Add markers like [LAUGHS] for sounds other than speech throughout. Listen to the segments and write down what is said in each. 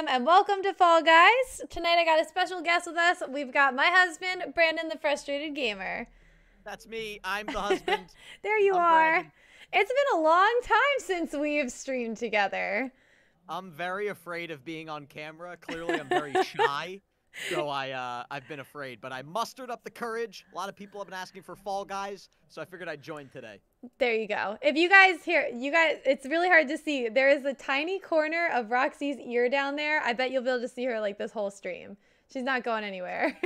Sam, and welcome to Fall Guys. Tonight, I got a special guest with us. We've got my husband, Brandon, the frustrated gamer. That's me. I'm the husband. [LAUGHS] There you I'm are. Brandon. It's been a long time since we've streamed together. I'm very afraid of being on camera. Clearly, I'm very shy. [LAUGHS] So I, uh, I've been afraid, but I mustered up the courage. A lot of people have been asking for Fall Guys, so I figured I'd join today. There you go. If you guys hear, you guys, it's really hard to see. There is a tiny corner of Roxy's ear down there. I bet you'll be able to see her like this whole stream. She's not going anywhere. [LAUGHS]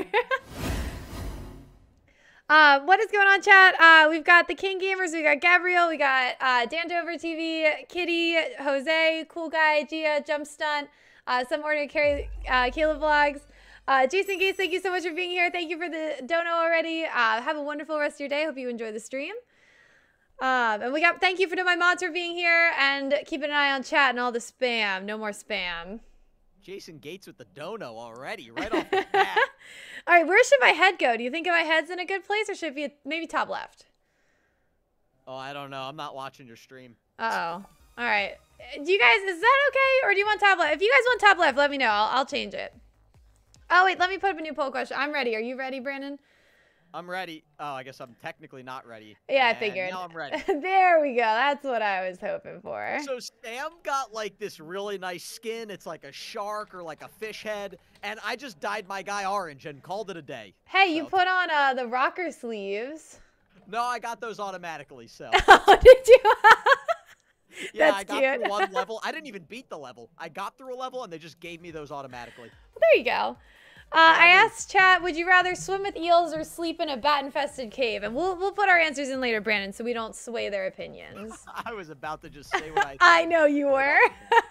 uh, what is going on, chat? Uh, we've got the King Gamers, we got Gabriel, we got uh, Dan Dover TV, Kitty, Jose, Cool Guy, Gia, Jump Stunt, uh, some ordinary carry, uh, Caleb Vlogs. Uh, Jason Gates, thank you so much for being here. Thank you for the dono already. Uh, have a wonderful rest of your day. Hope you enjoy the stream. Um, and we got thank you for my mods for being here and keeping an eye on chat and all the spam. No more spam. Jason Gates with the dono already, right off the [LAUGHS] bat. All right, where should my head go? Do you think my head's in a good place or should it be maybe top left? Oh, I don't know. I'm not watching your stream. Uh oh. All right. Do you guys is that okay or do you want top left? If you guys want top left, let me know. I'll, I'll change it. Oh wait, let me put up a new poll question. I'm ready. Are you ready, Brandon? I'm ready. Oh, I guess I'm technically not ready. Yeah, I figured. Now I'm ready. [LAUGHS] there we go. That's what I was hoping for. So Sam got like this really nice skin. It's like a shark or like a fish head, and I just dyed my guy orange and called it a day. Hey, you put on uh, the rocker sleeves. No, I got those automatically. So [LAUGHS] oh, did you? [LAUGHS] yeah, That's I got cute. through one level. I didn't even beat the level. I got through a level, and they just gave me those automatically. Well, There you go. Uh, I asked chat, would you rather swim with eels or sleep in a bat-infested cave? And we'll we'll put our answers in later, Brandon, so we don't sway their opinions. [LAUGHS] I was about to just say what I. [LAUGHS] I know you were.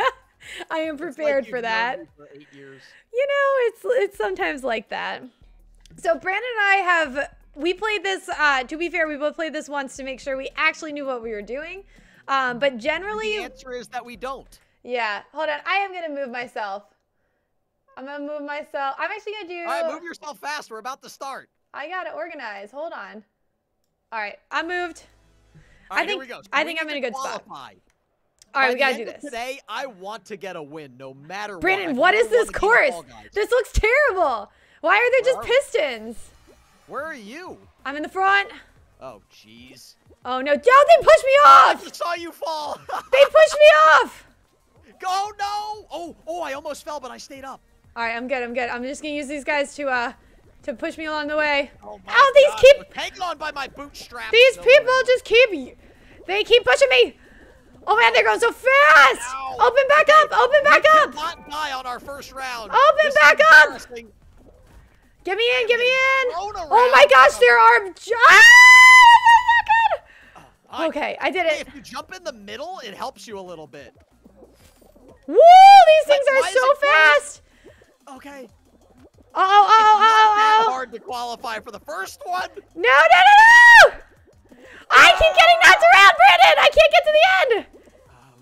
[LAUGHS] I am It's like prepared for that. For. You know, it's it's sometimes like that. So Brandon and I have we played this. Uh, to be fair, we both played this once to make sure we actually knew what we were doing. Um, but generally, The answer is that we don't. yeah. Hold on, I am gonna move myself. I'm gonna move myself. I'm actually gonna do. All right, move yourself fast. We're about to start. I gotta organize. Hold on. All right, I moved. All I think- here we go. So I we think I'm in a good spot. All right, By we gotta do this. Today, I want to get a win, no matter Brandon, what. what I've this never won a game of course? This looks terrible. Why are there just are pistons? Where are you? I'm in the front. Oh, jeez. Oh no! Oh, they pushed me I off. just saw you fall. They pushed me [LAUGHS] off. Go no! Oh, oh! I almost fell, but I stayed up. All right, I'm good. I'm good. I'm just gonna use these guys to uh to push me along the way. Oh my Ow, these God, keep- hanging on by my bootstraps. These No people way. just keep they keep pushing me. Oh man, they're going so fast. Ow. Open back Okay, up. Open back we up. cannot die on our first round. Open This back up. Get me in. Get me in. Oh my gosh, there are. Ah, that's not I- good. Okay, I did Hey, it. if you jump in the middle, it helps you a little bit. Woo! These things are so fast. Okay. Oh, oh, oh, not that oh, oh. hard to qualify for the first one. No, no, no, no! I keep getting knocked around, Brandon! I can't get to the end! Um,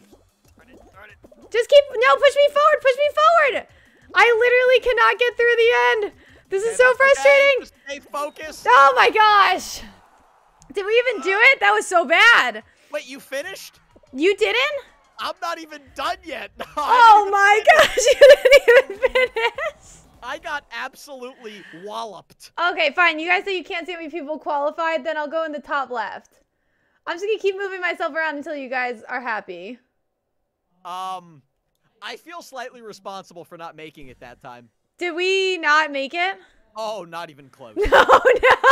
darn it, darn it. Just keep, no, push me forward, push me forward! I literally cannot get through the end! This is Okay, so okay. frustrating! Just stay focused. Oh my gosh! Did we even do it? That was so bad! Wait, you finished? You didn't? I'm not even done yet. [LAUGHS] No, Oh my gosh, [LAUGHS] you didn't even finish! I got absolutely walloped. Okay, fine. You guys say you can't see how many people qualified, then I'll go in the top left. I'm just gonna keep moving myself around until you guys are happy. Um, I feel slightly responsible for not making it that time. Did we not make it? Oh, not even close. [LAUGHS] No, no.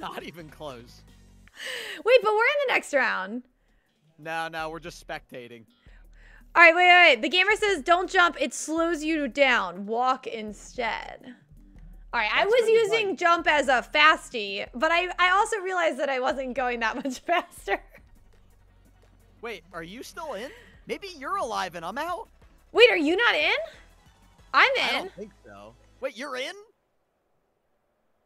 not even close. Wait, but we're in the next round. No, no, we're just spectating. All right, wait, wait, wait. The gamer says don't jump. It slows you down. Walk instead. All right, I was using fun. jump as a fastie, but I, I also realized that I wasn't going that much [LAUGHS] faster. Wait, are you still in? Maybe you're alive and I'm out. Wait, are you not in? I'm in. I don't think so. Wait, you're in?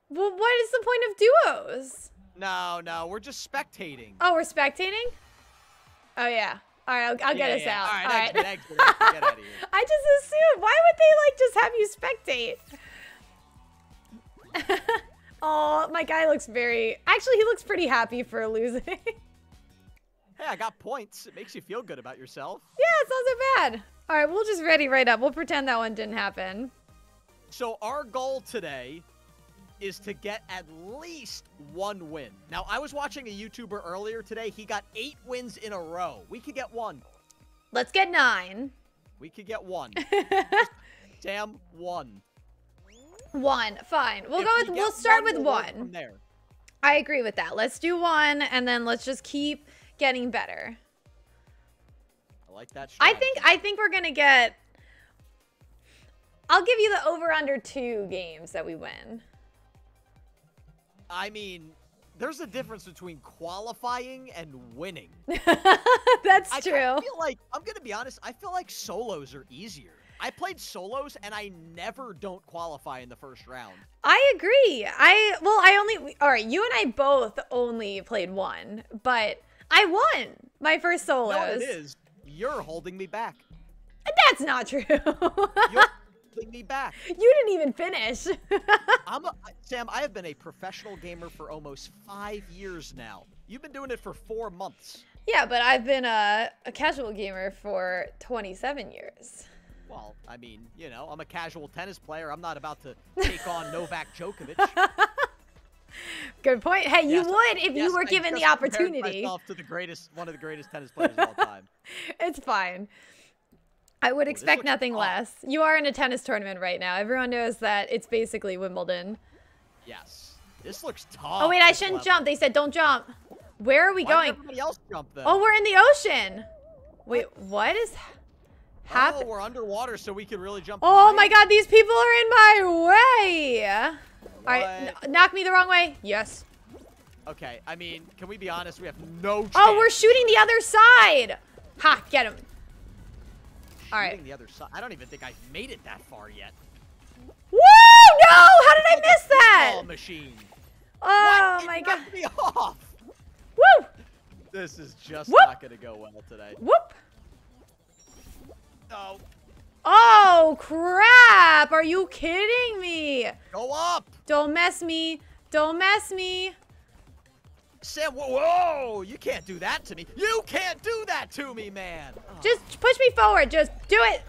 Well, what is the point of duos? No, no, we're just spectating. Oh, we're spectating? Oh, yeah. All right, I'll, I'll get Yeah, us yeah. out. All right, All right. exit, exit, exit, get out of here. [LAUGHS] I just assumed. Why would they like just have you spectate? [LAUGHS] oh, my guy looks very. Actually, he looks pretty happy for losing. Hey, I got points. It makes you feel good about yourself. Yeah, it's not so bad. All right, we'll just ready right up. We'll pretend that one didn't happen. So our goal today is to get at least one win. Now, I was watching a YouTuber earlier today. He got eight wins in a row. We could get one. Let's get nine. We could get one. [LAUGHS] Damn one. one, fine. We'll If go with. get We'll start with we'll one. From there. I agree with that. Let's do one, and then let's just keep getting better. I like that. I think I think we're gonna get. I'll give you the over under two games that we win. I mean, there's a difference between qualifying and winning. [LAUGHS] That's I true. kinda feel like I'm gonna be honest. I feel like solos are easier. I played solos and I never don't qualify in the first round. I agree. I well, I only all right. You and I both only played one, but I won my first solos. what it is? You're holding me back. That's not true. [LAUGHS] You're holding me back. [LAUGHS] you didn't even finish. [LAUGHS] I'm a, Sam. I have been a professional gamer for almost five years now. You've been doing it for four months. yeah, but I've been a, a casual gamer for 27 years. Well, I mean, you know, I'm a casual tennis player. I'm not about to [LAUGHS] take on Novak Djokovic. Good point. Hey, you Yes, would if Yes, you were given the opportunity. Myself to the greatest, one of the greatest tennis players of all time. It's fine. I would expect looks nothing tough. less. You are in a tennis tournament right now. Everyone knows that it's basically Wimbledon. Yes. This looks tough. Oh wait, I shouldn't level. jump. They said don't jump. Where are we Why going? everybody else jump though? Oh, we're in the ocean. Wait, what is happening? Oh, happening? we're underwater, so we can really jump. Oh my god, these people are in my way. All right, What? kn- knock me the wrong way. Yes. Okay, I mean, can we be honest? We have no. Chance Oh, we're shooting the other side. Ha, get him. All right. shooting the other side. I don't even think I've made it that far yet. Woo! No! How did I miss that? football machine. Oh What? It my god. knocked me off. Woo! This is just Whoop. not gonna go well today. Whoop. Oh, Oh crap! Are you kidding me? go up, Don't mess me. Don't mess me. Sam. Whoa, whoa! You can't do that to me. You can't do that to me, man. Just push me forward. Just do it.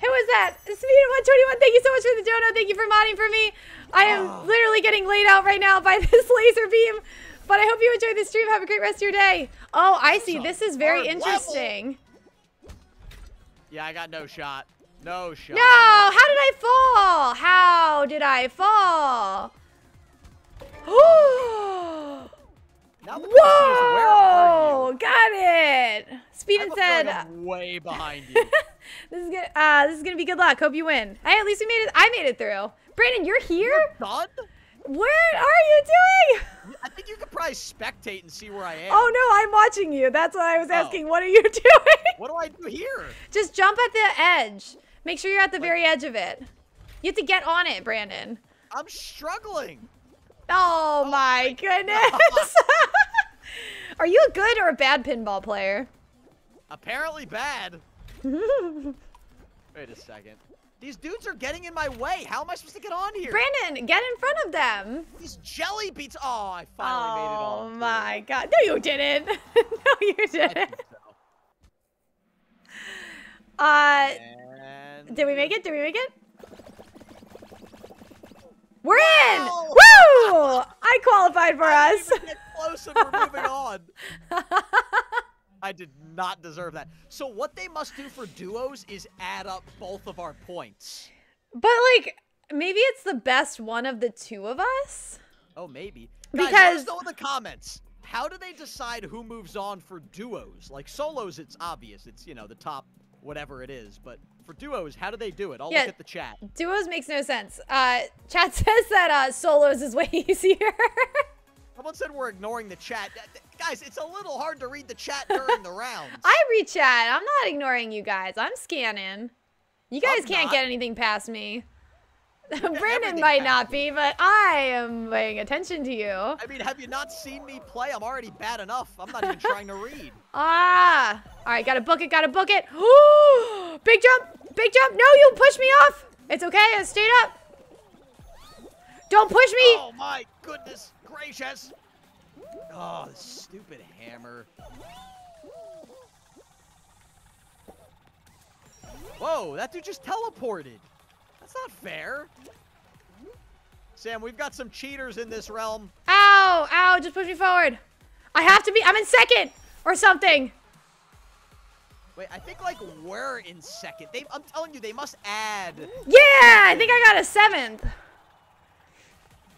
Who was that? Speed121, thank you so much for the donut. Thank you for modding for me. I am Oh. literally getting laid out right now by [LAUGHS] this laser beam. But I hope you enjoyed the stream. Have a great rest of your day. Oh, I see. This is very interesting. Yeah, I got no shot. No shot. No, how did I fall? How did I fall? [GASPS] Now the question is, where are Whoa! Got it. You? Speed I and have a feeling said, I'm way [LAUGHS] behind you. "This is good. Uh, this is gonna be good luck. Hope you win." Hey, at least we made it. I made it through. Brandon, you're here. Done? What are you doing? I think you could probably spectate and see where I am. Oh no, I'm watching you. That's what I was Oh. asking. What are you [LAUGHS] doing? What do I do here? Just jump at the edge. Make sure you're at the very edge of it. You have to get on it, Brandon. I'm struggling. Oh, my goodness. [LAUGHS] are you a good or a bad pinball player? Apparently bad. Wait a second. These dudes are getting in my way. How am I supposed to get on here? Brandon, get in front of them. These jelly beats. Oh, I finally made it oh all. my god. No, you didn't. [LAUGHS] no, you didn't. so. Uh, And did we make it? Did we make it? We're in! Wow. Woo! [LAUGHS] I qualified for I us. even get close and we're moving [LAUGHS] on. I did not deserve that. So what they must do for duos is add up both of our points. But like, maybe it's the best one of the two of us. Oh, maybe. Guys, let Because- us know in the comments. How do they decide who moves on for duos? Like solos, it's obvious. It's you know the top whatever it is. But for duos, how do they do it? I'll Yeah. look at the chat. Duos makes no sense. Uh, chat [LAUGHS] says that uh, solos is way [LAUGHS] easier. Someone said we're ignoring the chat. Guys, it's a little hard to read the chat during the [LAUGHS] rounds. I read chat. I'm not ignoring you guys. I'm scanning. You guys I'm can't not. get anything past me. [LAUGHS] Brandon might not be, but I am paying attention to you. I mean, have you not seen me play? I'm already bad enough. I'm not even trying to read. [LAUGHS] Ah! All right, gotta book it, gotta book it. Ooh! Big jump, big jump. No, you push me off. It's okay, I stayed up. Don't push me. Oh my goodness gracious! Oh, stupid hammer. Whoa, that dude just teleported. That's not fair. Sam, we've got some cheaters in this realm. Ow, ow, just push me forward. I have to be, I'm in second or something. Wait, I think like we're in second. They, I'm telling you, they must add. Yeah, I think I got a seventh.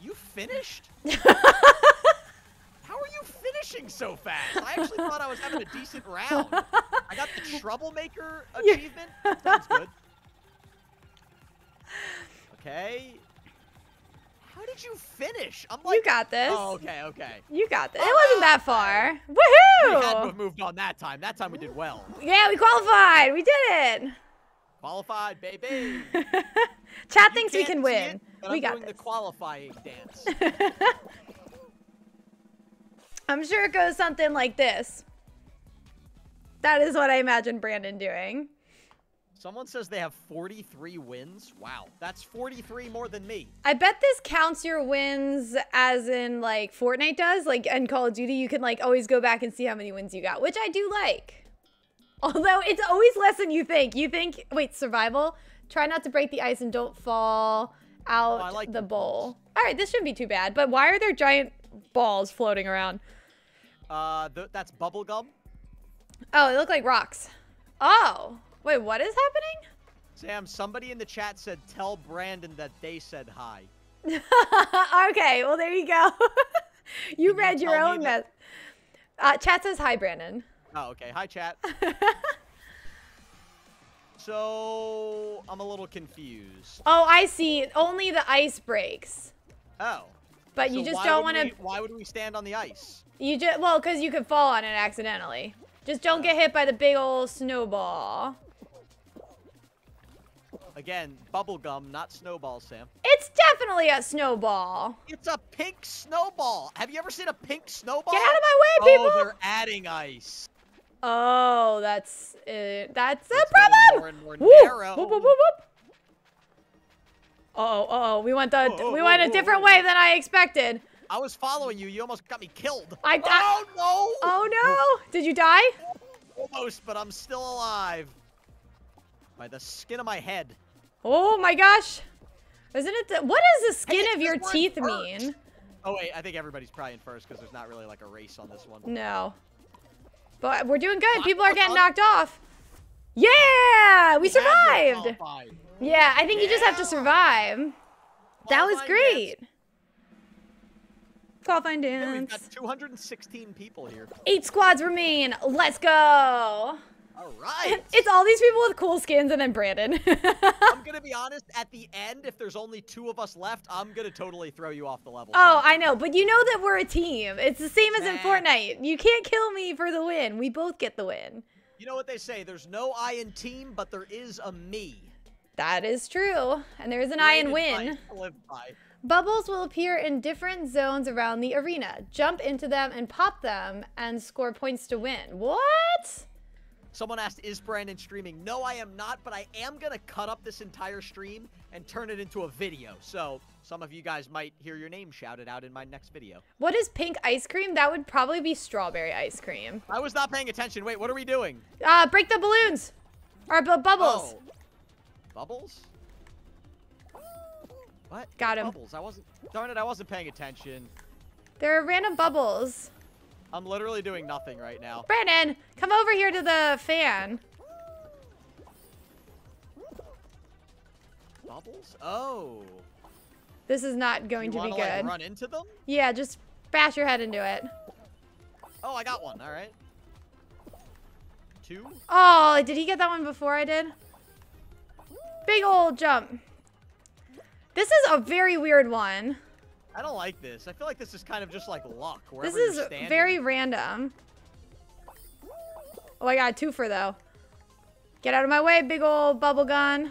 You finished? [LAUGHS] How are you finishing so fast? I actually thought I was having a decent round. I got the troublemaker [LAUGHS] achievement. That's good. Okay. How did you finish? I'm like. You got this. Oh, okay, okay. You got this. It uh-huh. wasn't that far. Woohoo! We had to have moved on that time. That time we did well. Yeah, we qualified. We did it. Qualified, baby. [LAUGHS] Chat You thinks we can win. it, but we I'm got doing this. the qualifying dance. [LAUGHS] I'm sure it goes something like this. That is what I imagine Brandon doing. Someone says they have 43 wins. Wow, that's 43 more than me. I bet this counts your wins as in like Fortnite does. Like in Call of Duty, you can like always go back and see how many wins you got, which I do like. [LAUGHS] Although it's always less than you think. You think, wait, survival? Try not to break the ice and don't fall out I like the bowl. All right, this shouldn't be too bad. But why are there giant balls floating around? Uh, th- that's bubblegum. Oh, they look like rocks. Oh, wait, what is happening? Sam, somebody in the chat said tell Brandon that they said hi. [LAUGHS] okay, well there you go. [LAUGHS] you Can you read your tell me own mess. Uh, chat says hi, Brandon. Oh, okay. Hi, chat. [LAUGHS] so I'm a little confused. Oh, I see. Only the ice breaks, Oh. but you just don't want to. Why would we stand on the ice? You just well, cause you could fall on it accidentally. Just don't get oh. hit by the big old snowball. Again, bubblegum, not snowball, Sam. It's definitely a snowball. It's a pink snowball. Have you ever seen a pink snowball? Get out of my way, oh, people! Oh, they're adding ice. Oh, that's uh, that's a It's getting problem. more and more narrow. Whoop, whoop, whoop, whoop. Uh oh, uh oh, we went the Whoa, we whoa, went a different whoa. way than I expected. I was following you. You almost got me killed. I- oh no! Oh no! Did you die? Almost, but I'm still alive. By the skin of my head. Oh my gosh! Isn't it? The, what does the skin Hey, of your teeth mean? Oh wait, I think everybody's probably in first because there's not really like a race on this one. No. But we're doing good. People are getting knocked off. Yeah, we survived. Yeah, I think you just have to survive. That was great. Qualifying Yeah, we've dance. got 216 people here. Eight squads remain. Let's go. All [LAUGHS] right. It's all these people with cool skins and then Brandon. [LAUGHS] I'm gonna be honest. At the end, if there's only two of us left, I'm gonna totally throw you off the level. oh. I know, but you know that we're a team. It's the same as in Fortnite. You can't kill me for the win. We both get the win. You know what they say? There's no I in team, but there is a me. That is true. And there is an I in win. Bubbles will appear in different zones around the arena. Jump into them and pop them and score points to win. What? Someone asked, "Is Brandon streaming?" No, I am not, but I am gonna cut up this entire stream and turn it into a video. So some of you guys might hear your name shouted out in my next video. What is pink ice cream? That would probably be strawberry ice cream. I was not paying attention. Wait, what are we doing? Uh, break the balloons. Or bu- bubbles. Oh. Bubbles? What? Got him. Bubbles. I wasn't. Darn it! I wasn't paying attention. There are random bubbles. I'm literally doing nothing right now. Brandon, come over here to the fan. Bubbles? Oh. This is not going you to be like, good. run into them? Yeah, just bash your head into it. Oh, I got one. All right. two. Oh, did he get that one before I did? Big old jump. This is a very weird one. I don't like this. I feel like this is kind of just like luck. This is very random. Oh, I got a twofer though. Get out of my way, big old bubble gun.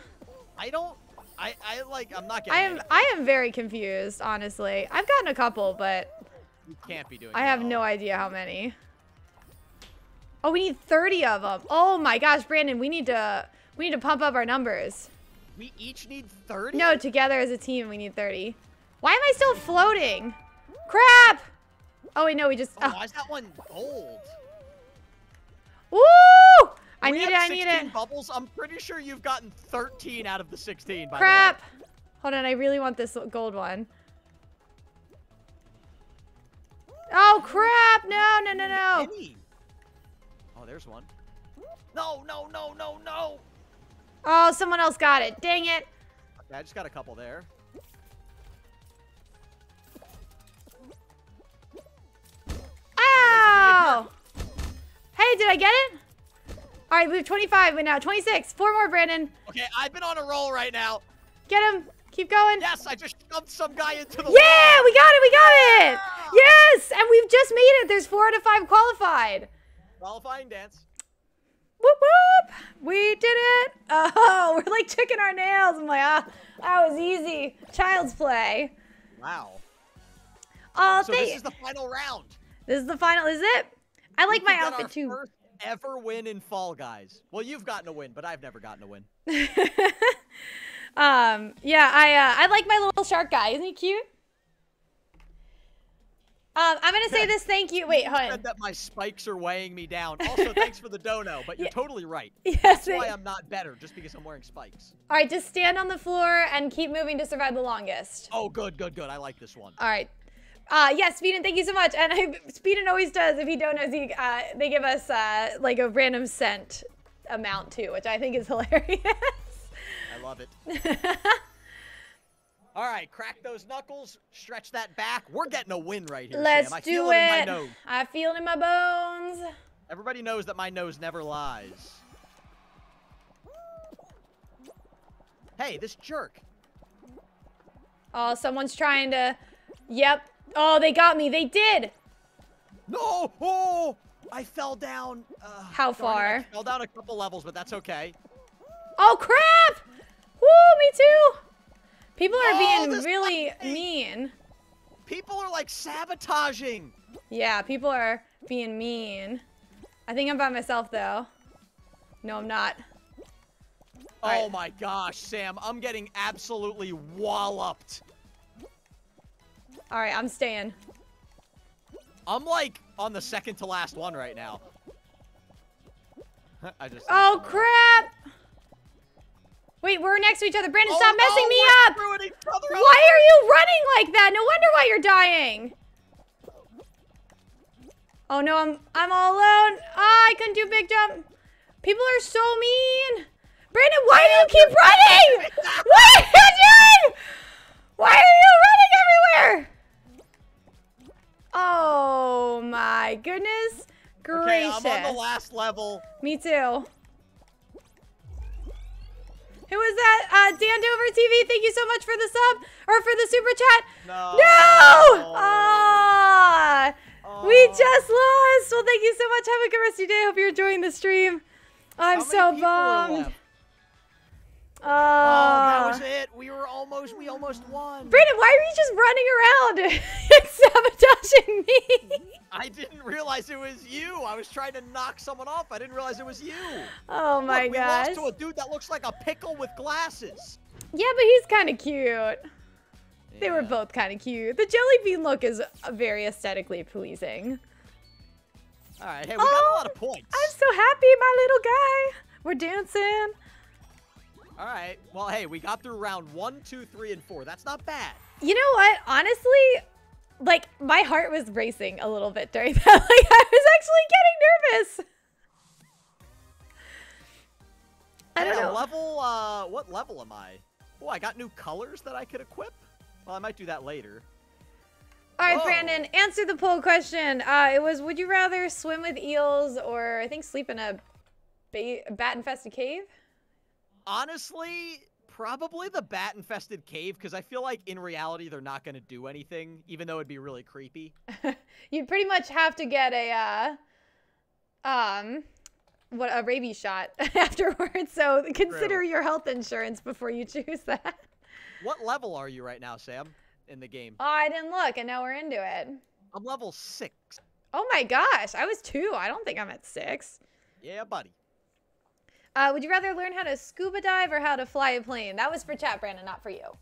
I don't. I I like. I'm not getting. I am anything. I am very confused, honestly. I've gotten a couple, but You can't be doing. I have no idea how many. Oh, we need 30 of them. Oh my gosh, Brandon, we need to we need to pump up our numbers. We each need 30. No, together as a team, we need 30. Why am I still floating? Crap! Oh wait, no, we just. Oh, Oh. why is that one gold? Woo! I need it. have I need 16 it. Bubbles. I'm pretty sure you've gotten 13 out of the 16. By Crap! Hold on, I really want this gold one. Oh crap! No, no, no, no! Oh, there's one. No, no, no, no, no. Oh, someone else got it. Dang it! Okay, I just got a couple there. Ow! Hey, did I get it? All right, we have 25 right now. 26. Four more, Brandon. Okay, I've been on a roll right now. Get him. Keep going. Yes, I just shoved some guy into the Yeah, wall. we got it. We got it. Yes, and we've just made it. There's four out of five qualified. Qualifying dance. Whoop whoop! We did it! Oh, [LAUGHS] we're like checking our nails. I'm like, ah, that was easy. Child's play. Wow. Oh, So this is the final round. This is the final. Is it? I like my outfit too. First ever win in Fall Guys. Well, you've gotten a win, but I've never gotten a win. [LAUGHS] um, yeah, I uh, I like my little shark guy. Isn't he cute? Um, I'm gonna say [LAUGHS] this thank you. Wait, You hold on. said that my spikes are weighing me down. Also, thanks for the dono, but you're [LAUGHS] Yeah. totally right. Yes. That's why I'm not better, just because I'm wearing spikes. All right, just stand on the floor and keep moving to survive the longest. Oh, good, good, good. I like this one. All right. Uh, yes, Speedin, thank you so much. And I, Speedin always does. If he donuts, he, uh, they give us uh, like a random cent amount too, which I think is [LAUGHS] hilarious. I love it. [LAUGHS] All right, crack those knuckles, stretch that back. We're getting a win right here, Let's Sam. I do feel it in my nose. I feel it in my bones. Everybody knows that my nose never lies. Hey, this jerk. Oh, someone's trying to. Yep. Oh, they got me. They did. No! Oh! I fell down. Uh, How it, I far? fell down a couple levels, but that's okay. Oh crap! Woo, me too. People are Oh, being really mean. People are like sabotaging. Yeah, people are being mean. I think I'm by myself though. No, I'm not. Oh Alright. my gosh, Sam, I'm getting absolutely walloped. All right, I'm staying. I'm like on the second to last one right now. [LAUGHS] I just. Oh crap! Wait, we're next to each other. Brandon, Oh, stop messing no, me up! screwing each other up. Why are you running like that? No wonder why you're dying. Oh no, I'm I'm all alone. Ah, I couldn't do big jump. People are so mean. Brandon, why do you keep running? [LAUGHS] What are you doing? Why are you running everywhere? Oh my goodness gracious. Okay. I'm on the last level. Me too. Who was that? Uh, Dandover TV, thank you so much for the sub or for the super chat. No. No! Ah, we Oh. just lost. Well, thank you so much. Have a good rest of your day. Hope you're enjoying the stream. I'm so bummed. Left? Oh, Oh, that was it. We were almost. We almost won. Brandon, why are you just running around [LAUGHS] and sabotaging me? I didn't realize it was you. I was trying to knock someone off. I didn't realize it was you. Oh my Look, we gosh. lost to a dude that looks like a pickle with glasses. Yeah, but he's kind of cute. They were both kind of cute. The jelly bean look is uh, very aesthetically pleasing. All right. Hey, we got Oh, a lot of points. I'm so happy, my little guy. We're dancing. All right. Well, hey, we got through round one, two, three, and four. That's not bad. You know what? Honestly, like my heart was racing a little bit during [LAUGHS] that. Like I was actually getting nervous. I don't know. Level. Uh, what level am I? Oh, I got new colors that I could equip. Well, I might do that later. All right, Whoa. Brandon, answer the poll question. Uh, it was: Would you rather swim with eels or I think sleep in a ba- bat infested cave? Honestly, probably the bat infested cave because I feel like in reality they're not going to do anything, even though it'd be really creepy. [LAUGHS] You'd pretty much have to get a uh, um what a rabies shot [LAUGHS] afterwards. So consider True. your health insurance before you choose [LAUGHS] that. What level are you right now, Sam, in the game? Oh, I didn't look, and now we're into it. I'm level six. Oh my gosh, I was two. I don't think I'm at six. Yeah, buddy. Uh, would you rather learn how to scuba dive or how to fly a plane? That was for chat, Brandon, not for you.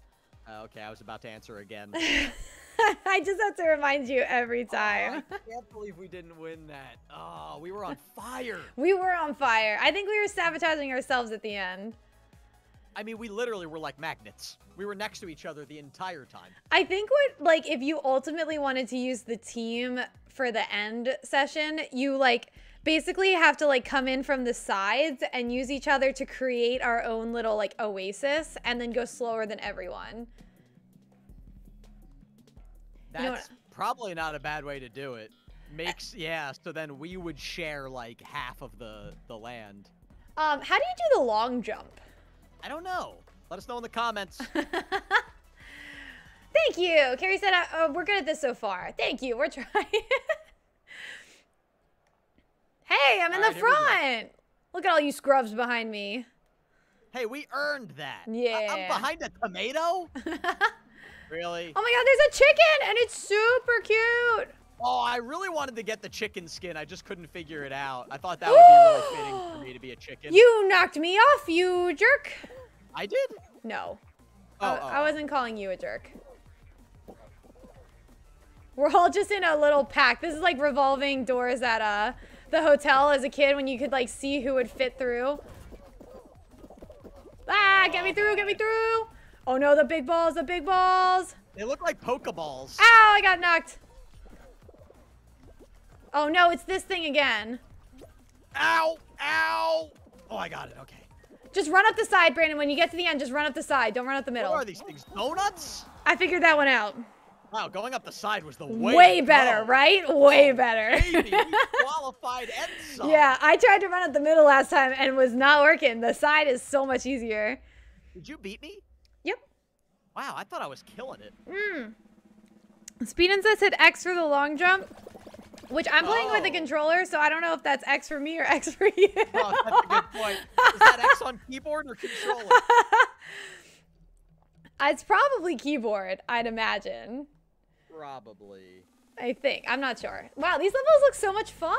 Uh, okay, I was about to answer again. [LAUGHS] I just have to remind you every Oh, time. I can't believe we didn't win that. Oh, we were on fire. [LAUGHS] We were on fire. I think we were sabotaging ourselves at the end. I mean, we literally were like magnets. We were next to each other the entire time. I think what like if you ultimately wanted to use the team for the end session, you like basically have to like come in from the sides and use each other to create our own little like oasis and then go slower than everyone. That's You know probably not a bad way to do it. Makes yeah, so then we would share like half of the the land. Um, how do you do the long jump? I don't know. Let us know in the comments. [LAUGHS] Thank you. Carrie said, uh, oh, we're good at this so far. Thank you. We're trying. [LAUGHS] hey, I'm in All the right, here we go. front. Look at all you scrubs behind me. hey, we earned that. Yeah. I'm behind a tomato? [LAUGHS] Really? Oh my god, there's a chicken and it's super cute. Oh, I really wanted to get the chicken skin. I just couldn't figure it out. I thought that would be really fitting for me to be a [GASPS] chicken. You knocked me off, you jerk. I did? No. Oh, I, oh, I oh. wasn't calling you a jerk. We're all just in a little pack. This is like revolving doors at uh, the hotel as a kid when you could like see who would fit through. Ah, get me through, get me through. Oh no, the big balls, the big balls. They look like Pokeballs. Ow, I got knocked. Oh no, it's this thing again. Ow! Ow! Oh, I got it. Okay. Just run up the side, Brandon. When you get to the end, just run up the side. Don't run up the middle. What are these things? Donuts? I figured that one out. Wow, going up the side was the way. Way, better, go. right? Way better. Baby, [LAUGHS] qualified and some. Yeah, I tried to run up the middle last time and was not working. The side is so much easier. Did you beat me? Yep. Wow, I thought I was killing it. Mm. Speedin says hit X for the long jump, which I'm playing with a Oh. controller, so I don't know if that's X for me or [LAUGHS] X for you. Oh, that's a good point. Is that X on keyboard or controller? [LAUGHS] it's probably keyboard, I'd imagine. Probably. I think. I'm not sure. Wow, these levels look so much fun.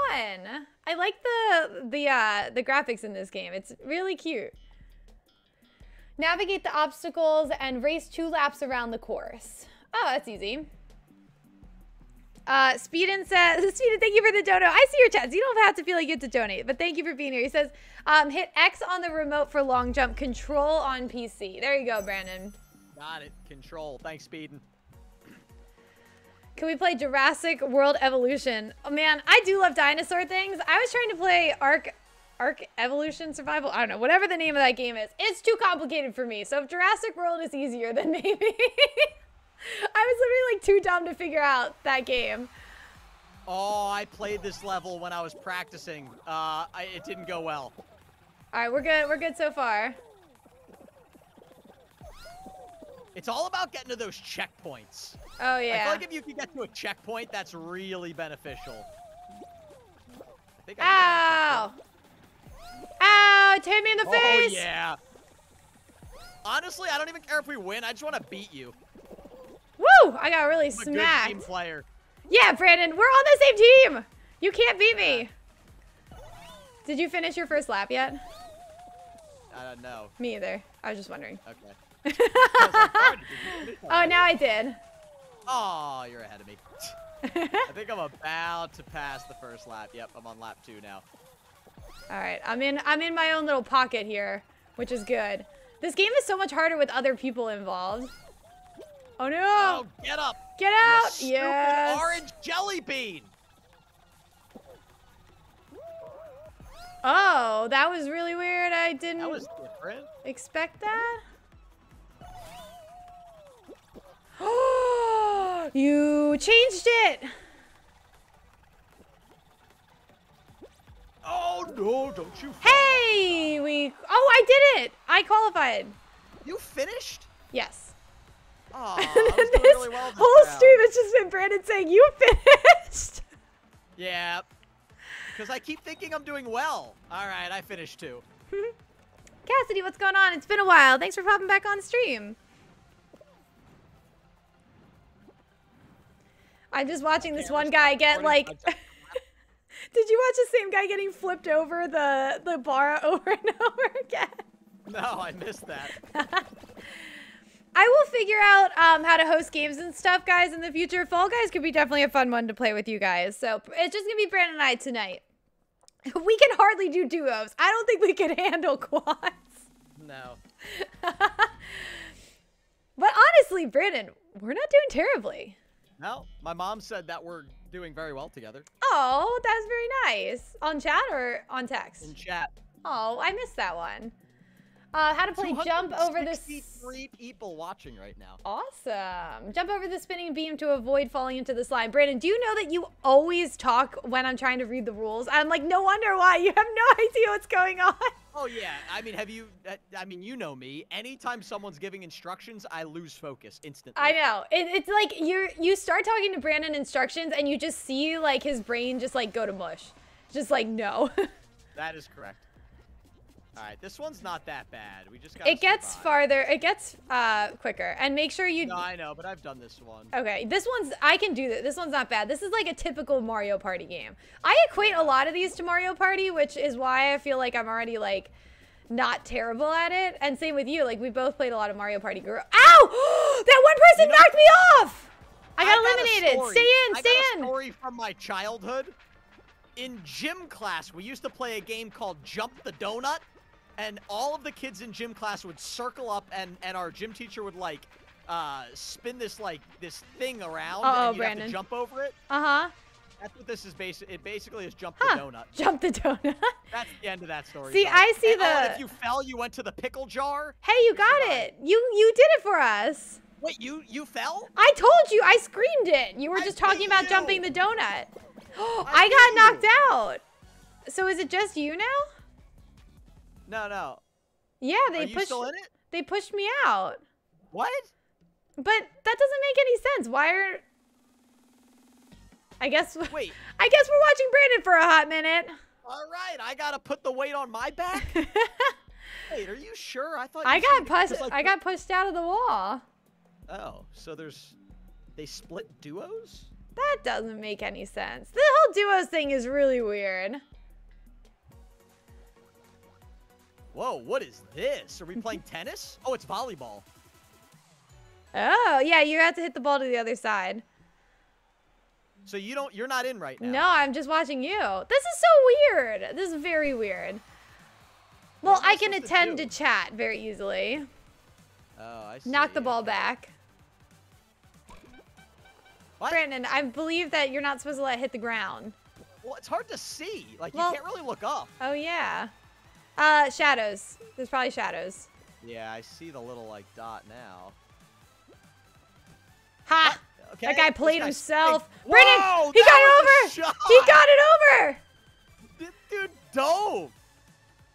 I like the the uh, the graphics in this game. It's really cute. Navigate the obstacles and race two laps around the course. Oh, that's easy. Uh, Speedin says, [LAUGHS] Speedin, thank you for the dono. I see your chats. You don't have to feel like you have to donate, but thank you for being here. He says, um, hit X on the remote for long jump, control on PC. There you go, Brandon. Got it. Control. Thanks, Speedin. Can we play Jurassic World Evolution? Oh man, I do love dinosaur things. I was trying to play Ark Ark Evolution Survival. I don't know, whatever the name of that game is. It's too complicated for me. So if Jurassic World is easier, then maybe. [LAUGHS] I was literally like too dumb to figure out that game. Oh, I played this level when I was practicing. Uh, I, it didn't go well. All right, we're good. We're good so far. It's all about getting to those checkpoints. Oh yeah. I feel like if you can get to a checkpoint, that's really beneficial. I think I Ow! Ow! It hit me in the that face. Oh yeah. Honestly, I don't even care if we win. I just want to beat you. Woo! I got really I'm good team smacked. player. Yeah, Brandon, we're on the same team. You can't beat me. Did you finish your first lap yet? I don't know. Me either. I was just wondering. Okay. I was like, "Alright, did you finish Oh, already?" now I did. Oh, you're ahead of me. [LAUGHS] I think I'm about to pass the first lap. Yep, I'm on lap two now. All right, I'm in. I'm in my own little pocket here, which is good. This game is so much harder with other people involved. Oh no! Oh, get up! Get out! Yes. Orange jelly bean. Oh, that was really weird. I didn't That was different. expect that. [GASPS] you changed it. Oh no! Don't you fall. Hey, we. Oh, I did it. I qualified. You finished? Yes. [LAUGHS] Oh, this really well this whole round. stream has just been Brandon saying you finished. Yeah. Because I keep thinking I'm doing well. All right, I finished too. [LAUGHS] Cassidy, what's going on? It's been a while. Thanks for popping back on stream. I'm just watching this one guy get like. [LAUGHS] Did you watch the same guy getting flipped over the the bar [LAUGHS] over and over again? No, I missed that. [LAUGHS] I will figure out um, how to host games and stuff, guys, in the future. Fall Guys could be definitely a fun one to play with you guys. So it's just gonna be Brandon and I tonight. We can hardly do duos. I don't think we can handle quads. No. But honestly, Brandon, we're not doing terribly. No, my mom said that we're doing very well together Oh, that's very nice. On chat or on text? in chat. Oh, I missed that one. Uh, how to play jump over the. 263 people watching right now. Awesome. Jump over the spinning beam to avoid falling into the slime. Brandon, do you know that you always talk when I'm trying to read the rules? I'm like, no wonder why. You have no [LAUGHS] idea what's going on. Oh yeah, I mean, have you? uh, I mean, you know me. Anytime someone's giving instructions, I lose focus instantly. I know. It, it's like you're you start talking to Brandon instructions and you just see like his brain just like go to mush. Just like no. [LAUGHS] That is correct. All right, this one's not that bad. We just got. it gets farther. It gets uh quicker. And make sure you No, I know, but I've done this one. Okay, this one's I can do this. This one's not bad. This is like a typical Mario Party game. I equate a lot of these to Mario Party, which is why I feel like I'm already like not terrible at it. And same with you. Like we both played a lot of Mario Party. Girl, ow! [GASPS] that one person You know- knocked me off. I got a eliminated. story. Stay in. I Stay got in. a story from my childhood. In gym class, we used to play a game called Jump the Donut, and all of the kids in gym class would circle up, and and our gym teacher would like uh, spin this like this thing around, Uh-oh, and you'd have to jump over it. Uh huh. That's what this is basic. It basically is Jump Huh. the Donut. Jump the donut. [LAUGHS] That's the end of that story. See, sorry. I see And- oh, the- if you fell, you went to the pickle jar. hey, you got it. You you did it for us. Wait, you you fell? I told you. I screamed it. You were I just talking about you. jumping the donut. [GASPS] I, beat got knocked you. out. So is it just you now? No, no. Yeah, they Are pushed. still in it? They pushed me out. What? But that doesn't make any sense. Why are? I guess. [LAUGHS] Wait. I guess we're watching Brandon for a hot minute. All right, I gotta put the weight on my back. [LAUGHS] Wait, are you sure? I thought I got pushed. like, I got pushed out of the wall. Oh, so there's they split duos? That doesn't make any sense. The whole duos thing is really weird. Whoa, what is this? Are we playing [LAUGHS] tennis? Oh, it's volleyball. Oh yeah, you have to hit the ball to the other side. So you don't you're not in right now. No, I'm just watching you. This is so weird. This is very weird. Well, I can supposed to attend to chat very easily. Oh, I see. Knock the ball back. What? Brandon, I believe that you're not supposed to let it hit the ground. Well, it's hard to see. Like Well- you can't really look up. Oh yeah. Uh, shadows. There's probably shadows. Yeah, I see the little like dot now. Ha! Okay. That guy played himself. Brandon, Whoa, he got it over. He got it over. This dude dove. All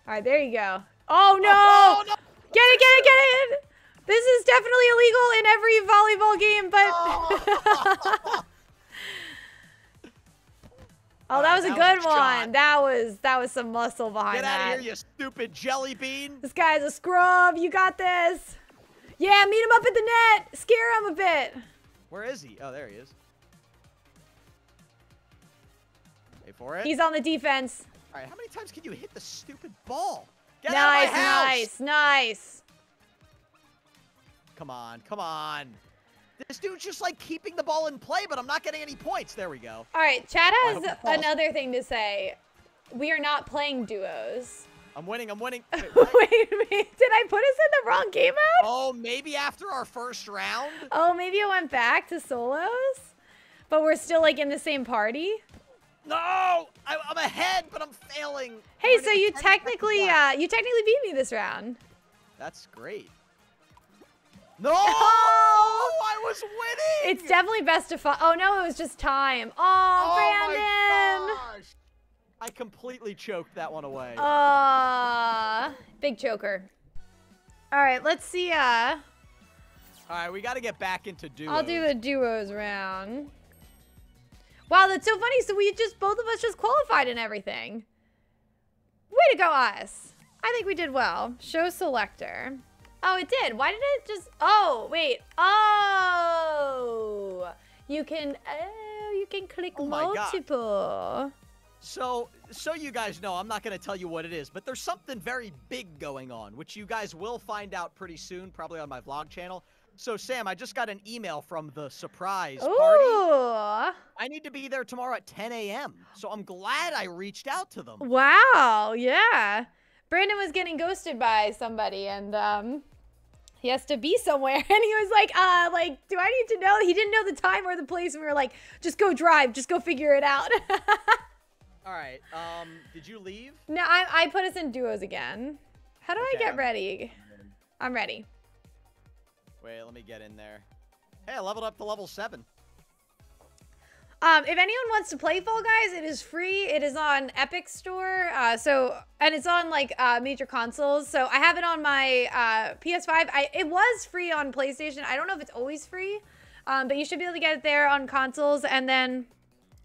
right, there you go. Oh no! Oh, no. Get it, get it, get it! This is definitely illegal in every volleyball game, but Oh. [LAUGHS] [LAUGHS] oh, that was a that was good shot. one. That was that was some muscle behind Get out that. of here, you stupid jelly bean. This guy's a scrub. You got this. Yeah, meet him up at the net. Scare him a bit. Where is he? Oh, there he is. Wait for it. He's on the defense. All right, how many times can you hit the stupid ball? Get nice, out of my house! nice, nice. Come on, come on. This dude's just like keeping the ball in play, but I'm not getting any points. There we go. All right, Chad has hope it falls. another thing to say. We are not playing duos. I'm winning. I'm winning. [LAUGHS] Wait, Wait what? a minute. Did I put us in the wrong game mode? oh, maybe after our first round. Oh, maybe it went back to solos? But we're still like in the same party? No, I, I'm ahead, but I'm failing. Hey, so you technically uh you technically beat me this round. That's great. No, [LAUGHS] Oh! I was winning. It's definitely best to five. Oh no, it was just time. Oh, oh Brandon. my gosh. I completely choked that one away. Uh, big choker. All right, let's see. Uh, All right, we got to get back into duos. I'll do the duos round. Wow, that's so funny. So we just both of us just qualified and everything. Way to go, us. I think we did well. Show selector. Oh, it did. Why did it just? Oh, wait. Oh, you can. Oh, you can click Oh God. multiple. So, so you guys know, I'm not going to tell you what it is, but there's something very big going on, which you guys will find out pretty soon, probably on my vlog channel. So, Sam, I just got an email from the surprise party. Ooh. I need to be there tomorrow at 10 a.m. So I'm glad I reached out to them. Wow, yeah. Brandon was getting ghosted by somebody and um he has to be somewhere [LAUGHS] and he was like, uh, like, do I need to know? He didn't know the time or the place and we were like, just go drive, just go figure it out. [LAUGHS] All right. Um, did you leave? no, I, I put us in duos again. How do I Okay, get I'm- ready? I'm ready. Wait, let me get in there. Hey, I leveled up to level seven. Um, if anyone wants to play Fall Guys, it is free. It is on Epic Store. Uh, so and it's on like uh, major consoles. So I have it on my uh, PS5. I it was free on PlayStation. I don't know if it's always free, um, but you should be able to get it there on consoles. And then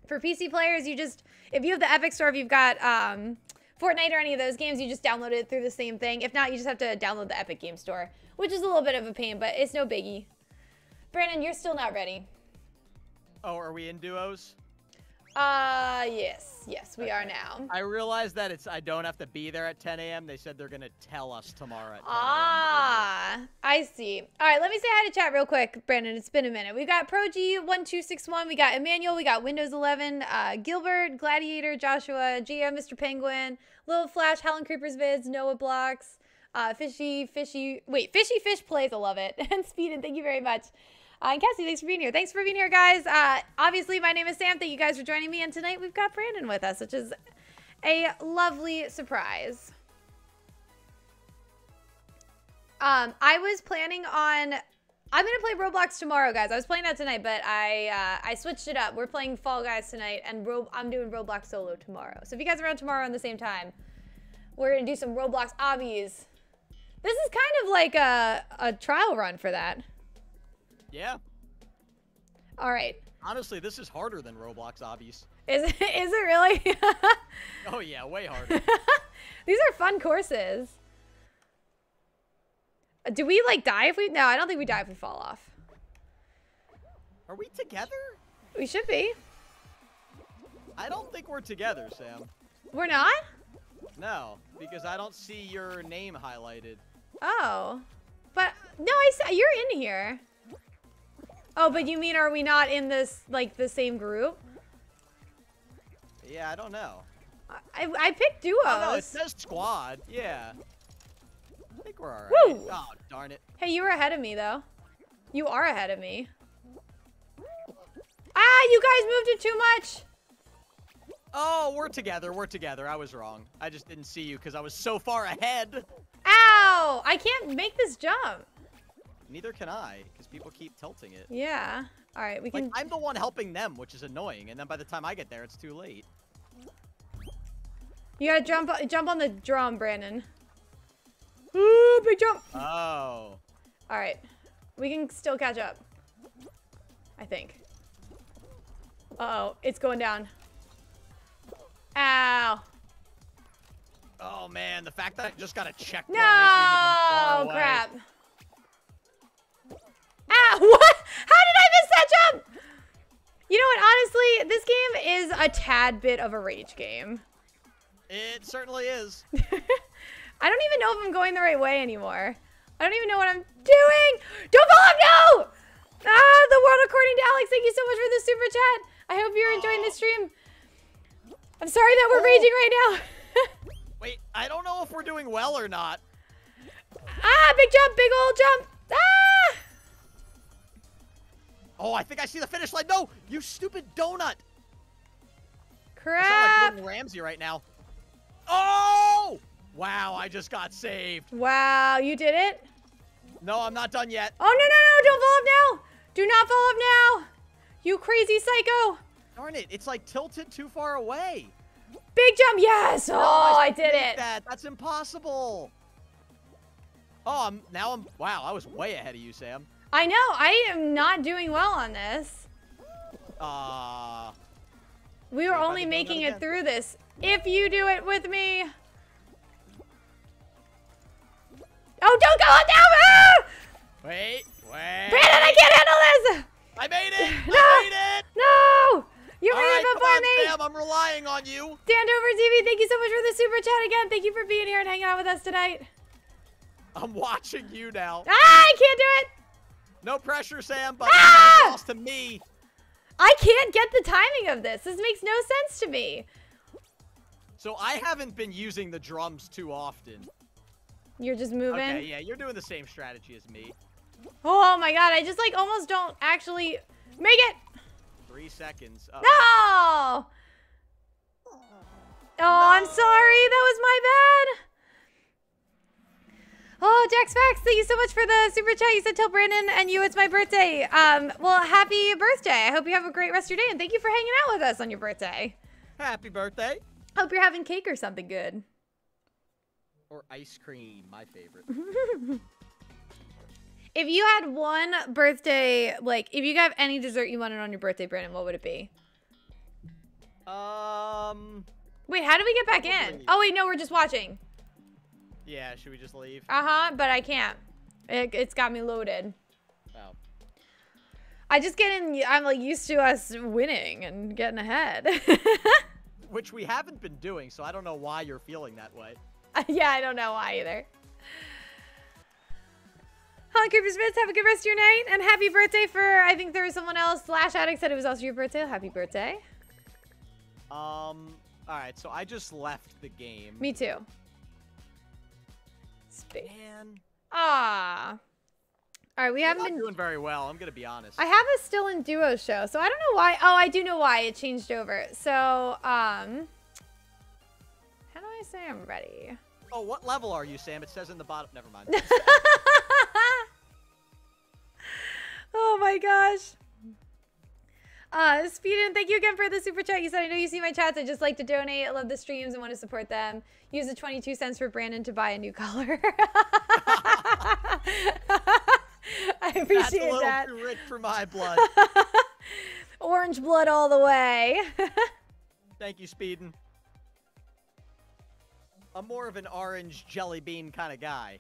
for PC players, you just if you have the Epic Store, if you've got um, Fortnite or any of those games, you just download it through the same thing. If not, you just have to download the Epic Game Store, which is a little bit of a pain, but it's no biggie. Brandon, you're still not ready. Oh, are we in duos? Uh, yes, yes, we are now. I realized that it's I don't have to be there at 10 a.m. They said they're gonna tell us tomorrow at 10 Ah, I see. All right, let me say hi to chat real quick, Brandon. It's been a minute. We got ProG1261, we got Emmanuel, we got Windows 11, uh, Gilbert, Gladiator, Joshua, Gia, Mr. Penguin, Little Flash, Helen Creepers Vids, Noah Blocks, uh, Fishy, Fishy, wait, Fishy Fish Plays, I love it, [LAUGHS] and Speed, and thank you very much. Uh, and Cassie, thanks for being here. Thanks for being here, guys. Uh, obviously, my name is Sam. Thank you guys for joining me. And tonight we've got Brandon with us, which is a lovely surprise. Um, I was planning on. I'm gonna play Roblox tomorrow, guys. I was playing that tonight, but I uh, I switched it up. We're playing Fall Guys tonight, and Ro- I'm doing Roblox solo tomorrow. So if you guys are around tomorrow on the same time, we're gonna do some Roblox obbies. This is kind of like a a trial run for that. Yeah. All right. Honestly, this is harder than Roblox obbies. Is it, [LAUGHS] is it really? [LAUGHS] Oh yeah, way harder. [LAUGHS] These are fun courses. Do we like die if we? No, I don't think we die if we fall off. Are we together? We should be. I don't think we're together, Sam. We're not. No, because I don't see your name highlighted. Oh, but no, I you're in here. Oh, but you mean are we not in this like the same group? Yeah, I don't know. I I picked duos. Oh no, it says squad. Yeah. I think we're alright. Woo! Oh darn it. Hey, you were ahead of me though. You are ahead of me. Ah, you guys moved it too much. Oh, we're together. We're together. I was wrong. I just didn't see you because I was so far ahead. Ow! I can't make this jump. Neither can I, people keep tilting it. Yeah. All right, we Like, can. I'm the one helping them, which is annoying, and then by the time I get there, it's too late. You gotta jump jump on the drum, Brandon. Ooh, big jump. Oh. All right, we can still catch up. I think. Uh oh, it's going down. Ow. Oh man, the fact that I just got a checkpoint No, makes me think far away. crap. Ah, [LAUGHS] what? How did I miss that jump? You know what? Honestly, this game is a tad bit of a rage game. It certainly is. [LAUGHS] I don't even know if I'm going the right way anymore. I don't even know what I'm doing. Don't fall off, no! Ah, the world according to Alex. Thank you so much for the super chat. I hope you're enjoying the stream. I'm sorry that we're Oh. raging right now. [LAUGHS] Wait, I don't know if we're doing well or not. ah, big jump, big old jump. Ah! Oh, I think I see the finish line. No, you stupid donut. I sound Crap. like Gordon Ramsay right now. Oh! Wow, I just got saved. Wow, you did it? No, I'm not done yet. Oh, no, no, no, don't fall off now. Do not fall off now. You crazy psycho. Darn it, it's like tilted too far away. Big jump, yes! Oh, I to did it. That. That's impossible. Oh, I'm now I'm wow, I was way ahead of you, Sam. I know, I am not doing well on this. Uh We were Wait, if I only can do that making it through this. If you do it with me. Oh, don't go on down! Ah! wait, wait. Brandon, I can't handle this! I made it! [LAUGHS] No! I made it! No! You made right, it come before on, me! Sam, I'm relying on you. Dandover TV, thank you so much for the super chat again. Thank you for being here and hanging out with us tonight. I'm watching you now. Ah, I can't do it! No pressure, Sam, but Ah! lost to me. I can't get the timing of this. This makes no sense to me. So I haven't been using the drums too often. You're just moving. Okay, yeah, you're doing the same strategy as me. Oh my god, I just like almost don't actually make it. Three seconds. Uh, No! Oh, I'm sorry. That was my bad. Oh, Jax Fax, thank you so much for the super chat. You said tell Brandon and you it's my birthday. Um, well, happy birthday. I hope you have a great rest of your day and thank you for hanging out with us on your birthday. Happy birthday. Hope you're having cake or something good. Or ice cream, my favorite. [LAUGHS] If you had one birthday, like if you have any dessert you wanted on your birthday, Brandon, what would it be? um, Wait, how did we get back in? Oh wait, no, we're just watching. Yeah, should we just leave? Uh huh, but I can't. It, it's got me loaded. Oh. I just get in. I'm like used to us winning and getting ahead. [LAUGHS] Which we haven't been doing, so I don't know why you're feeling that way. [LAUGHS] yeah, I don't know why either. Holly Creeper Smith, have a good rest of your night and happy birthday for I think there was someone else. Slash Addict said it was also your birthday. Happy birthday. Um, alright, so I just left the game. Me too. Space. Man, Ah. All right, we haven't been. doing very well, I'm gonna be honest. I have a still in duo show, so I don't know why. Oh, I do know why it changed over. So, um, how do I say I'm ready? Oh, what level are you, Sam? It says in the bottom. Never mind. [LAUGHS] [LAUGHS] oh my gosh. Uh, Speedin, thank you again for the super chat. You said, I know you see my chats. I just like to donate. I love the streams and want to support them. Use the 22 cents for Brandon to buy a new color. [LAUGHS] I appreciate That's a little that. too rich for my blood. [LAUGHS] Orange blood all the way. [LAUGHS] Thank you, Speedin. I'm more of an orange jelly bean kind of guy.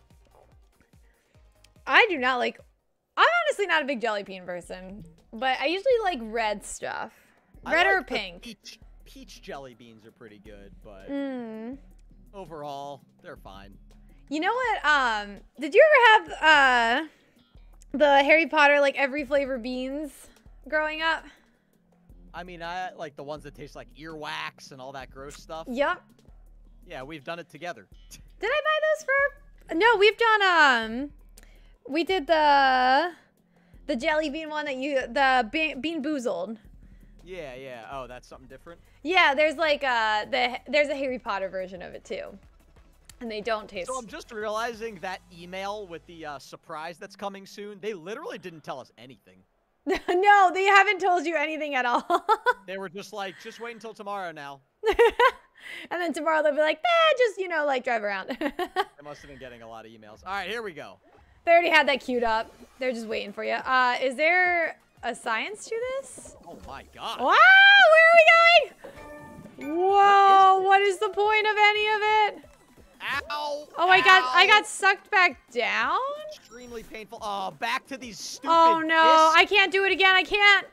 I do not like. I'm honestly not a big jelly bean person, but I usually like red stuff. Red or like the pink. Peach, peach jelly beans are pretty good, but Mm. overall, they're fine. You know what? Um, did you ever have uh the Harry Potter like every flavor beans growing up? I mean, I like the ones that taste like earwax and all that gross stuff. Yep. Yeah, we've done it together. Did I buy those for? No, we've done um, we did the the jelly bean one that you the bean, BeanBoozled. Yeah, yeah. Oh, that's something different. Yeah, there's like uh the there's a Harry Potter version of it too, and they don't taste. So I'm just realizing that email with the uh, surprise that's coming soon. They literally didn't tell us anything. [LAUGHS] no, they haven't told you anything at all. [LAUGHS] They were just like, just wait until tomorrow now. [LAUGHS] and then tomorrow they'll be like, eh, just you know, like drive around. They must have been getting a lot of emails. All right, here we go. They already had that queued up. They're just waiting for you. Uh, is there a science to this? Oh my god. Wow, where are we going? Whoa, what is the point of any of it? Ow! Oh, I got I got sucked back down. extremely painful. Oh, back to these stupid. Oh no, discs. I can't do it again. I can't.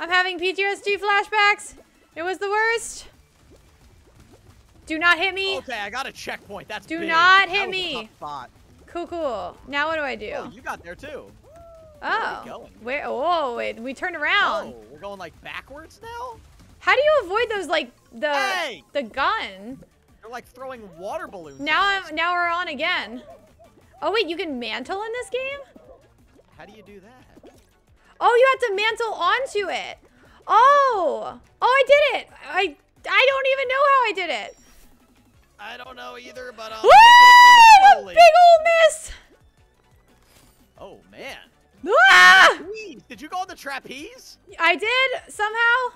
I'm having PTSD flashbacks. It was the worst. Do not hit me. Okay, I got a checkpoint. That's Do big. not That hit a me. Cool, cool. Now what do I do? Oh, you got there too. Oh, we going? where? Oh, wait, we turned around. Oh, we're going like backwards now. How do you avoid those? Like the Hey! the gun. They're like throwing water balloons. Now. I'm now we're on again. Oh wait, you can mantle in this game? How do you do that? Oh, you have to mantle onto it. Oh, oh, I did it. I I don't even know how I did it. I don't know either, but uh, Woo! A big old miss. Oh man. Ah! Did you go on the trapeze? I did somehow.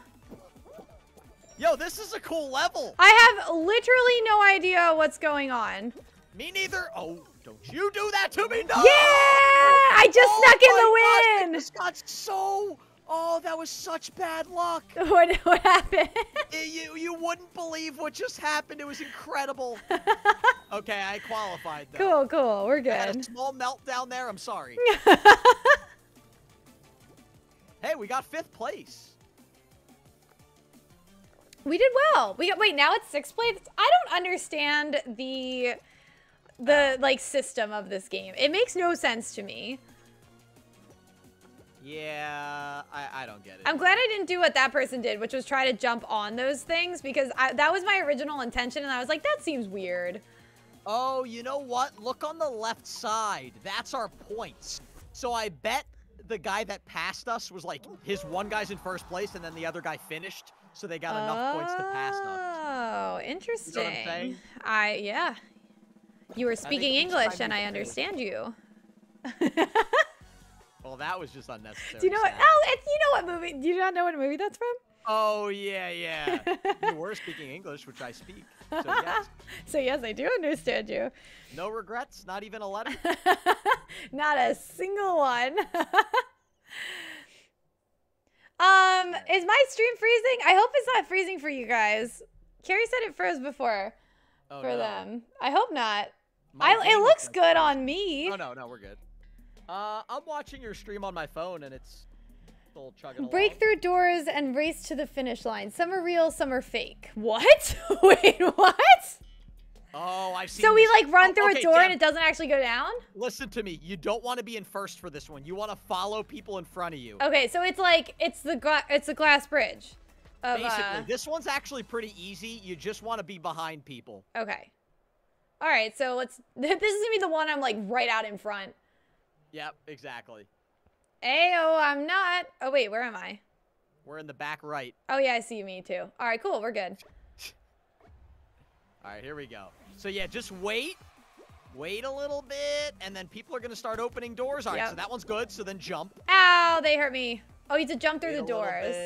Yo, this is a cool level. I have literally no idea what's going on. Me neither. Oh, don't you do that to me. No! Yeah! I just Oh snuck in the gosh, win! This got so... Oh, that was such bad luck. [LAUGHS] What, what happened? You, you wouldn't believe what just happened. It was incredible. [LAUGHS] okay, I qualified, though. cool, cool. We're I had a good. small meltdown there. I'm sorry. [LAUGHS] hey, we got fifth place. We did well. We got wait, now it's sixth place. I don't understand the the like system of this game. It makes no sense to me. Yeah, I, I don't get it. I'm glad I didn't do what that person did, which was try to jump on those things because I, that was my original intention, and I was like, that seems weird. Oh, you know what? Look on the left side. That's our points. So I bet the guy that passed us was like his one guy's in first place and then the other guy finished, so they got enough points to pass us. Oh, interesting. saying? I yeah. You were speaking English, and I understand you. [LAUGHS] Well, that was just unnecessary. Do you know what? Oh, you know what movie? Do you not know what movie that's from? Oh yeah, yeah. [LAUGHS] you were speaking English, which I speak. So yes, [LAUGHS] So yes, I do understand you. no regrets, not even a letter. [LAUGHS] Not a single one. um, is my stream freezing? I hope it's not freezing for you guys. Carrie said it froze before Oh, for no. them. I hope not. My I, it looks good on me. Oh no, no, we're good. Uh, I'm watching your stream on my phone, and it's still chugging along. Break through doors and race to the finish line. Some are real, some are fake. What? [LAUGHS] Wait, what? Oh, I've seen. So we like run Oh, through okay, a door and it doesn't actually go down? Listen to me. You don't want to be in first for this one. You want to follow people in front of you. Okay, so it's like it's the it's a glass bridge. Of, Basically, uh, this one's actually pretty easy. You just want to be behind people. okay. All right, so let's. [LAUGHS] This is gonna be the one I'm like right out in front. Yep, exactly. Ayo, I'm not. Oh wait, where am I? We're in the back right. Oh yeah, I see me too. All right, cool, we're good. [LAUGHS] All right, here we go. So yeah, just wait. Wait a little bit, and then people are gonna start opening doors. All right, Yep. so that one's good. So then jump. Ow, they hurt me. Oh, you have to jump through Wait the doors.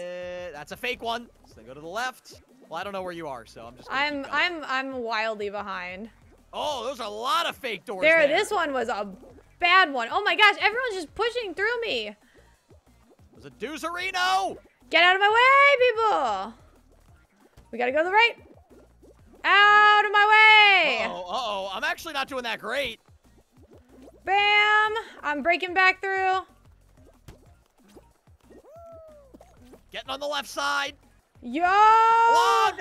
That's a fake one. So then go to the left. Well, I don't know where you are, so I'm just. I'm. I'm I'm wildly behind. Oh, there's a lot of fake doors There, there. this one was a bad one. Oh my gosh, everyone's just pushing through me. There's a Duzerino. Get out of my way, people. We gotta go to the right. Out of my way. Oh, uh oh. I'm actually not doing that great. Bam. I'm breaking back through. Getting on the left side. Yo. Long.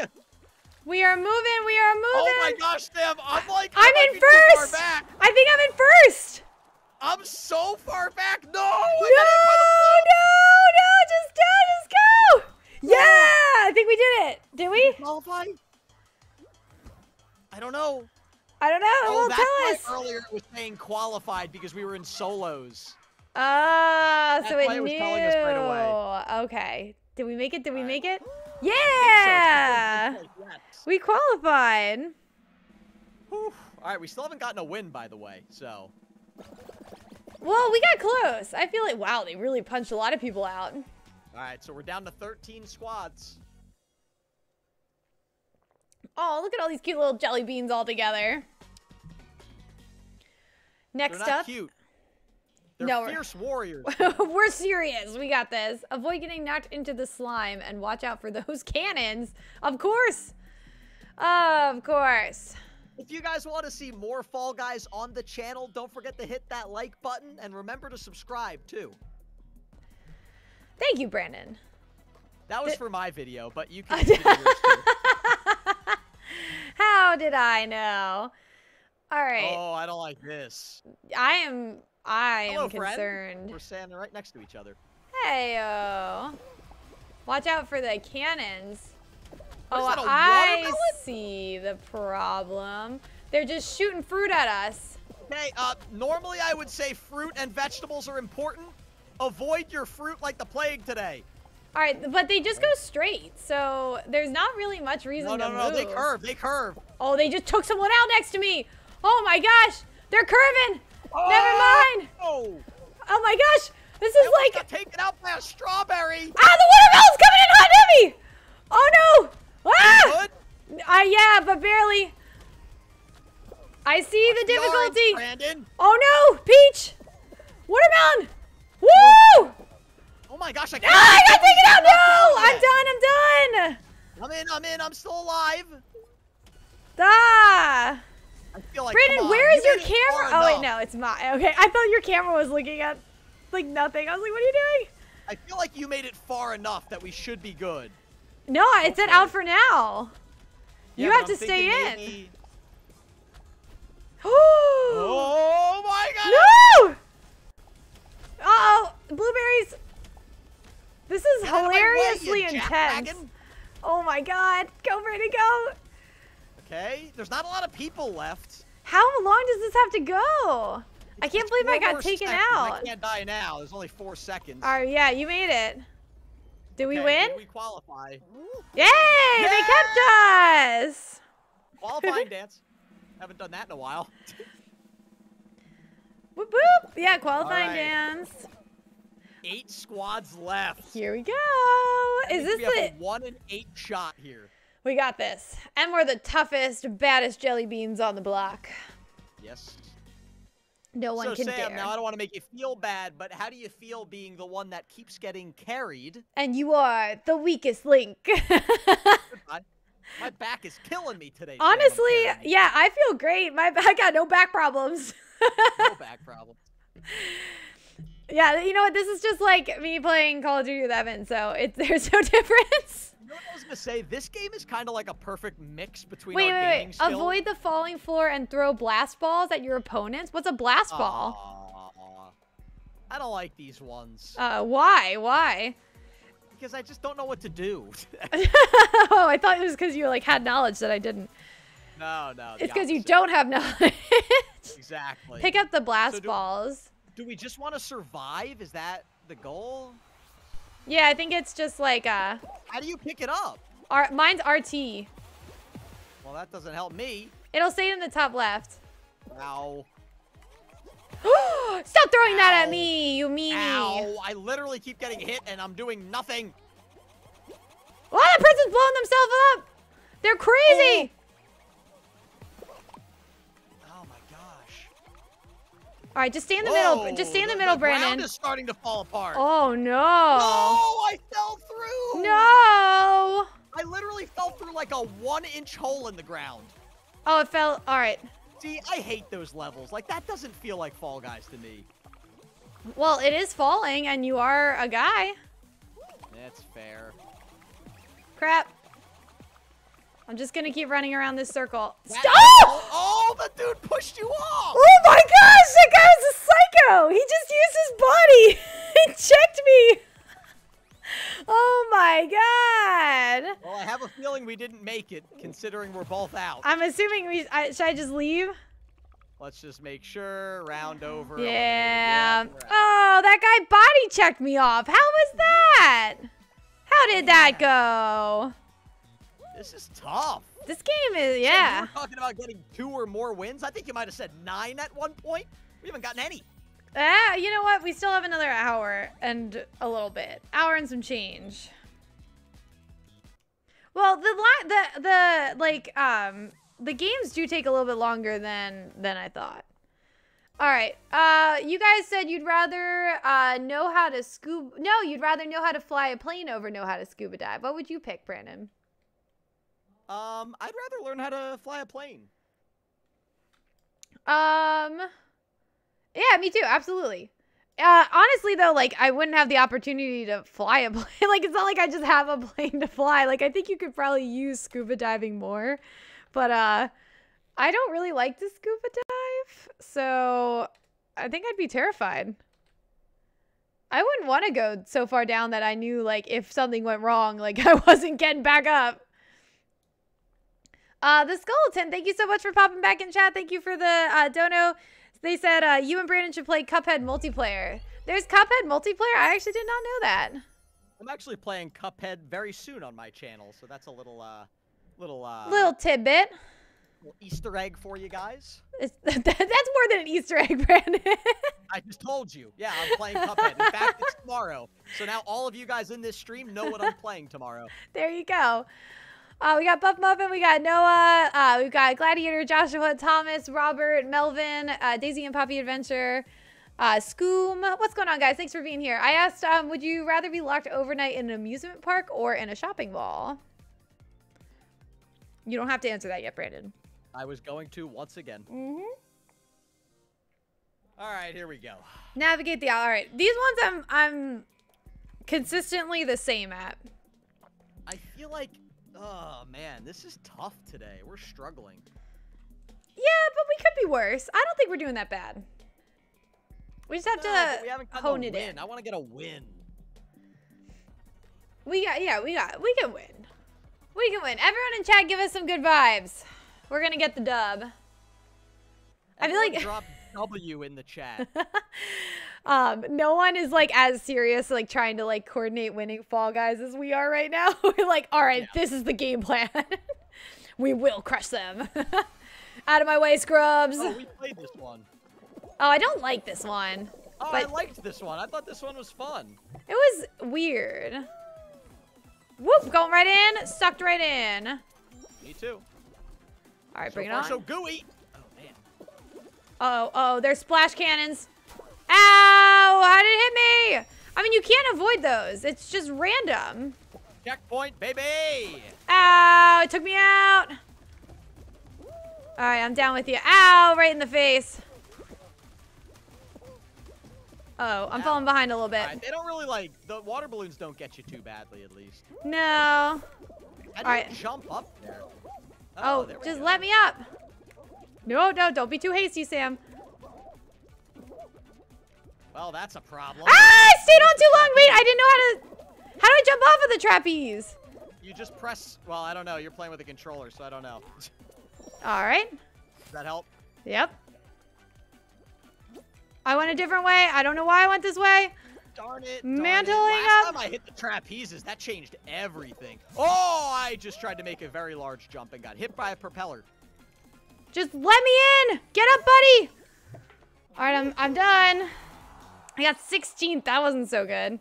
We are moving. We are moving. Oh my gosh, Sam. I'm like. I'm in be too far first. I think I'm in first. I'm so far back. No. No, I no, no, just go, just go. Yeah, I think we did it. Did we? qualify. I don't know. I don't know. Oh, well, that's tell why us. earlier it was saying qualified because we were in solos. Ah, so it it was knew. telling us right away. Okay. Did we make it? Did we make it? Yeah. so. [LAUGHS] Yes. We qualified. Whew. All right, we still haven't gotten a win, by the way. So Well, we got close. I feel like wow, they really punched a lot of people out. All right, so we're down to 13 squads. Oh, look at all these cute little jelly beans all together. Next They're not up, cute. They're No, we're- fierce [LAUGHS] warriors. we're serious. We got this. Avoid getting knocked into the slime and watch out for those [LAUGHS] cannons. Of course. Of course. If you guys want to see more Fall Guys on the channel, don't forget to hit that like button and remember to subscribe too. Thank you, Brandon. That was Th- for my video, but you can [LAUGHS] see yours too. How did I know? All right. Oh, I don't like this. I am I Hello, am friend. concerned. We're standing right next to each other. Hey, Watch out for the cannons. Oh, I see the problem. They're just shooting fruit at us. Hey, uh, normally I would say fruit and vegetables are important. Avoid your fruit like the plague today. All right, but they just go straight, so there's not really much reason No, no, to no, move. they curve, they curve. Oh, they just took someone out next to me. Oh my gosh, they're curving. Oh! Never mind. Oh, Oh my gosh, this is almost like got taken out by a strawberry. ah, the watermelon's coming in hot heavy. Oh no. Ah! Uh, yeah, but barely. I see the The orange, difficulty. Brandon. Oh no, Peach! Watermelon! Woo! Oh my gosh, I can't. Ah, I got taken out! No! I'm done, I'm done! I'm in, I'm in, I'm still alive. Ah! I feel like. Brandon, where you your made it far camera? Oh, wait, no, it's my. Okay, I thought your camera was looking at, like, nothing. I was like, what are you doing? I feel like you made it far enough that we should be good. No, it said out for now. You have to stay in. maybe- oh! [GASPS] Oh my god! No! Uh-oh, blueberries. This is Get out way, hilariously intense. jackwagon. Oh my god. Go, Brandon, go. Okay, there's not a lot of people left. How long does this have to go? I can't believe I got taken seconds. out. I can't die now. There's only four seconds. All right, yeah, you made it. Did we Okay, win? did we qualify. Yay! They kept us. Qualifying [LAUGHS] dance. Haven't done that in a while. [LAUGHS] Whoop whoop. Yeah, qualifying right. dance. Eight squads left. Here we go. Is this we have the? a one and eight shot here? We got this, and we're the toughest, baddest jelly beans on the block. Yes. No one so can Sam, dare. now I don't want to make you feel bad, but how do you feel being the one that keeps getting carried? and you are the weakest link. [LAUGHS] My back is killing me today. Honestly, carrying. yeah, I feel great. My [LAUGHS] I got no back problems. no [LAUGHS] back problems. yeah, you know what? This is just like me playing Call of Duty with Evan, so it, there's no difference. You know what I was gonna say? This game is kind of like a perfect mix between Wait, our wait, wait. skill. Avoid the falling floor and throw blast balls at your opponents. What's a blast ball? Aw. I don't like these ones Uh, why? Why? because I just don't know what to do. [LAUGHS] oh, I thought it was because you like had knowledge that I didn't. no, no. It's because you don't have knowledge. [LAUGHS] Exactly. Pick up the blast So do- balls. Do we just want to survive? Is that the goal? Yeah, I think it's just like uh, How do you pick it up? R- mine's RT. Well, that doesn't help me. It'll say it in the top left. Ow. [GASPS] Stop throwing that at me, you meanie. Ow. I literally keep getting hit and I'm doing nothing. Oh, that person's blowing themselves up. They're crazy. Oh All right, just stay in the middle. Just stay in the the, middle, the ground is starting to fall apart. Oh no. No, I fell through. No. I literally fell through like a one inch hole in the ground. Oh, it fell. All right. See, I hate those levels. Like, that doesn't feel like Fall Guys to me. Well, it is falling, and you are a guy. That's fair. Crap. I'm just gonna keep running around this circle. Stop! Oh, the dude pushed you off! Oh my gosh, that guy's a psycho! He just used his body! [LAUGHS] he checked me! Oh my god! Well, I have a feeling we didn't make it, considering we're both out. I'm assuming we. I, should I just leave? Let's just make sure. Round over. Yeah. eliminated. we're. Oh, that guy body checked me off. How was that? How did that go? This is tough. This game is yeah. You were talking about getting two or more wins. I think you might have said nine at one point. We haven't gotten any. Ah, you know what? We still have another hour and a little bit. Hour and some change. Well, the the the like um the games do take a little bit longer than than I thought. All right. Uh you guys said you'd rather uh know how to scuba No, you'd rather know how to fly a plane over know how to scuba dive. What would you pick, Brandon? Um, I'd rather learn how to fly a plane. Um Yeah, me too. Absolutely. Uh honestly though, like I wouldn't have the opportunity to fly a [LAUGHS] plane. like it's not like I just have a [LAUGHS] plane to fly. Like I think you could probably use scuba diving more. But uh I don't really like to scuba dive. So I think I'd be terrified. I wouldn't want to go so far down that I knew like if something went wrong, like [LAUGHS] I wasn't getting back up. Uh, the skeleton, thank you so much for popping back in chat. Thank you for the uh, dono. They said uh, you and Brandon should play Cuphead multiplayer. There's Cuphead multiplayer. I actually did not know that. I'm actually playing Cuphead very soon on my channel, so that's a little, uh, little, uh, Little tidbit. little Easter egg for you guys. It's, [LAUGHS] that's more than an Easter egg, [LAUGHS] Brandon. I just told you. Yeah, I'm playing Cuphead. In fact, it's tomorrow. So now all of you guys in this stream know what I'm playing tomorrow. [LAUGHS] there you go. Uh, we got Buff Muffin, we got Noah, uh, we've got Gladiator, Joshua, Thomas, Robert, Melvin, uh, Daisy and Poppy Adventure, uh, Scoom. What's going on, guys? Thanks for being here. I asked, um, would you rather be locked overnight in an amusement park or in a shopping mall? You don't have to answer that yet, Brandon. I was going to once again. Mm-hmm. All right, here we go. Navigate the all right. These ones I'm I'm consistently the same at. I feel like, oh man, this is tough today. We're struggling. Yeah, but we could be worse. I don't think we're doing that bad. We just have No, to we haven't gotten hone it in. I want to get a win. We got yeah, we got we can win. We can win. Everyone in chat give us some good vibes. We're gonna get the dub. I feel like- drop W in the chat. [LAUGHS] Um, no one is like as serious like trying to like coordinate winning Fall Guys as we are right now. [LAUGHS] We're like, all right, Yeah. this is the game plan. [LAUGHS] we will crush them. [LAUGHS] Out of my way, scrubs. oh, we played this one. Oh, I don't like this one. Oh, I liked this one. I thought this one was fun. It was weird. Whoop, going right in, sucked right in. Me too. All right, So bring it on. so gooey. Oh man. Oh, oh, there's splash cannons. Ow! How did it hit me? I mean, you can't avoid those. It's just random. Checkpoint, baby. Ow! It took me out. All right, I'm down with you. Ow! Right in the face. Oh, I'm falling behind a little bit. All right, they don't really like the water balloons. Don't get you too badly, at least. No. You Alright. jump up there? Oh, oh there just go. let me up. No, no, don't be too hasty, Sam. Well, that's a problem. Ah! I stayed on too long. Wait, I didn't know how to. How do I jump off of the trapeze? You just press. Well, I don't know. You're playing with a controller, so I don't know. All right. Does that help? Yep. I went a different way. I don't know why I went this way. Darn it. Darn Mantling it. Last up. time I hit the trapezes, that changed everything. Oh, I just tried to make a very large jump and got hit by a propeller. Just let me in. Get up, buddy. All right, I'm I'm done. I got 16th. That wasn't so good.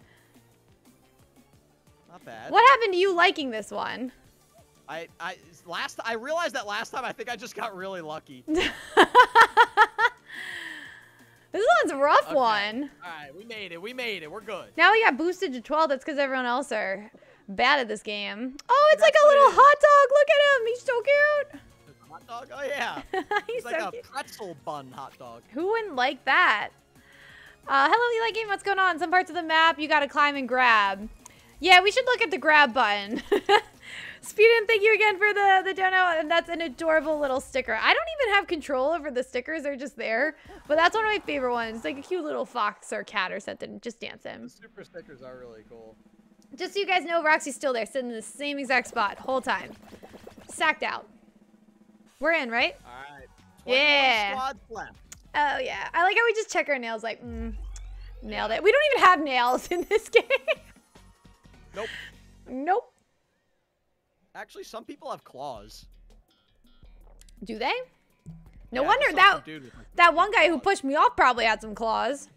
Not bad. What happened to you liking this one? I I last I realized that last time I think I just got really lucky. [LAUGHS] This one's a rough Okay. one. All right, we made it. We made it. We're good. Now we got boosted to 12. That's because everyone else are bad at this game. Oh, it's like a little hot dog. Look at him. He's so cute. Hot dog? Oh yeah. [LAUGHS] He's like so a cute. pretzel bun hot dog. Who wouldn't like that? Uh, hello, Eli Game. What's going on? Some parts of the map you gotta climb and grab. Yeah, we should look at the grab button. [LAUGHS] Speedin, thank you again for the, the donut, and that's an adorable little sticker. I don't even have control over the stickers, they're just there. But that's one of my favorite ones. It's like a cute little fox or cat or something, just dancing. The super stickers are really cool. Just so you guys know, Roxy's still there, sitting in the same exact spot, whole time. Sacked out. We're in, right? All right. Yeah. Left. Oh, yeah. I like how we just check our nails like, mm, nailed it. We don't even have nails [LAUGHS] in this game. Nope. nope. Actually, some people have claws. Do they? No Yeah, wonder that that one guy who pushed me off probably had some claws.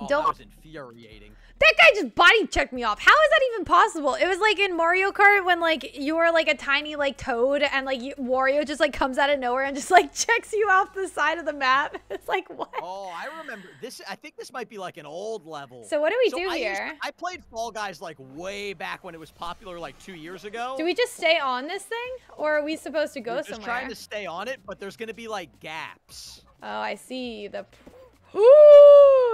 Oh, don't- that was infuriating. That guy just body checked me off. How is that even possible? It was like in Mario Kart when like you were like a tiny like toad and like you, Wario just like comes out of nowhere and just like [LAUGHS] checks you off the side of the map. [LAUGHS] It's like what? Oh, I remember this. I think this might be like an old level. So what do we So do I used here? I played Fall Guys like way back when it was popular, like two years ago. Do we just stay on this thing, or are we supposed to go We're just somewhere? trying to stay on it, but there's gonna be like gaps. Oh, I see. The. Ooh!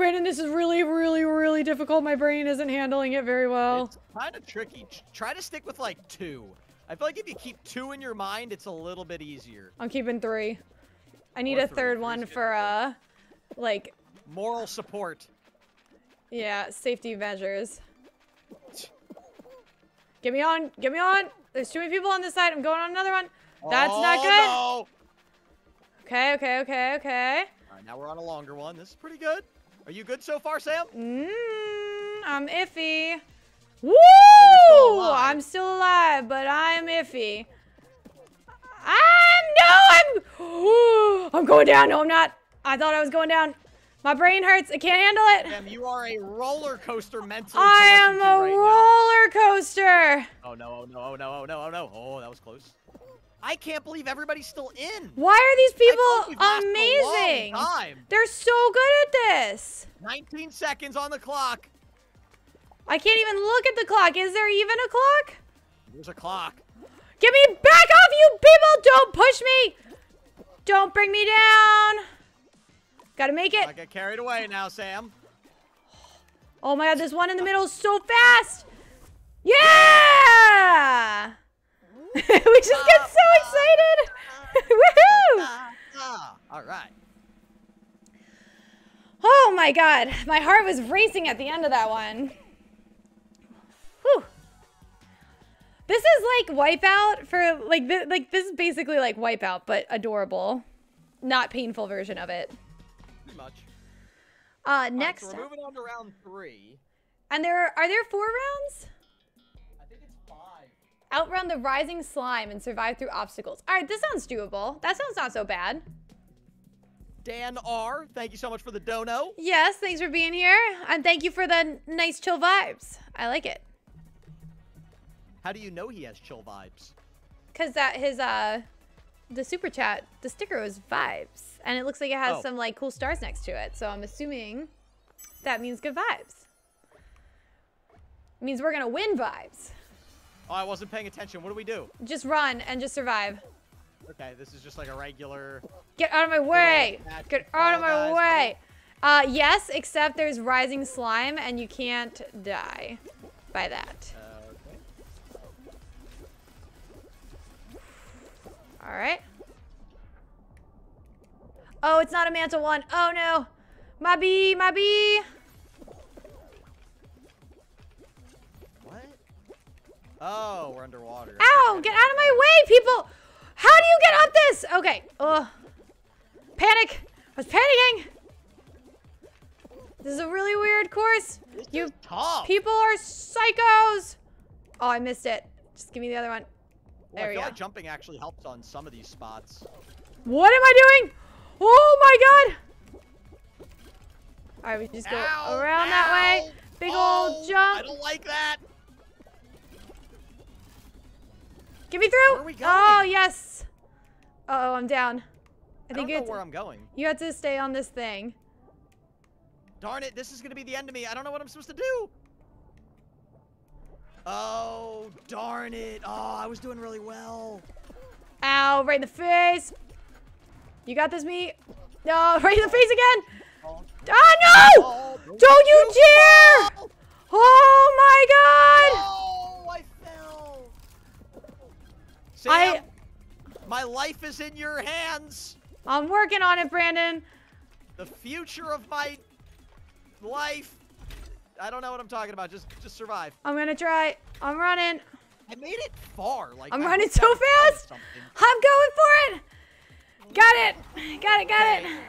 Brandon, this is really, really, really difficult. My brain isn't handling it very well. It's kind of tricky. Try to stick with like two. I feel like if you keep two in your mind, it's a little bit easier. I'm keeping three. I need Or a three. third one for uh, like, Moral support. yeah, safety measures. Get me on, get me on. There's too many people on this side. I'm going on another one. That's not Oh, good. No. Okay, okay, okay, okay. All right, now we're on a longer one. This is pretty good. Are you good so far, Sam? Mmm, I'm iffy. Woo! still. I'm still alive, but I'm iffy. I'm no, I'm. [GASPS] I'm going down. No, I'm not. I thought I was going down. My brain hurts. I can't handle it. Sam, you are a roller coaster mentally. I am a right now. roller coaster. Oh no! Oh no! Oh no! Oh no! Oh no! Oh, that was close. I can't believe everybody's still in. Why are these I thought we'd people lasted a long amazing? They're so good at this. 19 seconds on the clock. I can't even look at the clock. Is there even a clock? There's a clock. Get me back off, you people! Don't push me! Don't bring me down! Gotta make it. I get carried away now, Sam. Oh my god, this one in the middle is so fast! Yeah! [LAUGHS] we just get so excited! [LAUGHS] Woohoo! All right. Oh my god, my heart was racing at the end of that one. Whew. This is like Wipeout for like th like this is basically like Wipeout, but adorable, not painful version of it. Pretty much. Uh, All right, next, so we're moving on to round three. and there are, are there four rounds? Outrun the rising slime and survive through obstacles. All right, this sounds doable. That sounds not so bad. Dan R, thank you so much for the dono. Yes, thanks for being here, and thank you for the nice chill vibes. I like it. How do you know he has chill vibes? Cause that his uh the super chat, the sticker was vibes. And it looks like it has Oh. some like cool stars next to it. So I'm assuming that means good vibes. It means we're gonna win vibes. Oh, I wasn't paying attention. What do we do? Just run and just survive. Okay, this is just like a regular. Get out of my way! Get out of my way! Uh yes, except there's rising slime and you can't die by that. Okay. Alright. Oh, it's not a mantle one. Oh no. My bee, my bee. Oh, we're underwater. Ow! Get out of my way, people! How do you get up this? Okay. Ugh. Panic! I was panicking! This is a really weird course. This You tough. people are psychos! Oh, I missed it. Just give me the other one. Well, There I we feel go. like jumping actually helps on some of these spots. What am I doing? Oh my god! Alright, we just go Ow, around that way. Big oh, old jump. I don't like that. Get me through. Where are we going? Oh, yes. Uh oh, I'm down. I I, think don't know where I'm going. you have to stay on this thing. Darn it, this is gonna be the end of me. I don't know what I'm supposed to do. Oh, darn it. Oh, I was doing really well. Ow, right in the face. You got this, me? No, [LAUGHS] right in the face again. Oh, Oh, no! oh, Don't you dare! fall. Oh, my God. Oh, I fell. Sam, I- my life is in your hands. I'm working on it, Brandon. The future of my life. I don't know what I'm talking about. Just, just survive. I'm going to try. I'm running. I made it far. Like I'm I running so fast. I'm going for it. Got it. Got it, got it.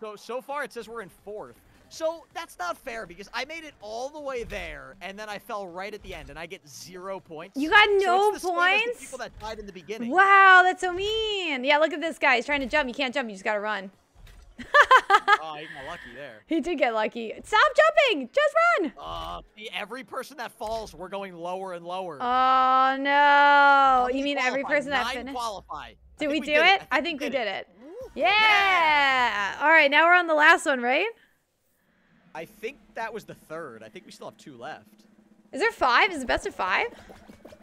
So so far it says we're in fourth. So that's not fair because I made it all the way there and then I fell right at the end and I get zero points. You got So no it's the same as the points? people that died in the beginning. Wow, that's so mean. Yeah, look at this guy. He's trying to jump. You can't jump. You just got to run. [LAUGHS] Oh, I got lucky there. He did get lucky. Stop jumping. Just run. Uh, every person that falls, we're going lower and lower. Oh, no. You mean every qualify? person that finished? qualify. Did think we do did it? I think we did it. Woo. Yeah. All right, now we're on the last one, right? I think that was the third. I think we still have two left. Is there five? Is it best of five?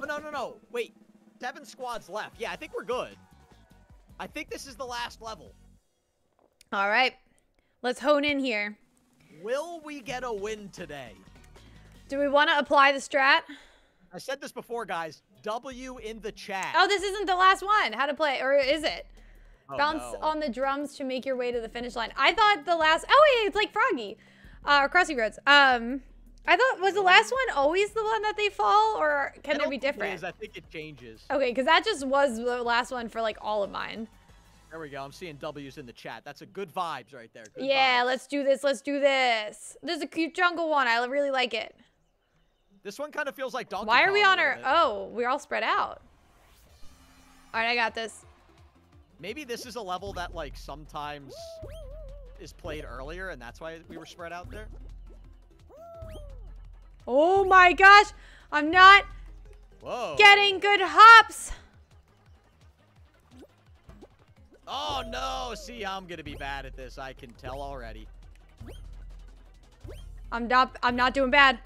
Oh, no, no, no. Wait. Seven squads left. Yeah, I think we're good. I think this is the last level. All right. Let's hone in here. Will we get a win today? Do we want to apply the strat? I said this before, guys. W in the chat. Oh, this isn't the last one. How to play, or is it? Oh, Bounce no. on the drums to make your way to the finish line. I thought the last. Oh wait, it's like Frogger, uh, or Crossy Roads. Um, I thought was the last one always the one that they fall, or can there be think it different? is. I think it changes. Okay, because that just was the last one for like all of mine. There we go. I'm seeing W's in the chat. That's a good vibes right there. Good yeah, vibes. let's do this. Let's do this. There's a cute jungle one. I really like it. This one kind of feels like Donkey Why are we on our? bit. Oh, we're all spread out. All right, I got this. Maybe this is a level that like sometimes is played earlier, and that's why we were spread out there. Oh my gosh. I'm not Whoa. getting good hops. Oh no! See, I'm gonna be bad at this. I can tell already. I'm not I'm not doing bad.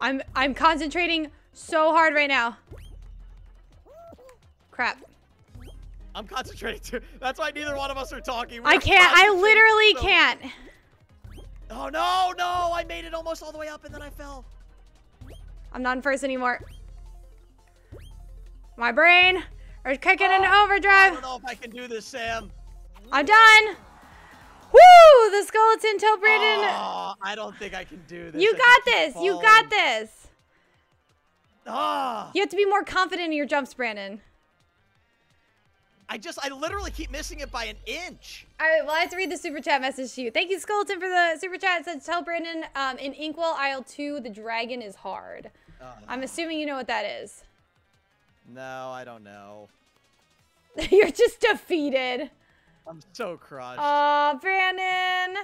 I'm I'm concentrating so hard right now. Crap. I'm concentrating too. That's why neither one of us are talking. I We're can't. I literally so- can't. Oh no, no! I made it almost all the way up and then I fell. I'm not in first anymore. My brain is kicking into overdrive. I don't know if I can do this, Sam. I'm done. Woo! The skeleton toe Brandon. Oh, I don't think I can do this. you I got this. You got this. Ah, You have to be more confident in your jumps, Brandon. I just, I literally keep missing it by an inch. All right, well, I have to read the super chat message to you. Thank you, Skeleton, for the super chat. It says, tell Brandon um, in Inkwell Isle 2, the dragon is hard. Oh, I'm assuming you know what that is. no, I don't know. [LAUGHS] You're just defeated. I'm so crushed. Aw, Brandon.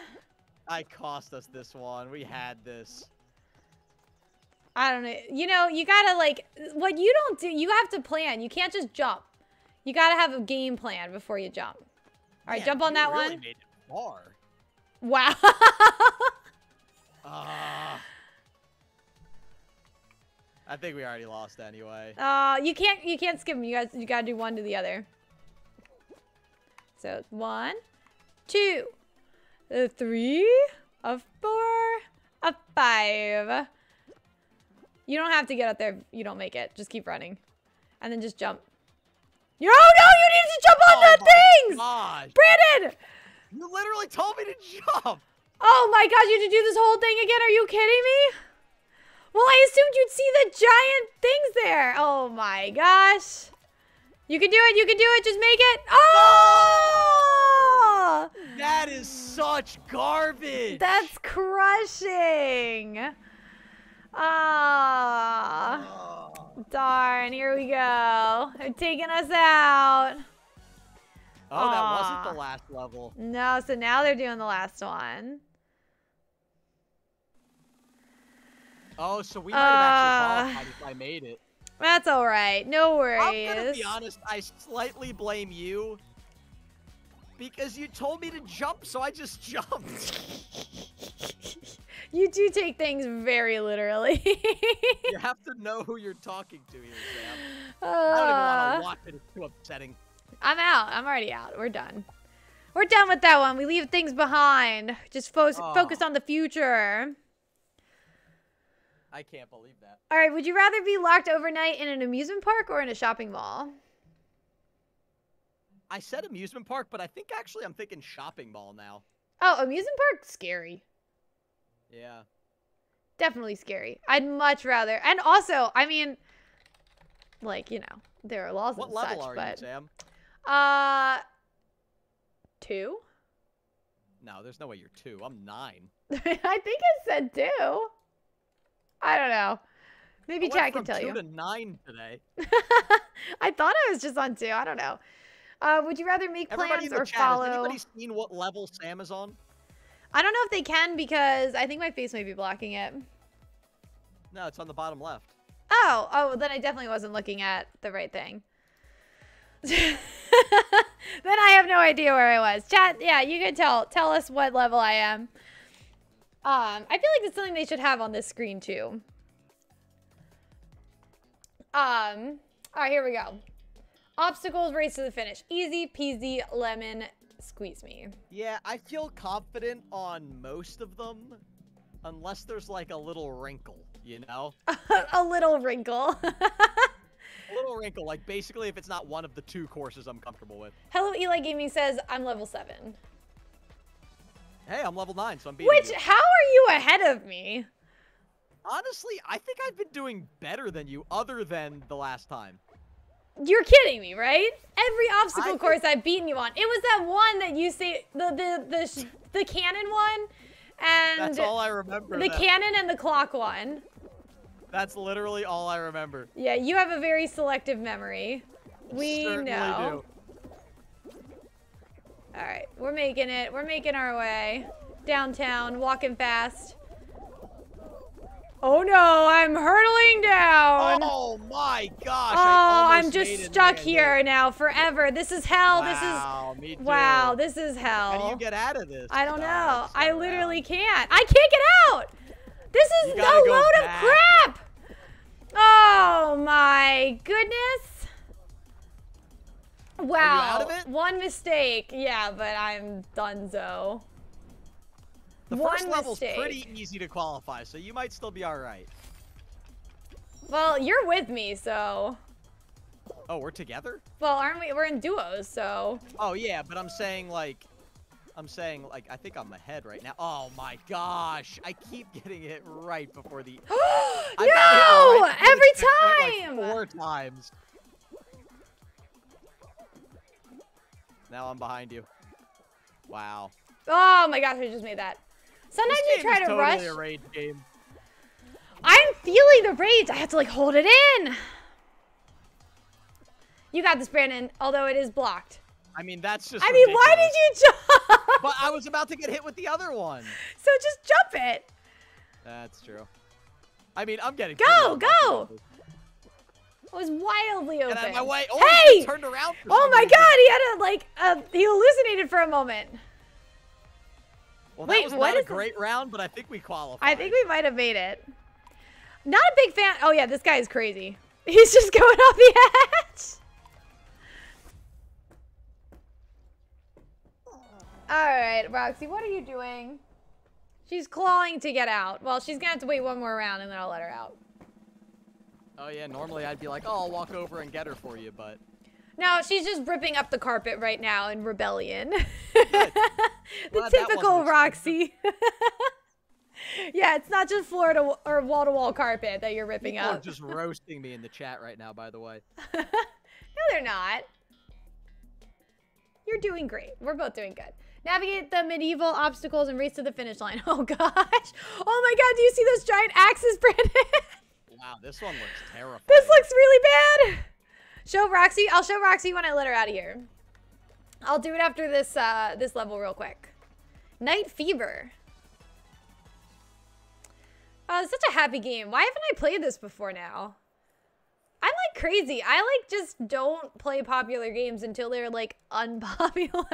I cost us this one. We had this. I don't know. You know, you gotta, like, what you don't do, you have to plan. You can't just jump. You gotta have a game plan before you jump. All right, Man, jump on that really one. Made it far. Wow. Ah. I think we already lost anyway. [LAUGHS] Uh, you can't you can't skip them. You guys you gotta do one to the other. So one, two, a three, a four, a five. You don't have to get up there you don't make it. Just keep running. And then just jump. You, oh no, you need to jump on oh the my things! Gosh. Brandon! You literally told me to jump. Oh my gosh, you had to do this whole thing again? Are you kidding me? Well, I assumed you'd see the giant things there. Oh my gosh. You can do it, you can do it, just make it. Oh! That is such garbage. That's crushing. Ah, Oh, darn, here we go. They're taking us out. Oh, that wasn't the last level. No, so now they're doing the last one. Oh, so we might have actually Uh, qualified if I made it. That's all right. No worries. I'm gonna be honest. I slightly blame you because you told me to jump, so I just [LAUGHS] jumped. You do take things very literally. [LAUGHS] you have to know who you're talking to here, Sam. Uh, I don't even want to watch it. It's too upsetting. I'm out. I'm already out. We're done. We're done with that one. We leave things behind. Just fo- Aw. focus on the future. I can't believe that. All right. Would you rather be locked overnight in an amusement park or in a shopping mall? I said amusement park, but I think actually I'm thinking shopping mall now. Oh, amusement park? Scary. Yeah. Definitely scary. I'd much rather. And also, I mean, like, you know, there are laws What and level such, are but. you, Sam? Uh, two? No, there's no way you're two. I'm nine. [LAUGHS] I think it said two. I don't know. Maybe I chat can from tell two you. to nine today. [LAUGHS] I thought I was just on two. I don't know. Uh, would you rather make plans or chat, follow? has anybody seen what level Sam is on? I don't know if they can because I think my face might be blocking it. No, it's on the bottom left. Oh, oh, then I definitely wasn't looking at the right thing. [LAUGHS] then I have no idea where I was. Chat, yeah, you can tell tell us what level I am. Um, I feel like it's something they should have on this screen too. Um, all right, here we go. Obstacles, race to the finish. Easy peasy lemon squeeze me. Yeah, I feel confident on most of them, unless there's like a little wrinkle, you know? [LAUGHS] a little wrinkle. A little wrinkle, like basically if it's not one of the two courses I'm comfortable with. Hello Eli Gaming says I'm level seven. Hey, I'm level nine, so I'm beating Which you. how are you ahead of me? Honestly, I think I've been doing better than you, other than the last time. You're kidding me, right? Every obstacle I- course I've beaten you on. It was that one that you say the the the sh- the cannon one, and That's all I remember. the cannon and the clock one. That's literally all I remember. Yeah, you have a very selective memory. We Certainly know. do. All right, we're making it. We're making our way downtown, walking fast. Oh no, I'm hurtling down. Oh my gosh! Oh, I'm just stuck here now forever. This is hell. Wow, me this too. is wow. This is hell. How do you get out of this? I don't Oh, know. it's I literally around. can't. I can't get out. This is no load back. of crap. Oh my goodness. Wow. out of it? One mistake. Yeah, but I'm done, donezo. The One first level's mistake. pretty easy to qualify, so you might still be all right. Well, you're with me, so. Oh, we're together? Well, aren't we? We're in duos, so. Oh yeah, but I'm saying like, I'm saying like, I think I'm ahead right now. Oh my gosh, I keep getting it right before the. [GASPS] No! right Every time! Like four times. Now I'm behind you. Wow. Oh my gosh, I just made that. Sometimes you try to totally rush. a rage game. I'm feeling the rage. I have to like hold it in. You got this, Brandon. Although it is blocked. I mean, that's just. I mean, why did you jump? But I was about to get hit with the other one. [LAUGHS] so just jump it. That's true. I mean, I'm getting. Go, go! It was wildly open. Of my way! Oh, hey! he turned around. for Oh my reason. God! He had a like. a, he hallucinated for a moment. Well, Wait, that was what not a great round, but I think we qualified. I think we might have made it. Not a big fan. Oh yeah, this guy is crazy. [LAUGHS] He's just going off the edge. All right, Roxy, what are you doing? She's clawing to get out. Well, she's gonna have to wait one more round and then I'll let her out. Oh yeah, normally I'd be like, oh, I'll walk over and get her for you, but No, she's just ripping up the carpet right now in rebellion. [LAUGHS] The typical Roxy. [LAUGHS] yeah, it's not just floor to or wall to wall carpet that you're ripping people are up. just roasting me in the chat right now. By the way, [LAUGHS] no, they're not. You're doing great. We're both doing good. Navigate the medieval obstacles and race to the finish line. Oh gosh. Oh my god, do you see those giant axes, Brandon? wow, this one looks terrifying. this looks really bad. Show Roxy. I'll show Roxy when I let her out of here. I'll do it after this uh this level real quick. Night Fever. Oh, it's such a happy game. Why haven't I played this before now? I'm like crazy. I like just don't play popular games until they're like [LAUGHS] unpopular.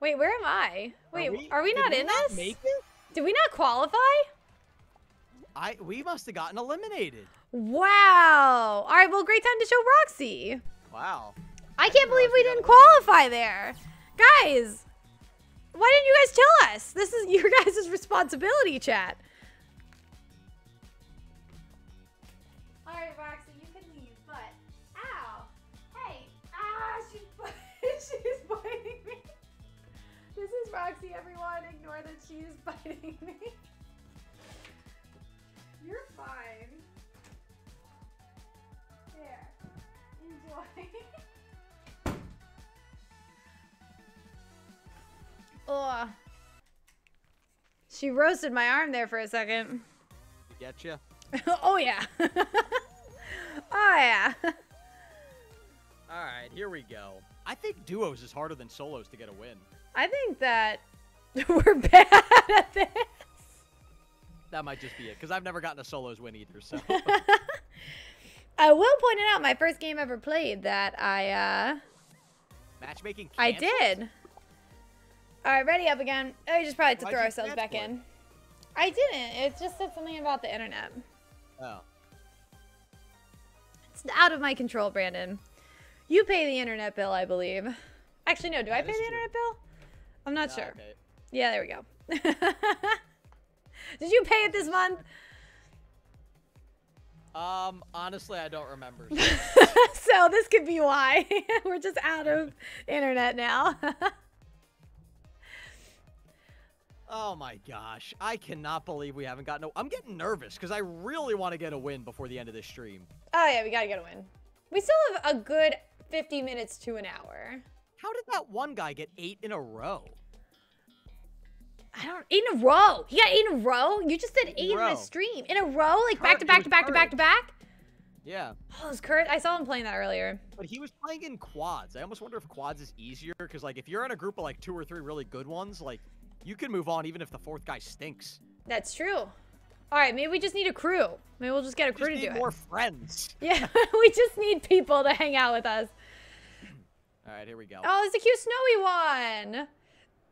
Wait, where am I? Wait, are we, did not in not this? Did we not qualify? I we must have gotten eliminated. Wow. All right, well, great time to show Roxy. Wow. I can't believe realize we we didn't eliminated. qualify there. Guys, why didn't you guys tell us? This is [LAUGHS] your guys' responsibility, chat. All right, Roxy, you can leave, but ow, hey, ah, [LAUGHS] she's [LAUGHS] she's biting me. This is Roxy, everyone. Ignore that she is biting me. Ugh. She roasted my arm there for a second. Get you. [LAUGHS] oh yeah. [LAUGHS] oh yeah. [LAUGHS] All right, here we go. I think duos is harder than solos to get a win. I think that we're bad at this. That might just be it, because I've never gotten a solos win either. So I will point it out, my first game ever played that I uh matchmaking. I canceled? Did. Alright, ready up again. Oh, you just probably had to Why'd throw ourselves back it? in. I didn't. It just said something about the internet. Oh. It's out of my control, Brandon. You pay the internet bill, I believe. Actually, no. Do I pay the true. internet bill? I'm not Ah, sure. Yeah, there we go. [LAUGHS] Did you pay it this month? Um, honestly, I don't remember. [LAUGHS] so this could be why [LAUGHS] we're just out of internet now. Oh my gosh, I cannot believe we haven't gotten. A- I'm getting nervous because I really want to get a win before the end of this stream. oh yeah, we gotta get a win. We still have a good 50 minutes to an hour. How did that one guy get eight in a row? I don't eight in a row. He got eight in a row. You just said eight in a stream in a row, like back to back to back to back to back. Yeah. Oh, is Kurt? I saw him playing that earlier. But he was playing in quads. I almost wonder if quads is easier because, like, if you're in a group of like two or three really good ones, like, you can move on even if the fourth guy stinks. That's true. All right, maybe we just need a crew. Maybe we'll just get a crew to need do more it. friends. Yeah, [LAUGHS] we just need people to hang out with us. All right, here we go. Oh, it's a cute snowy one.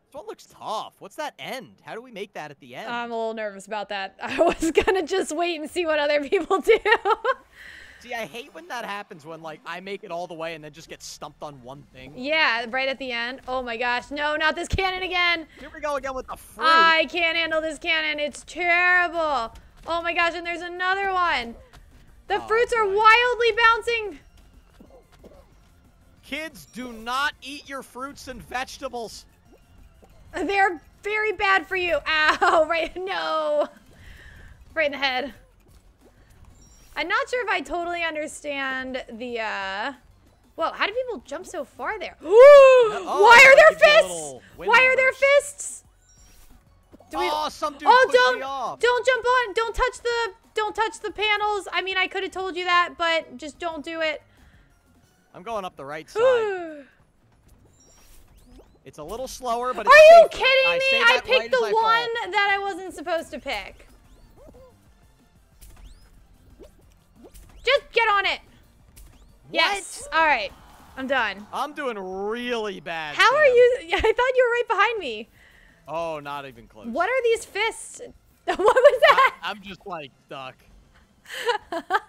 This one looks tough. What's that end? How do we make that at the end? I'm a little nervous about that. [LAUGHS] I was gonna just wait and see what other people do. [LAUGHS] See, I hate when that happens when like I make it all the way and then just get stumped on one thing. yeah, right at the end. Oh my gosh, no, not this cannon again. Here we go again with the fruit. I can't handle this cannon. It's terrible. Oh my gosh, and there's another one. The Oh, fruits are wildly bouncing. Kids, do not eat your fruits and vegetables. They're very bad for you. Ow, [LAUGHS] right, no. Right in the head. I'm not sure if I totally understand the, uh... Whoa, how do people jump so far there? Why [GASPS] oh, are like there you fists? Why are there fists? Do we- oh, some dude oh, don't, off. don't jump on. Don't touch the, don't touch the panels. I mean, I could have told you that, but just don't do it. I'm going up the right [SIGHS] side. It's a little slower, but you it's safer. kidding I me? say I picked right the I one that I wasn't supposed to pick. Just get on it. Yes. All right. I'm done. I'm doing really bad. How are you? [LAUGHS] I thought you were right behind me. Oh, not even close. What are these fists? [LAUGHS] what was that? I'm just like stuck. [LAUGHS]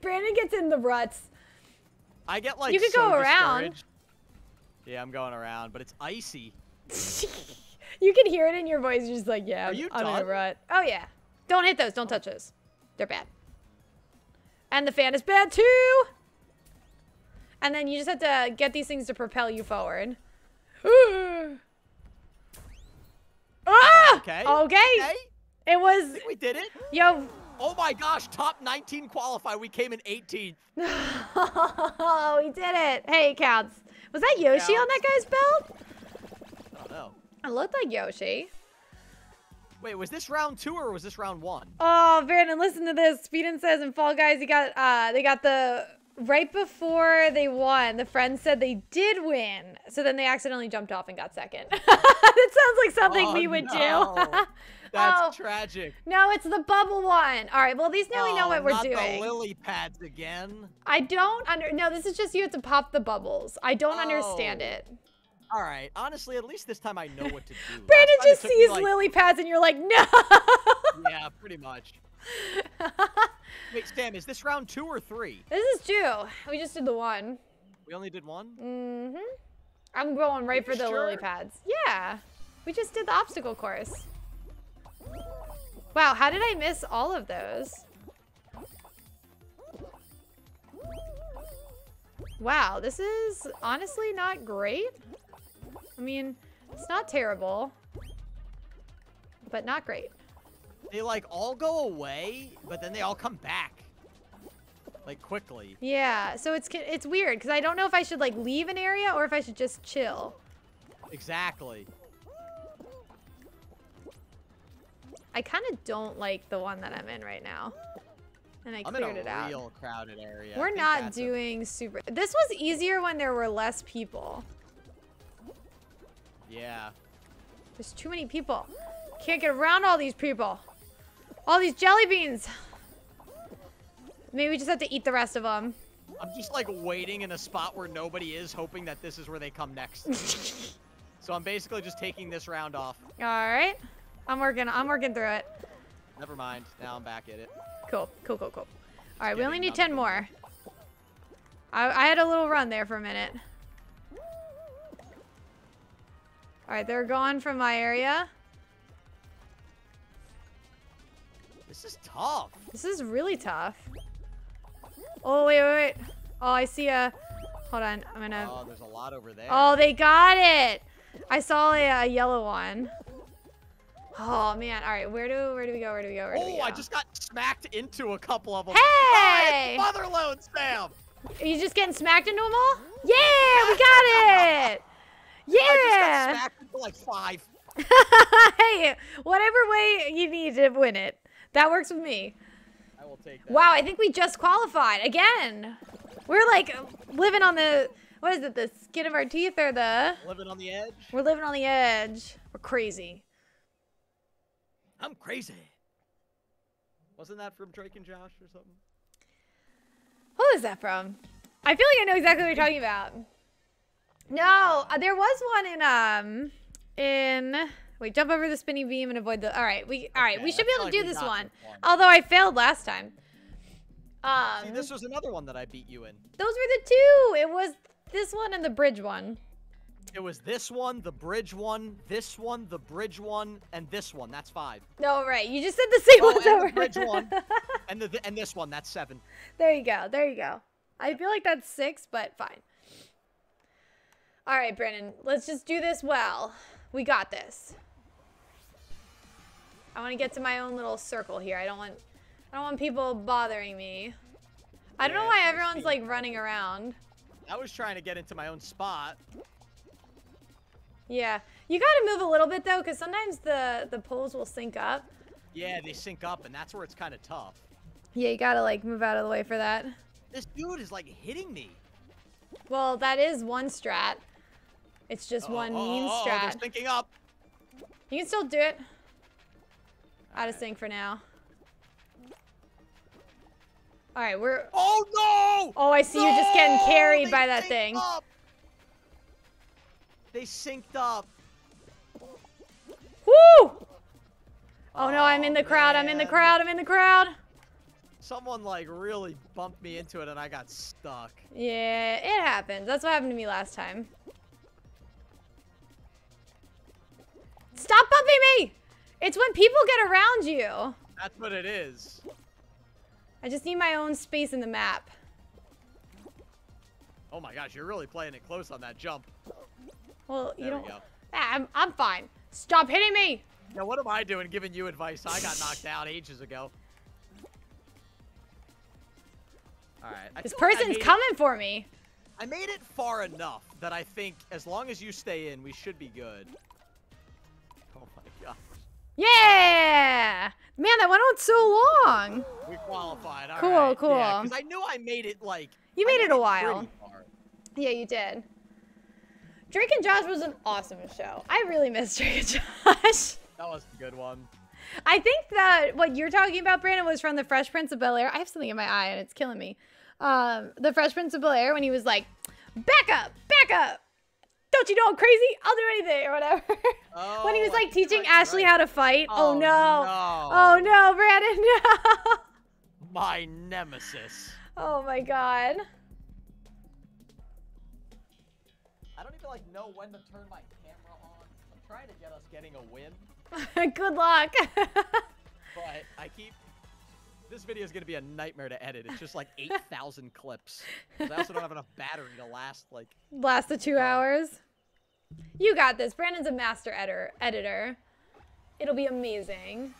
Brandon gets in the ruts. I get like You could so go around. discouraged. Yeah, I'm going around, but it's icy. you can hear it in your voice. You're just like, yeah, Are I'm, you I'm in a rut. Oh yeah. Don't hit those. Don't touch those. They're bad. And the fan is bad too. And then you just have to get these things to propel you forward. [SIGHS] ah! Okay. Okay. Okay. It I was think we did it. yo. Oh my gosh, top 19 qualify. We came in 18th. [LAUGHS] Oh, we did it. Hey, it counts. Was that Yoshi on that guy's belt? Oh no. It looked like Yoshi. Wait, was this round two or was this round one? Oh, Brandon, listen to this. Speedin says in Fall Guys, he got uh they got the right before they won. The friends said they did win, so then they accidentally jumped off and got second. [LAUGHS] that sounds like something Oh, we would no. do. [LAUGHS] That's Oh. tragic. no, it's the bubble one. All right, well at least now we know Oh, what we're not doing. the lily pads again. I don't under. No, this is just you have to pop the bubbles. I don't understand Oh. it. All right. Honestly, at least this time I know what to do. [LAUGHS] Brandon Last time it just sees like- lily pads and you're like, no. Yeah, pretty much. [LAUGHS] Wait, Sam, is this round two or three? this is two. We just did the one. We only did one? Mm-hmm. I'm going right for the lily pads. Yeah. We just did the obstacle course. Wow, how did I miss all of those? Wow, this is honestly not great. I mean, it's not terrible, but not great. They like all go away, but then they all come back. Like quickly. Yeah, so it's it's weird because I don't know if I should like leave an area or if I should just chill. Exactly. I kind of don't like the one that I'm in right now. And I I'm in cleared a it out. real crowded area. We're not a- doing super. This was easier when there were less people. Yeah. There's too many people. Can't get around all these people. All these jelly beans. Maybe we just have to eat the rest of them. I'm just like waiting in a spot where nobody is, hoping that this is where they come next. [LAUGHS] so I'm basically just taking this round off. All right. I'm working. I'm working through it. Never mind. Now I'm back at it. Cool. Cool. Cool. Cool. All right. We only need ten more. I, I had a little run there for a minute. All right. They're gone from my area. This is tough. This is really tough. Oh, wait, wait, wait. Oh, I see a... Hold on. I'm gonna... Oh, there's a lot over there. Oh, they got it! I saw a, a yellow one. Oh, man. All right, where do where do we go? Where do we go? Where do we Oh, go? I just got smacked into a couple of them. Hey! Oh, Sam! Are you just getting smacked into them all? Yeah, we got it! [LAUGHS] I just got Yeah! smacked into like five. [LAUGHS] hey, whatever way you need to win it. That works with me. I will take that. Wow, I think we just qualified again. We're like living on the what is it? The skin of our teeth or the Living on the edge. we're living on the edge. We're crazy. I'm crazy. Wasn't that from Drake and Josh or something? Who is that from? I feel like I know exactly what you're talking about. No, uh, there was one in um in wait, jump over the spinning beam and avoid the. All right, we all right, Okay, we should be able to do this one. one. Although I failed last time. Um, See, this was another one that I beat you in. those were the two. It was this one and the bridge one. It was this one, the bridge one, this one, the bridge one, and this one. That's five. No, right. You just said the same Oh, ones and over. the bridge one, [LAUGHS] and the and this one. That's seven. There you go. There you go. I feel like that's six, but fine. All right, Brennan. Let's just do this well. We got this. I want to get to my own little circle here. I don't want, I don't want people bothering me. I don't know why everyone's like running around. I was trying to get into my own spot. Yeah, you got to move a little bit though, because sometimes the the poles will sync up. Yeah, they sync up, and that's where it's kind of tough. Yeah, you gotta like move out of the way for that. This dude is like hitting me. Well, that is one strat. It's just Oh, one oh, mean oh, they're strat. syncing up. You can still do it. Out of sync for now. All right, we're. Oh no! Oh, I see you're just getting carried They by that thing. up. They synced up. Woo! Oh no, I'm in Oh, the crowd. I'm in the crowd. I'm in the crowd. Someone like really bumped me into it, and I got stuck. Yeah, it happens. That's what happened to me last time. Stop bumping me! It's when people get around you. That's what it is. I just need my own space in the map. Oh my gosh, you're really playing it close on that jump. Well, you There don't. we. Ah, I'm, I'm fine. Stop hitting me! Now, what am I doing giving you advice? I got knocked out ages ago. Alright. I This feel like person's it- coming for me. I made it far enough that I think as long as you stay in, we should be good. Yeah! Man, that went on so long. We qualified. All Cool, right. cool. Yeah, because I knew I made it like. You I made it a while. far. Yeah, you did. Drake and Josh was an awesome show. I really miss [LAUGHS] Drake and Josh. That was a good one. I think that what you're talking about, Brandon, was from the Fresh Prince of Bel Air. I have something in my eye and it's killing me. Um, the Fresh Prince of Bel Air when he was like, "Back up, back up! Don't you know I'm crazy? I'll do anything or whatever." [LAUGHS] when he oh, was Oh, like teaching right, Ashley right. how to fight. Oh, Oh, no. no. Oh no, Brandon, [LAUGHS] no. My nemesis. oh my god. I don't even like know when to turn my camera on. I'm trying to get us getting a win, [LAUGHS] Good luck. but I keep. This video is gonna be a nightmare to edit. It's just like [LAUGHS] 8,000 clips. I also don't have enough battery to last like. Last the two hours. You got this. Brandon's a master editor. Editor. It'll be amazing.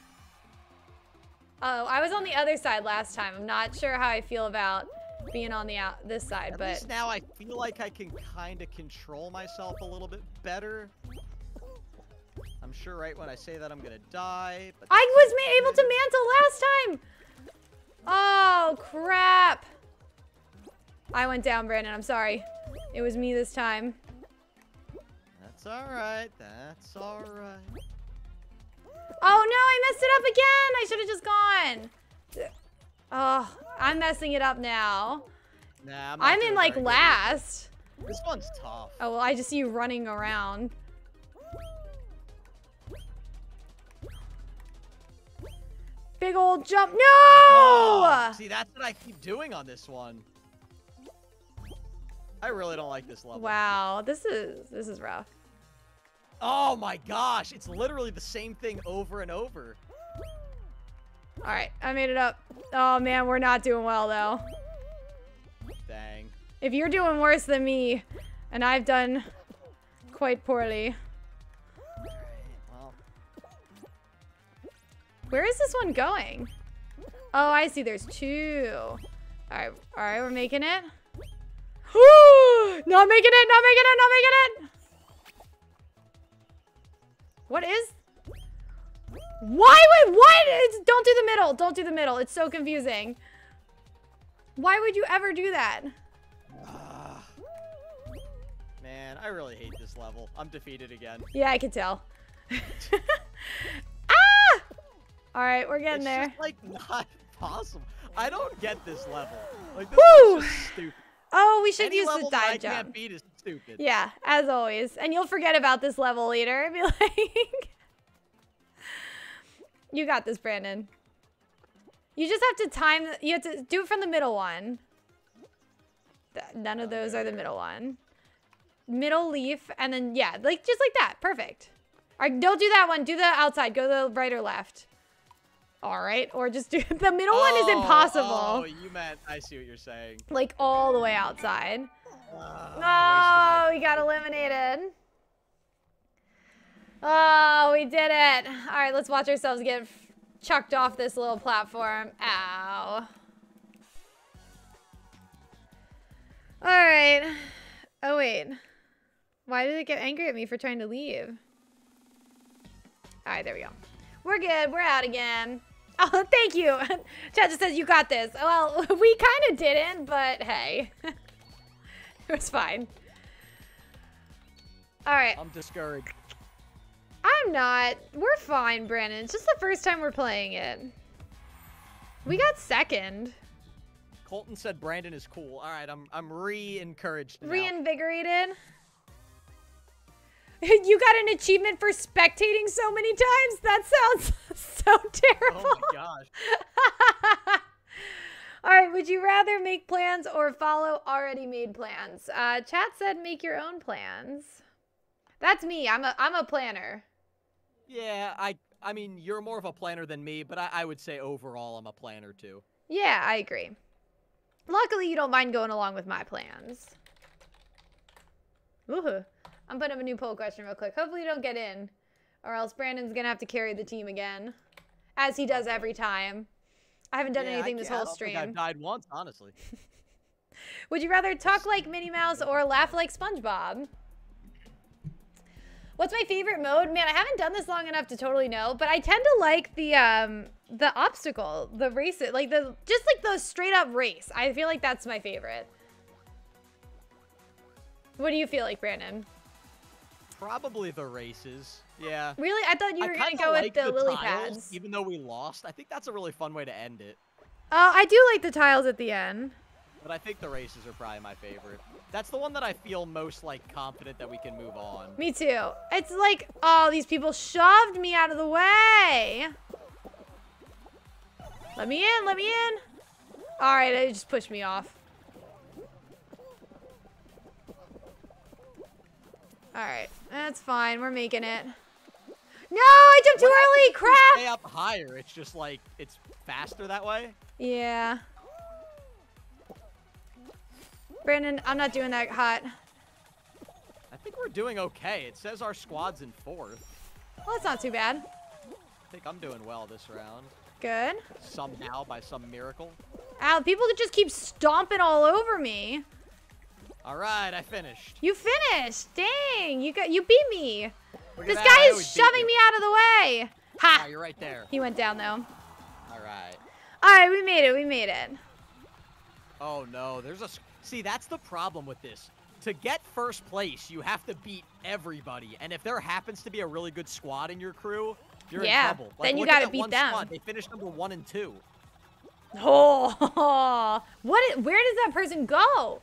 Oh, I was on the other side last time. I'm not sure how I feel about being on the out this side, At but least now I feel like I can kind of control myself a little bit better. I'm sure right when I say that I'm gonna die, but I was able to mantle last time. Oh crap! I went down, Brandon. I'm sorry. It was me this time. that's all right. That's all right. Oh no, I messed it up again. I should have just gone. Oh, I'm messing it up now. Nah, I'm, I'm in like last. This one's tough. Oh well, I just see you running around. Big old jump. No! Oh, see, that's what I keep doing on this one. I really don't like this level. Wow, this is this is rough. Oh my gosh, it's literally the same thing over and over. All right, I made it up. Oh man, we're not doing well though. Dang. If you're doing worse than me, and I've done quite poorly. Where is this one going? Oh, I see. There's two. All right, all right, we're making it. [GASPS] not making it, not making it, not making it. What is? Why would what? It's, don't do the middle. Don't do the middle. It's so confusing. Why would you ever do that? Man, I really hate this level. I'm defeated again. Yeah, I can tell. [LAUGHS] All right, we're getting it's there. Just, like not possible. I don't get this level. Like this Woo! is just stupid. Oh, we should Any use the I dive jump. can't beat is stupid. Yeah, as always. And you'll forget about this level later. Be [LAUGHS] like, you got this, Brandon. You just have to time. You have to do it from the middle one. None of those are the middle one. Middle leaf, and then yeah, like just like that. Perfect. All right, don't do that one. Do the outside. Go the right or left. All right, or just do [LAUGHS] the middle one is Oh, impossible. Oh, you meant. I see what you're saying. Like all the way outside. Uh, Oh, we got eliminated. Oh, we did it. All right, let's watch ourselves get chucked off this little platform. Ow. All right. Oh, wait. Why did it get angry at me for trying to leave? All right, there we go. We're good. We're out again. Oh, thank you. [LAUGHS] Chad just says you got this. Well, [LAUGHS] we kind of didn't, but hey. [LAUGHS] it was fine. All right. I'm discouraged. I'm not. We're fine, Brandon. It's just the first time we're playing it. We got second. Colton said Brandon is cool. All right, I'm I'm re-encouraged now. Reinvigorated. [LAUGHS] you got an achievement for spectating so many times? That sounds [LAUGHS] so terrible. oh my gosh. [LAUGHS] All right, would you rather make plans or follow already made plans? Uh, chat said make your own plans. That's me. I'm a I'm a planner. Yeah, I I mean you're more of a planner than me, but I, I would say overall I'm a planner too. Yeah, I agree. Luckily, you don't mind going along with my plans. Ooh, I'm putting up a new poll question real quick. Hopefully, you don't get in, or else Brandon's gonna have to carry the team again, as he does every time. I haven't done Yeah, I anything this I whole don't think stream. I've died once, honestly. [LAUGHS] [LAUGHS] Would you rather talk like Minnie Mouse or laugh like SpongeBob? What's my favorite mode? Man, I haven't done this long enough to totally know, but I tend to like the um the obstacle, the race, like the just like the straight up race. I feel like that's my favorite. What do you feel like, Brandon? Probably the races. Yeah. Really? I thought you were gonna go like with the, lily tiles, pads. Even though we lost, I think that's a really fun way to end it. Oh, I do like the tiles at the end. But I think the races are probably my favorite. That's the one that I feel most like confident that we can move on. Me too. It's like, oh, these people shoved me out of the way. Let me in, let me in. All right, it just pushed me off. All right, that's fine. We're making it. No, I jumped too early. Crap. Stay up higher. It's just like it's faster that way. Yeah. Brandon, I'm not doing that hot. I think we're doing okay. It says our squad's in fourth. Well, that's not too bad. I think I'm doing well this round. Good. Somehow, by some miracle. Ow, people could just keep stomping all over me. All right, I finished. You finished. Dang, you got you beat me. This that, guy is shoving me out of the way. Ha! Ah, you're right there. He went down though. All right. All right, we made it. We made it. Oh no, there's a See, that's the problem with this. To get first place, you have to beat everybody, and if there happens to be a really good squad in your crew, you're Yeah, in trouble. then you gotta beat them. Squad. They finished number one and two. Oh, [LAUGHS] what? Where does that person go?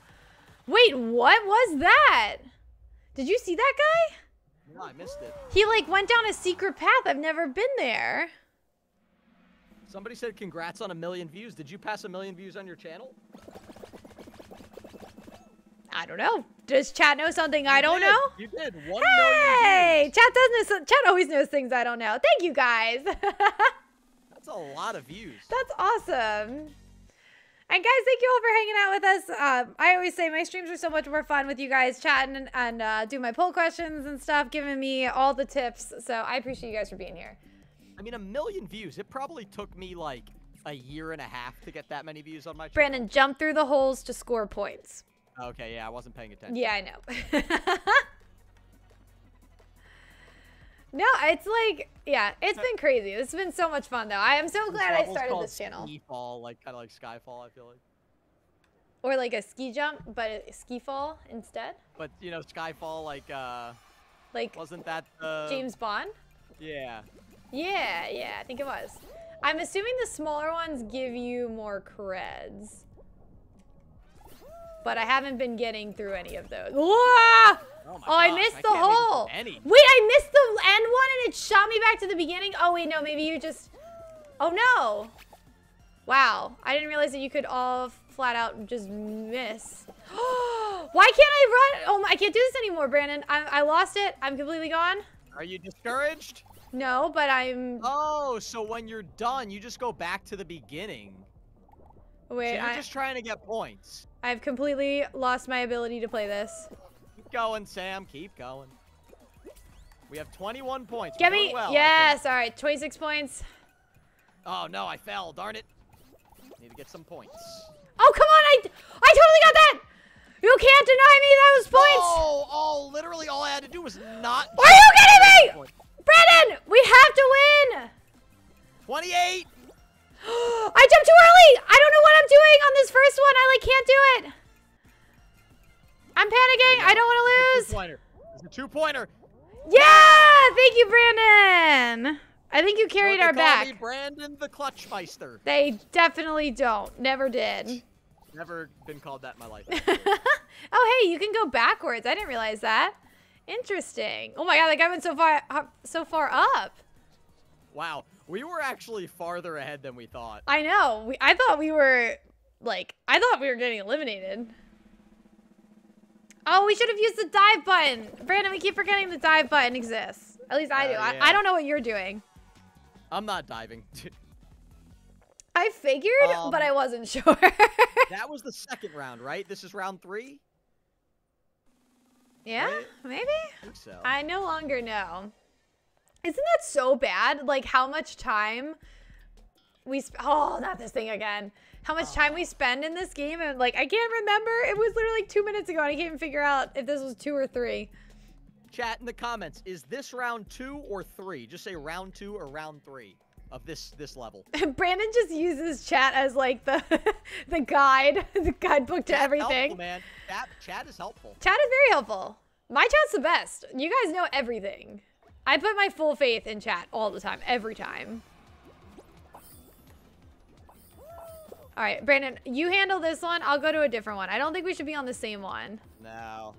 Wait, what was that? Did you see that guy? No, I missed it. He like went down a secret path. I've never been there. Somebody said congrats on a million views. Did you pass a million views on your channel? I don't know. Does chat know something I don't did. know? You did. One million Hey, chat does know. some- Chat always knows things I don't know. Thank you guys. [LAUGHS] That's a lot of views. That's awesome. And guys, thank you all for hanging out with us. Um, I always say my streams are so much more fun with you guys chatting and, and uh, do my poll questions and stuff, giving me all the tips. So I appreciate you guys for being here. I mean, a million views. It probably took me like a year and a half to get that many views on my channel. Brandon, jump through the holes to score points. Okay, yeah, I wasn't paying attention. Yeah, I know. [LAUGHS] No, it's like, yeah, it's been crazy. It's been so much fun, though. I am so glad I started this channel. Ski-fall, like kind of like Skyfall. I feel like. Or like a ski jump, but a ski fall instead. But you know, Skyfall, like, uh, Like wasn't that the James Bond. Yeah. Yeah, yeah, I think it was. I'm assuming the smaller ones give you more creds. But I haven't been getting through any of those. Whoa! Oh, my Oh, I missed I the can't make it to hole. Wait, I missed the end one and it shot me back to the beginning. Oh wait, no, maybe you just. Oh no! Wow, I didn't realize that you could all flat out just miss. [GASPS] Why can't I run? Oh my, I can't do this anymore, Brandon. I, I lost it. I'm completely gone. Are you discouraged? No, but I'm. Oh, so when you're done, you just go back to the beginning. Wait, so you're I, just trying to get points. I've completely lost my ability to play this. Keep going, Sam. Keep going. We have 21 points. Get me. well, yes. All right. 26 points. Oh no, I fell. Darn it. Need to get some points. Oh come on! I I totally got that. You can't deny me those points. Oh, oh, literally all I had to do was not. Are you kidding me? Point. Brandon, we have to win. 28. I jumped too early. I don't know what I'm doing on this first one. I like can't do it. I'm panicking. I don't want to lose. Two-pointer. It's a two-pointer. Yeah, thank you, Brandon. I think you carried our call me. Brandon the Clutchmeister. They definitely don't. Never did. Never been called that in my life. [LAUGHS] oh, hey, you can go backwards. I didn't realize that. Interesting. Oh my god, that guy went so far so far up. wow, we were actually farther ahead than we thought. I know. We, I thought we were like I thought we were getting eliminated. Oh, we should have used the dive button. Brandon, we keep forgetting the dive button exists. At least I Oh, do. I, yeah. I don't know what you're doing. I'm not diving. [LAUGHS] I figured, Um, but I wasn't [LAUGHS] sure. that was the second round, right? This is round three? yeah, maybe. I think so. I no longer know. Isn't that so bad? Like how much time we oh not this thing again. How much time we spend in this game and like I can't remember. It was literally like two minutes ago and I can't even figure out if this was two or three. Chat in the comments, is this round two or three? Just say round two or round three of this this level. [LAUGHS] Brandon just uses chat as like the [LAUGHS] the guide, [LAUGHS] the guidebook to everything. Helpful, man. Chat, chat is helpful. Chat is very helpful. My chat's the best. You guys know everything. I put my full faith in chat all the time, every time. All right, Brandon, you handle this one. I'll go to a different one. I don't think we should be on the same one. No.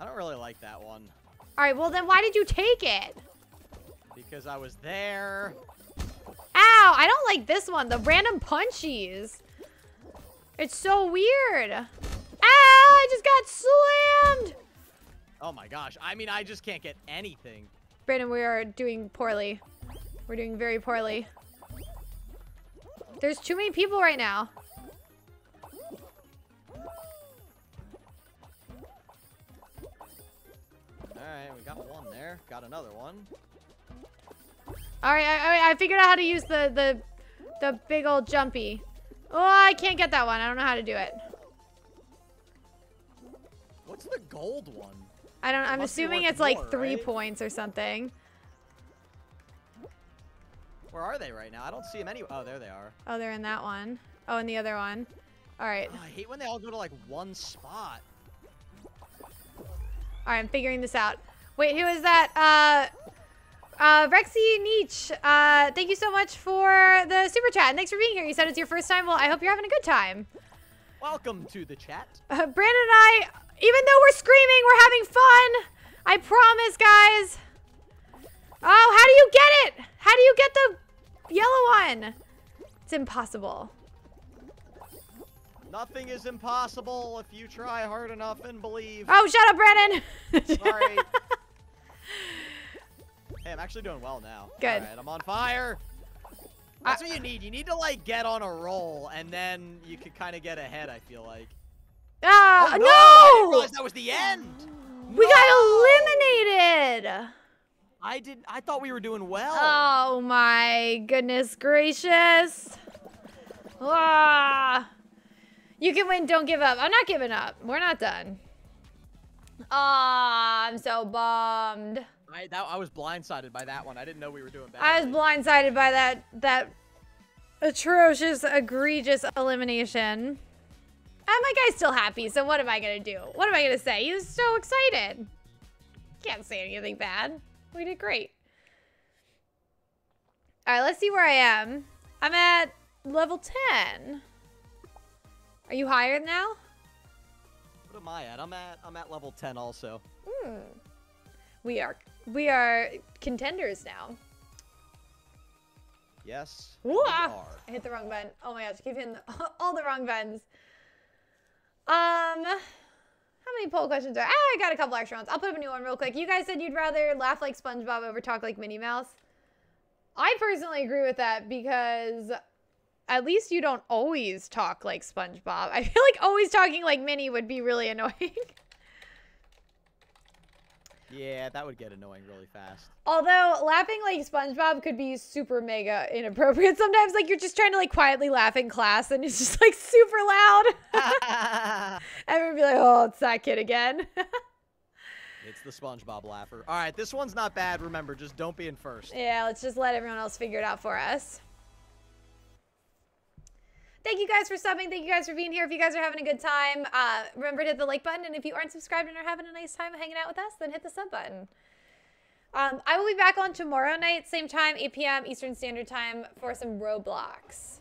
I don't really like that one. All right, well then why did you take it? Because I was there. Ow, I don't like this one. The random punchies. It's so weird. Ow, I just got slammed. Oh my gosh. I mean, I just can't get anything. Brandon, we are doing poorly. We're doing very poorly. There's too many people right now. Alright, we got one there. Got another one. All right, I, I, I figured out how to use the, the, the big old jumpy. Oh, I can't get that one. I don't know how to do it. What's the gold one? I don't, I'm assuming it's like more, three right? points or something. Where are they right now? I don't see them anywhere. Oh, there they are. Oh, they're in that one. Oh, and the other one. All right. Oh, I hate when they all go to like one spot. All right, I'm figuring this out. Wait, who is that? Uh, uh, Rexy Nietzsche. Uh, thank you so much for the super chat. And thanks for being here. You said it's your first time. Well, I hope you're having a good time. Welcome to the chat. Uh, Brandon and I, even though we're screaming, we're having fun. I promise, guys. Oh, how do you get it? How do you get the yellow one? It's impossible. Nothing is impossible if you try hard enough and believe. Oh, shut up, Brandon. [LAUGHS] Sorry. [LAUGHS] hey, I'm actually doing well now. Good. Alright, I'm on fire. That's what you need. You need to like get on a roll, and then you can kind of get ahead. I feel like. Ah, Oh, no! I didn't realize that was the end. We got eliminated. I did. I thought we were doing well. Oh my goodness gracious. Ah. You can win, don't give up. I'm not giving up. We're not done. Ah, I'm so bummed. I that, I was blindsided by that one. I didn't know we were doing bad. I was blindsided by that that atrocious, egregious elimination. And my guy's still happy, so what am I gonna do? What am I gonna say? He was so excited. Can't say anything bad. We did great. All right, let's see where I am. I'm at level 10. Are you higher now? What am I at? I'm at I'm at level 10 also. Hmm. We are we are contenders now. Yes. Whoa! I hit the wrong button. Oh my gosh, I keep hitting the, [LAUGHS] all the wrong buttons. Um, how many poll questions are? Ah, I got a couple extra ones. I'll put up a new one real quick. You guys said you'd rather laugh like SpongeBob over talk like Minnie Mouse. I personally agree with that because at least you don't always talk like SpongeBob. [LAUGHS] I feel like always talking like Minnie would be really [LAUGHS] annoying. Yeah, that would get annoying really fast. Although laughing like SpongeBob could be super mega inappropriate [LAUGHS] sometimes. Like you're just trying to like quietly laugh in class and it's [LAUGHS] just like super loud. [LAUGHS] Everyone be like, oh, it's that kid again. it's the SpongeBob laugher. All right, this one's not bad. Remember, just don't be in first. yeah, let's just let everyone else figure it out for us. Thank you guys for subbing. Thank you guys for being here. If you guys are having a good time, uh, remember to hit the like button. And if you aren't subscribed and are having a nice time hanging out with us, then hit the sub button. Um, I will be back on tomorrow night, same time, 8 p.m. Eastern Standard Time for some Roblox.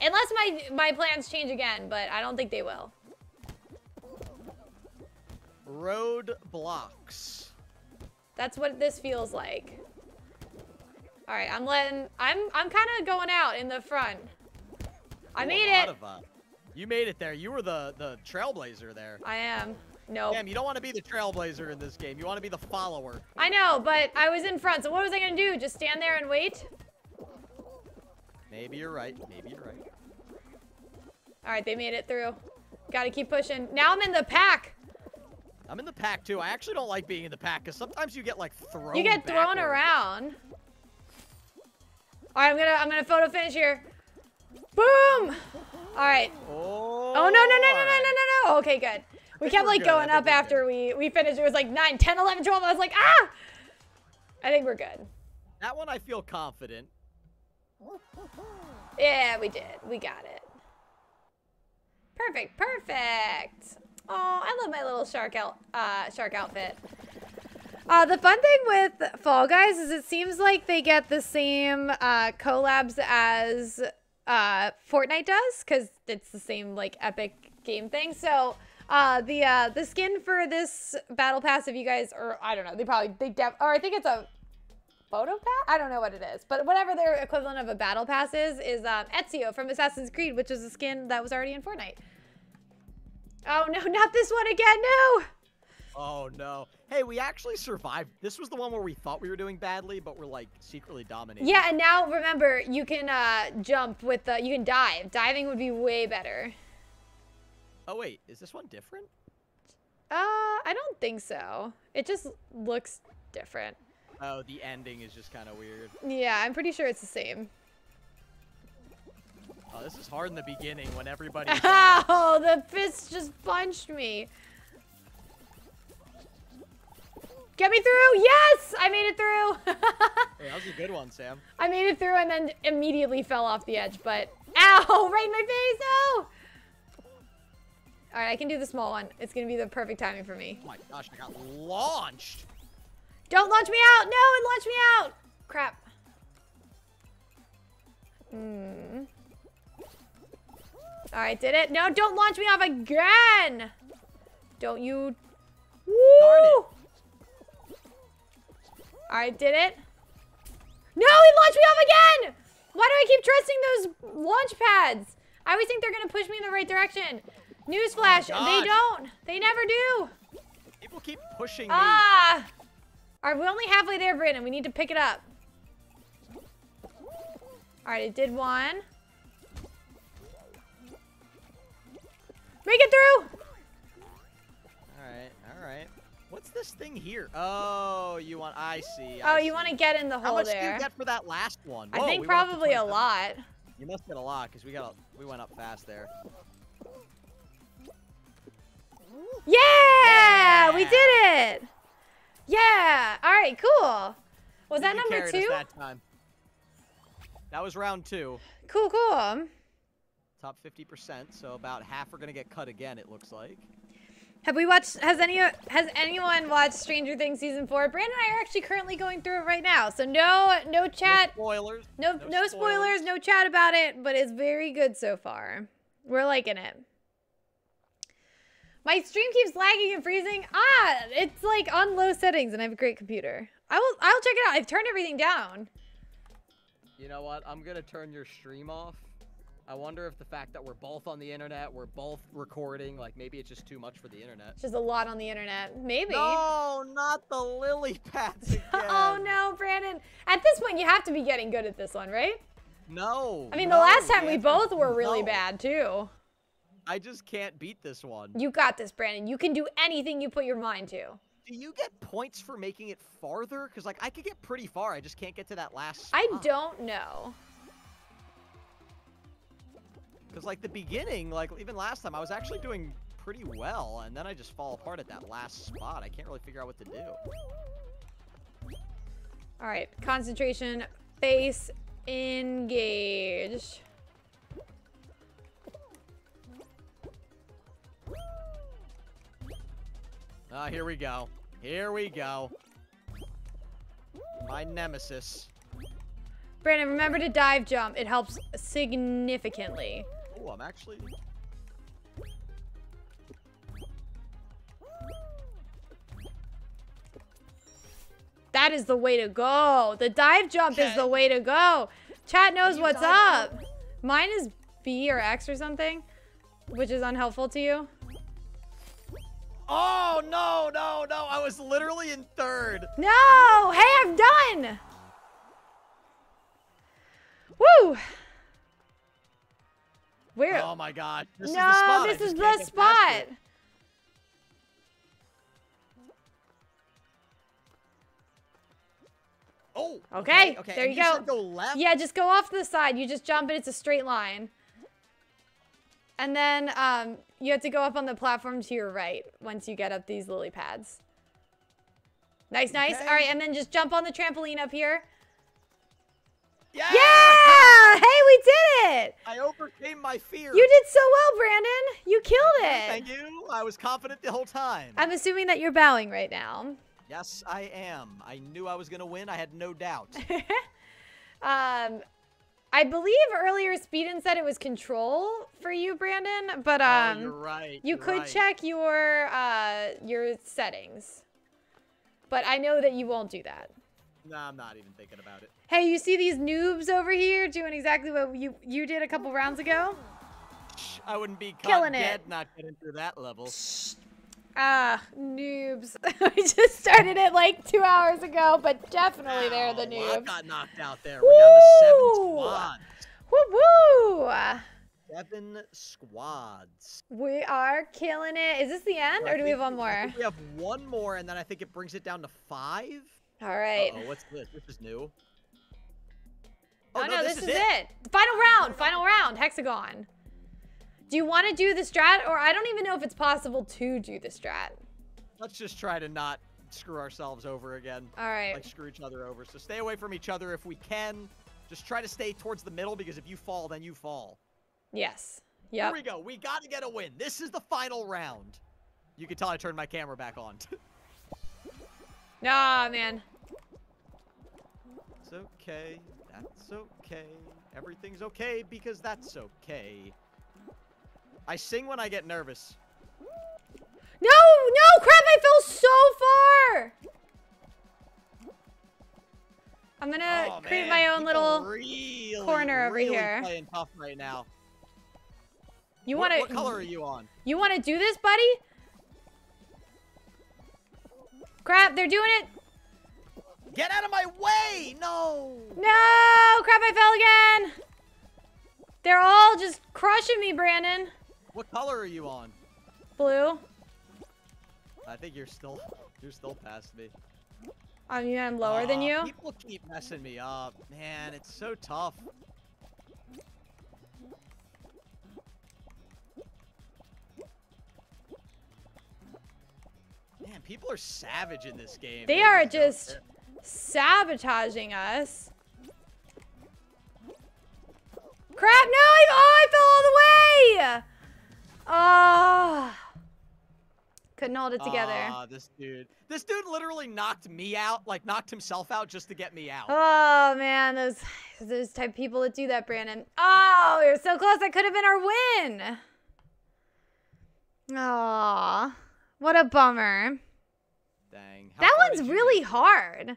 Unless my my plans change again, but I don't think they will. Road blocks. That's what this feels like. All right, I'm letting. I'm I'm kind of going out in the front. I made it. Uh, you made it there. You were the the trailblazer there. I am. No. Damn, you don't want to be the trailblazer in this game. You want to be the follower. I know, but I was in front, so what was I gonna do? Just stand there and wait? Maybe you're right. Maybe you're right. All right, they made it through. Got to keep pushing. Now I'm in the pack. I'm in the pack too. I actually don't like being in the pack because sometimes you get like thrown. you get thrown backward. around. All right, I'm gonna I'm gonna photo finish here. Boom! Alright. Oh, oh no, no, no, no, no, no, no, no. Okay, good. We kept like going up after we, we finished. It was like 9, 10, 11, 12. I was like, ah! I think we're good. That one I feel confident. Yeah, we did. We got it. Perfect, perfect. Oh, I love my little shark out uh, shark outfit. Uh, the fun thing with Fall Guys is it seems like they get the same uh, collabs as uh, Fortnite does because it's the same like epic game thing. So uh, the uh, the skin for this battle pass, if you guys or I don't know, they probably they def or I think it's a photo pass. I don't know what it is, but whatever their equivalent of a battle pass is is um, Ezio from Assassin's Creed, which is a skin that was already in Fortnite. Oh no, not this one again! No. Oh no. Hey, we actually survived. This was the one where we thought we were doing badly, but we're like secretly dominating. Yeah, and now remember, you can uh, jump with the, you can dive. Diving would be way better. Oh wait, is this one different? Uh, I don't think so. It just looks different. Oh, the ending is just kind of weird. Yeah, I'm pretty sure it's the same. Oh, this is hard in the beginning when everybody. [LAUGHS] Ow! The fist just punched me. Get me through! Yes! I made it through! [LAUGHS] hey, that was a good one, Sam. I made it through and then immediately fell off the edge, but... Ow! [LAUGHS] Right in my face! No! Alright, I can do the small one. It's gonna be the perfect timing for me. Oh my gosh, I got launched. Don't launch me out! No, it launched me out! Crap. Hmm. Alright, did it? No, don't launch me off again! Don't you... Woo! Alright, did it? No, he launched me off again! Why do I keep trusting those launch pads? I always think they're gonna push me in the right direction. Newsflash, Oh they don't. They never do. People keep pushing me. Ah! Right, we're only halfway there, Brandon. We need to pick it up. All right, it did one. Make it through! All right, all right. What's this thing here? Oh, you want? I see. Oh, I you want to get in the hole there. How much do you get for that last one? I think we went up to probably a lot. You must get a lot because we got we went up fast there. Yeah! Yeah, we did it. Yeah. All right, cool. Was that number two? That time. That was round two. Cool, cool. Top 50%, so about half are gonna get cut again. It looks like. Have we watched? Has any has anyone watched Stranger Things season four? Brandon and I are actually currently going through it right now, so no no chat, No spoilers. no no, spoilers, no chat about it, but it's very good so far. We're liking it. My stream keeps lagging and freezing. Ah, it's like on low settings, and I have a great computer. I will I'll check it out. I've turned everything down. You know what? I'm gonna turn your stream off. I wonder if the fact that we're both on the internet, we're both recording, like maybe it's just too much for the internet. It's just a lot on the internet. Maybe. No, not the lily pads [LAUGHS] again. oh no, Brandon. At this point, you have to be getting good at this one, right? No. I mean, no, the last time we both were really no. bad too. I just can't beat this one. You got this, Brandon. You can do anything you put your mind to. Do you get points for making it farther? Because like I could get pretty far, I just can't get to that last. I don't know. Because like the beginning, like even last time, I was actually doing pretty well, and then I just fall apart at that last spot. I can't really figure out what to do. All right, concentration, face, engage. Ah, here we go. Here we go. My nemesis. Brandon, remember to dive jump. It helps significantly. Oh, I'm actually. That is the way to go. The dive jump is the way to go. Chat knows what's dive up. Mine is B or X or something, which is unhelpful to you. Oh no, no, no! I was literally in third. No! Hey, I'm done! Woo! Where? Oh my god. This no, is the spot. This is the spot. Oh. Okay, Okay. there and you go. go left. Yeah, just go off to the side. You just jump and it's a straight line. And then um, you have to go up on the platform to your right once you get up these lily pads. Nice, nice. Okay. All right, and then just jump on the trampoline up here. Yeah. Yeah! Hey, we did it! I overcame my fear. You did so well, Brandon. You killed it. Thank you. I was confident the whole time. I'm assuming that you're bowing right now. Yes, I am. I knew I was gonna win. I had no doubt. [LAUGHS] Um, I believe earlier Speedin said it was control for you, Brandon, but oh, um, you're right. you could right. check your uh your settings. But I know that you won't do that. Nah, I'm not even thinking about it. Hey, you see these noobs over here doing exactly what you you did a couple rounds ago? I wouldn't be Killing it. dead not getting through that level. Ah, noobs. [LAUGHS] we just started it like two hours ago, but definitely they're the Ow, I got knocked out there. We're down to seven squads. Woo woo! Seven squads. We are killing it. Is this the end, I or do we have one more? We have one more, and then I think it brings it down to five. All right. Uh oh, what's this? This is new. Oh, no, this, is, it. Final round. Final round. Hex-A-Gone. Do you want to do the strat, or I don't even know if it's possible to do the strat. Let's just try to not screw ourselves over again. All right. Like screw each other over. So stay away from each other if we can. Just try to stay towards the middle because if you fall, then you fall. Yes. Here Yep. we go. We got to get a win. This is the final round. You can tell I turned my camera back on. [LAUGHS] Ah, man. it's okay. That's okay. Everything's okay because that's okay. I sing when I get nervous. No, no, crap! I fell so far. I'm gonna Oh, create man, my own people little. really, corner over really here. Playing tough right now. You What- wanna? What color are you on? You wanna do this, buddy? Crap! They're doing it. Get out of my way! No. No! Crap! I fell again. They're all just crushing me, Brandon. What color are you on? Blue. I think you're still you're still past me. Um, I mean, I'm lower than you. People keep messing me up. Man, it's so tough. Man, people are savage in this game. They are just sabotaging us. Crap, no, I, oh, I fell all the way! Oh. Couldn't hold it together. Ah, this dude. This dude literally knocked me out, like knocked himself out just to get me out. Oh man, those those type of people that do that, Brandon. Oh, we were so close. That could have been our win. Aw, what a bummer. Dang. That one's really hard.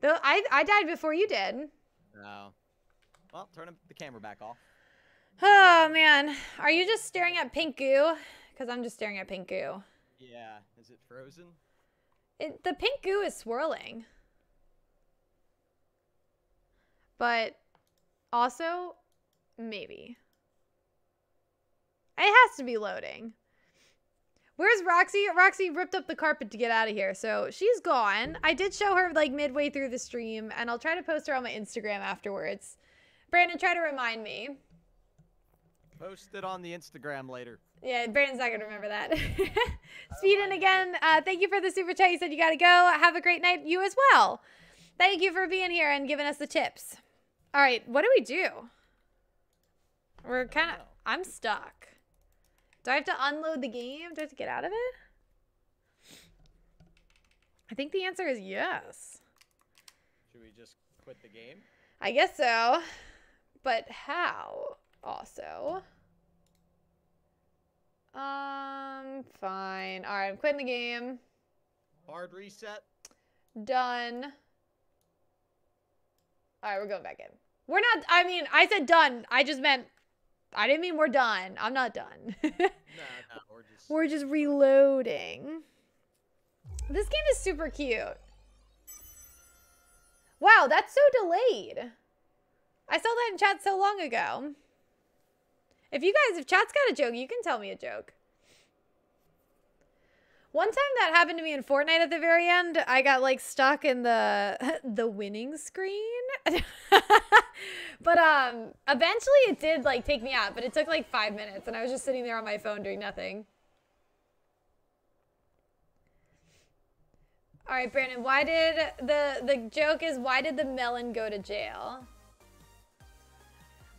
Though I I died before you did. No. Well, turn the camera back off. Oh man, are you just staring at pink goo? Because I'm just staring at pink goo. Yeah. Is it frozen? It, the pink goo is swirling. But also, maybe. It has to be loading. Where's Roxy? Roxy ripped up the carpet to get out of here, so she's gone. I did show her like midway through the stream, and I'll try to post her on my Instagram afterwards. Brandon, try to remind me. Post it on the Instagram later. Yeah, Brandon's not gonna remember that. [LAUGHS] Speedin again. Uh, thank you for the super chat. You said you gotta go. Have a great night. You as well. Thank you for being here and giving us the tips. All right, what do we do? We're kind of. I'm stuck. Do I have to unload the game? Do I have to get out of it? I think the answer is yes. Should we just quit the game? I guess so. But how? Also. Um, fine. All right, I'm quitting the game. Hard reset. Done. All right, we're going back in. We're not, I mean, I said done. I just meant, I didn't mean we're done. I'm not done. [LAUGHS] No, no, we're just. we're just reloading. This game is super cute. Wow, that's so delayed. I saw that in chat so long ago. If you guys, if chat's got a joke, you can tell me a joke. One time that happened to me in Fortnite at the very end, I got like stuck in the [LAUGHS] the winning screen. [LAUGHS] but um eventually it did like take me out, but it took like 5 minutes and I was just sitting there on my phone doing nothing. All right, Brandon, why did the the joke is why did the melon go to jail?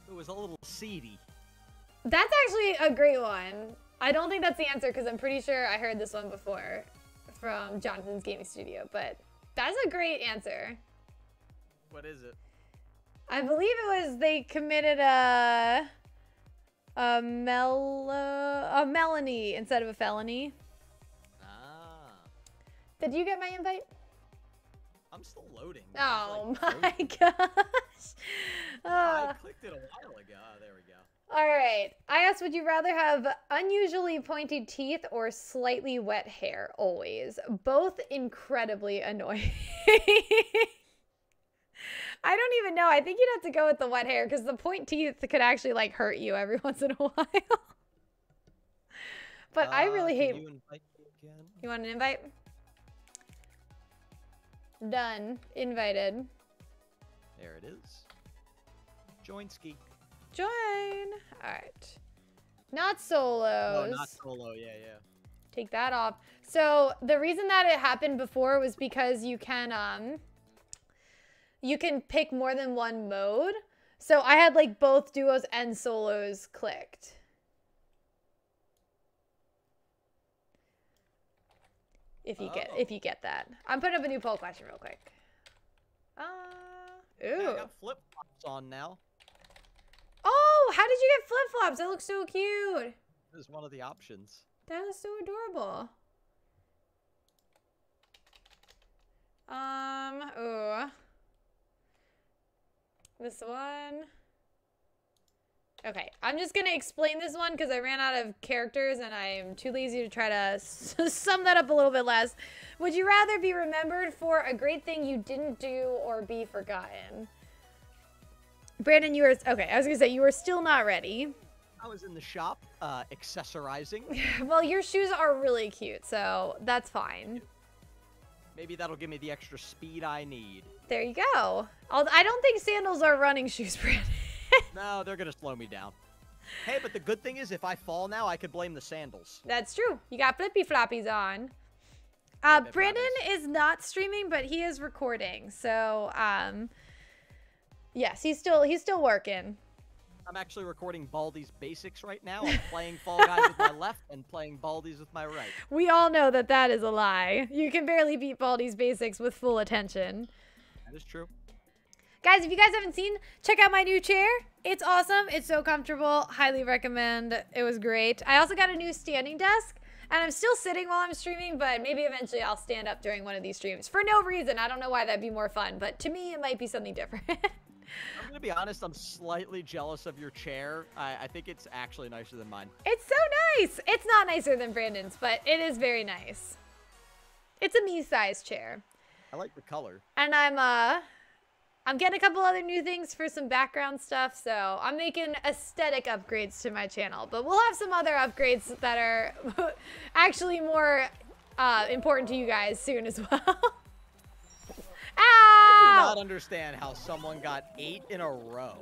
It was a little seedy. That's actually a great one. I don't think that's the answer because I'm pretty sure I heard this one before from Jonathan's Gaming Studio, but that's a great answer. What is it? I believe it was they committed a a mel a Melanie instead of a felony. Ah. Did you get my invite? I'm still loading. Oh like, [LAUGHS] my frozen. gosh. I Ah. clicked it a while ago. Oh, there we go. All right. I asked, would you rather have unusually pointed teeth or slightly wet hair? Always. Both incredibly annoying. [LAUGHS] I don't even know. I think you'd have to go with the wet hair because the point teeth could actually like hurt you every [LAUGHS] once in a while. but I Uh, really hate. You invite me again? You want an invite? Done. Invited. There it is. Join ski. Join. All right. Not solos. Oh, not solo. Yeah, yeah. take that off. So the reason that it happened before was because you can um you can pick more than one mode. So I had like both duos and solos clicked. If you get Oh. if you get that. I'm putting up a new poll question real quick. Uh ooh. I got flip flops on now. Oh, how did you get flip-flops? That looks so cute. This is one of the options. That is so adorable. Um, ooh. This one. Okay, I'm just gonna explain this one because I ran out of characters and I'm too lazy to try to s- [LAUGHS] sum that up a little bit less. Would you rather be remembered for a great thing you didn't do or be forgotten? Brandon, you were okay. I was gonna say you were still not ready. I was in the shop, uh, accessorizing. [LAUGHS] Well, your shoes are really cute, so that's fine. Maybe that'll give me the extra speed I need. There you go. I don't think sandals are running shoes, [LAUGHS] Brandon. No, they're gonna slow me down. Hey, but the good thing is, if I fall now, I could blame the sandals. That's true. You got flippy floppies on. Uh, Brandon is not streaming, but he is recording. So, um, yes, he's still he's still working. I'm actually recording Baldi's Basics right now. I'm playing Fall Guys with my [LAUGHS] left and playing Baldi's with my right. We all know that that is a lie. You can barely beat Baldi's basics with full attention. That is true. Guys, if you guys haven't seen, check out my new chair. It's awesome. It's so comfortable. Highly recommend. It was great. I also got a new standing desk. And I'm still sitting while I'm streaming, but maybe eventually I'll stand up during one of these streams. For no reason. I don't know why that'd be more fun, but to me, it might be something different. [LAUGHS] I'm gonna be honest. I'm slightly jealous of your chair. I, I think it's actually nicer than mine. it's so nice. It's not nicer than Brandon's, but it is very nice. It's a me-sized chair. I like the color. And I'm uh I'm getting a couple other new things for some background stuff, so I'm making aesthetic upgrades to my channel. But we'll have some other upgrades that are [LAUGHS] actually more uh, important to you guys soon as [LAUGHS] well. I do not understand how someone got eight in a row.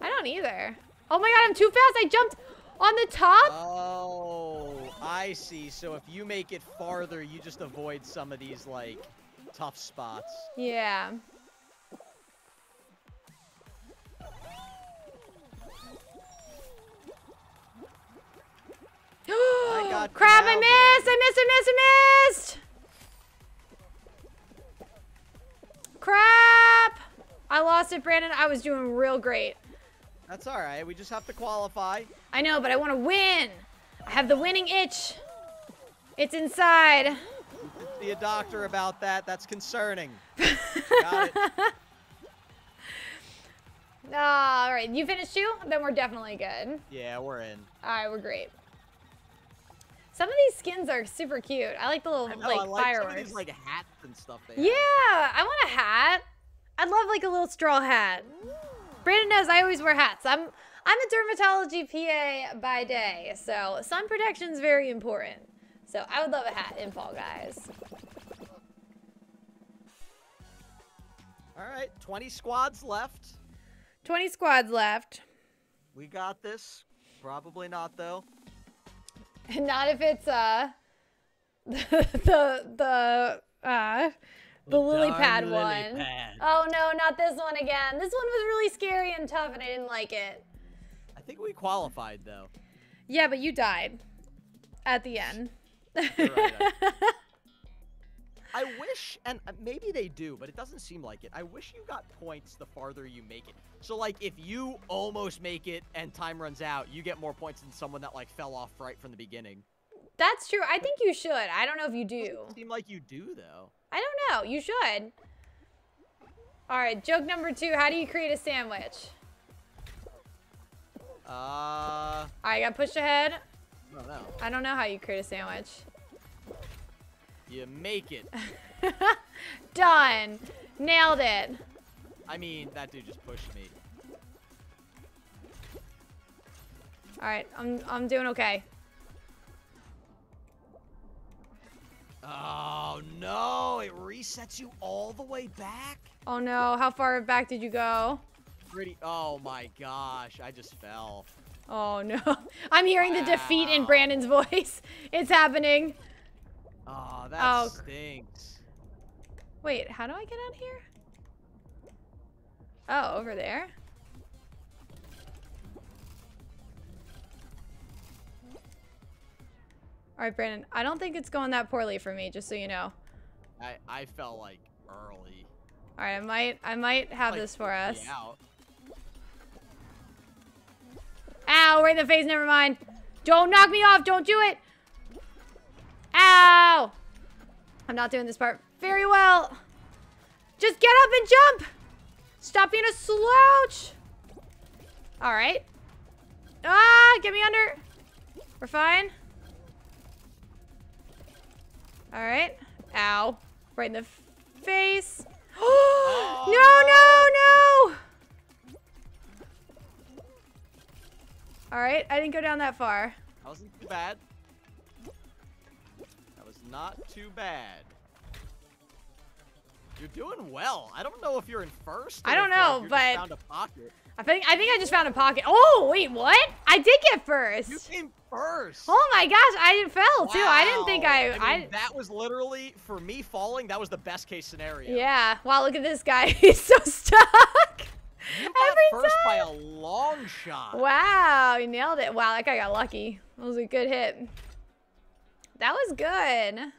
I don't either. Oh my god, I'm too fast. I jumped on the top. Oh, I see. So if you make it farther, you just avoid some of these like tough spots. Yeah. [GASPS] got you Crap, I missed! I missed, I missed, I missed! Crap! I lost it, Brandon. I was doing real great. That's all right. We just have to qualify. I know, but I want to win. I have the winning itch. It's inside. See a doctor about that. That's concerning. [LAUGHS] Got it. All right, you finished too? Then we're definitely good. Yeah, we're in. All right, we're great. Some of these skins are super cute. I like the little know, like, I like fireworks. some of these like hats and stuff. They yeah, have. I want a hat. I'd love like a little straw hat. Brandon knows I always wear hats. I'm I'm a dermatology PA by day, so sun protection is very important. So I would love a hat in Fall Guys. All right, 20 squads left. 20 squads left. We got this. Probably not though. [LAUGHS] Not if it's uh [LAUGHS] the the the uh the lily pad lily one. pad. Oh no, not this one again. This one was really scary and tough and I didn't like it. I think we qualified though. Yeah, but you died at the end. Right, [LAUGHS] I wish, and uh, maybe they do, but it doesn't seem like it. I wish you got points the farther you make it. So, like, if you almost make it and time runs out, you get more points than someone that, like, fell off right from the beginning. That's true. I think you should. I don't know if you do. Doesn't seem like you do, though. I don't know. You should. All right, joke number two. How do you create a sandwich? Uh, All right, got pushed ahead. I don't know. I don't know how you create a sandwich. You make it. [LAUGHS] Done. Nailed it. I mean, that dude just pushed me. All right, I'm I'm doing okay. Oh, no. It resets you all the way back? Oh no, how far back did you go? Pretty. Oh, my gosh. I just fell. Oh no. [LAUGHS] I'm hearing the defeat in Brandon's [LAUGHS] voice. It's happening. Oh, that Oh. stinks. Wait, how do I get out here? Oh, over there? All right, Brandon. I don't think it's going that poorly for me, just so you know. I, I fell, like, early. All right, I might I might have Like, this for us. out. Ow, right in the face, never mind. Don't knock me off, don't do it. Ow. I'm not doing this part very well. Just get up and jump. Stop being a slouch. All right. Ah, get me under. We're fine. All right. Ow. Right in the face. [GASPS] no, no, no. All right, I didn't go down that far. That wasn't too bad. Not too bad. You're doing well. I don't know if you're in first. I don't know, but- found a pocket. I think I think I just found a pocket. Oh, wait, what? I did get first. You came first. Oh my gosh, I fell too. I didn't think Wow. I. mean, I, that was literally for me falling. That was the best case scenario. yeah. Wow, look at this guy. [LAUGHS] He's so stuck. You [LAUGHS] got Every first by a long shot. Wow, you nailed it. Wow, that guy got lucky. That was a good hit. That was good.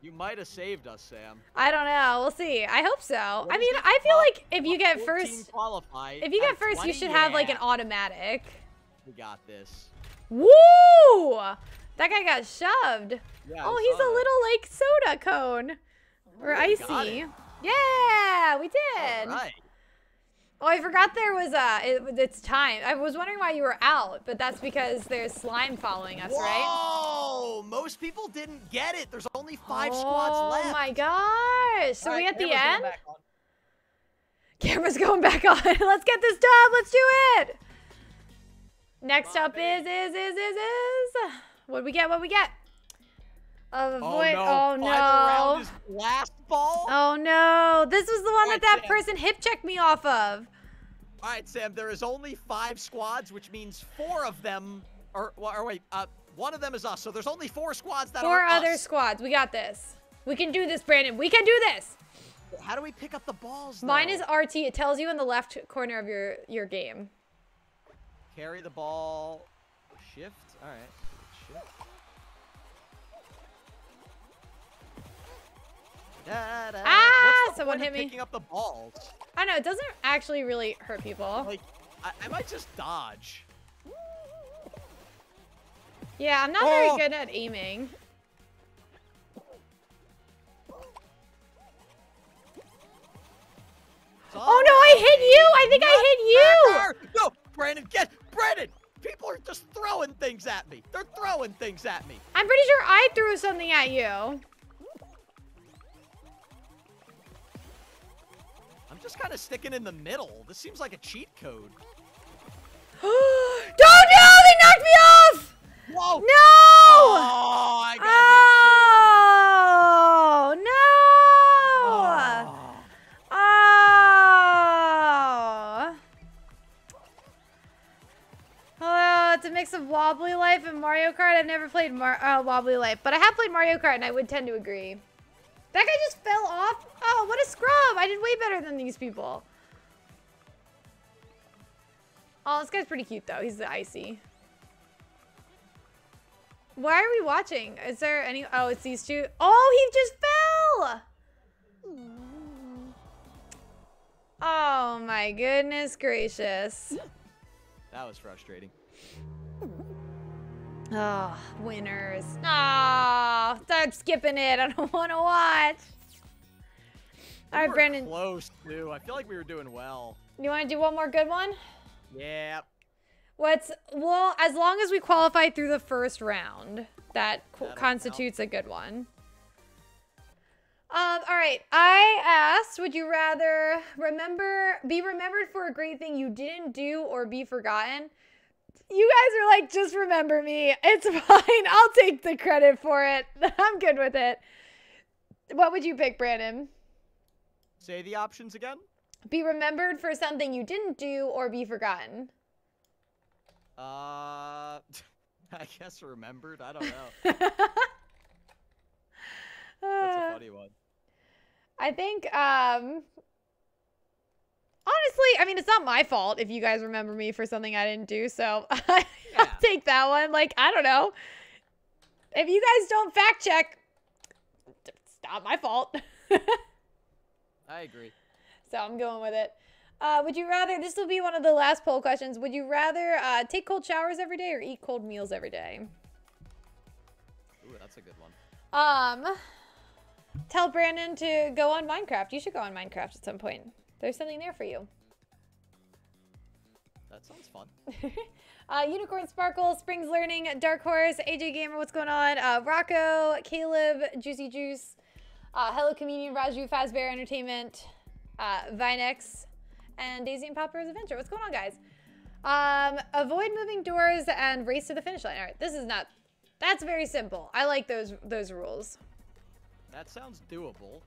You might have saved us, Sam. I don't know. We'll see. I hope so. What I mean. I feel like if you get first, qualify. if you get first, you 20? should have like an automatic. We got this. Woo! That guy got shoved. Yeah, oh, he's a that. little like soda cone. Or got icy. Yeah, we did. All right. Oh, I forgot there was a. It, it's time. I was wondering why you were out, but that's because there's slime following us, right? Whoa! Most people didn't get it. There's only five oh squads left. Oh my gosh! So All we right, at the camera's going end. back on. Camera's going back on. [LAUGHS] Let's get this done. Let's do it. Next Come on, up is baby. is is is is. What we get? What we get? Oh no! Oh no. round is last ball. Oh no! This was the one that Right, that Sam. person hip checked me off of. All right, Sam. There is only five squads, which means four of them, or, well, or wait, uh, one of them is us. So there's only four squads that Four are other us. squads. We got this. We can do this, Brandon. We can do this. How do we pick up the balls? Mine is RT. It tells you in the left corner of your your game. carry the ball. Shift. All right. Da, da. Ah, someone hit me. Picking up the balls. I know it doesn't actually really hurt people. Like, I, I might just dodge. Yeah, I'm not very Oh. good at aiming. Oh no, I hit you! I think I hit you! you. No, Brandon, get Brandon. People are just throwing things at me. They're throwing things at me. I'm pretty sure I threw something at you. Just kind of sticking in the middle. This seems like a cheat code. [GASPS] oh no! They knocked me off! Whoa! No! Oh, I got Oh no! Oh. Oh. Hello, it's a mix of Wobbly Life and Mario Kart. I've never played Mar uh, Wobbly Life, but I have played Mario Kart, and I would tend to agree. That guy just fell off. Oh, what a scrub! I did way better than these people. Oh, this guy's pretty cute though. He's the icy. Why are we watching? Is there any? Oh, it's these two. Oh, he just fell. Oh my goodness gracious. That was frustrating. Oh, winners. Oh, start skipping it. I don't [LAUGHS] want to watch. All We right, were Brandon, Close too. I feel like we were doing well. you want to do one more good one? Yeah. What's well, as long as we qualify through the first round, that That'll constitutes a good one. Um, all right. I asked, would you rather remember be remembered for a great thing you didn't do or be forgotten? You guys are like, just remember me. It's [LAUGHS] fine. I'll take the credit for it. [LAUGHS] I'm good with it. What would you pick, Brandon? Say the options again. Be remembered for something you didn't do or be forgotten? Uh, [LAUGHS] I guess remembered. I don't know. That's a funny one. I think, um, honestly, I mean, it's not my fault if you guys remember me for something I didn't do. So [LAUGHS] I'll take that one. Like, I don't know. If you guys don't fact check, it's not my fault. I agree. [LAUGHS] so I'm going with it. Uh, would you rather, this will be one of the last poll questions. Would you rather uh, take cold showers every day or eat cold meals every day? Ooh, that's a good one. Um, tell Brandon to go on Minecraft. You should go on Minecraft at some point. There's something there for you. That sounds fun. [LAUGHS] Uh, Unicorn Sparkle, Springs Learning, Dark Horse, AJ Gamer, what's going on? Uh, Rocco, Caleb, Juicy Juice, uh, Hello Communion, Raju, Fazbear Entertainment, uh, Vinex, and Daisy and Popper's Adventure. What's going on, guys? Um, avoid moving doors and race to the finish line. All right, this is not. That's very simple. I like those those rules. That sounds doable.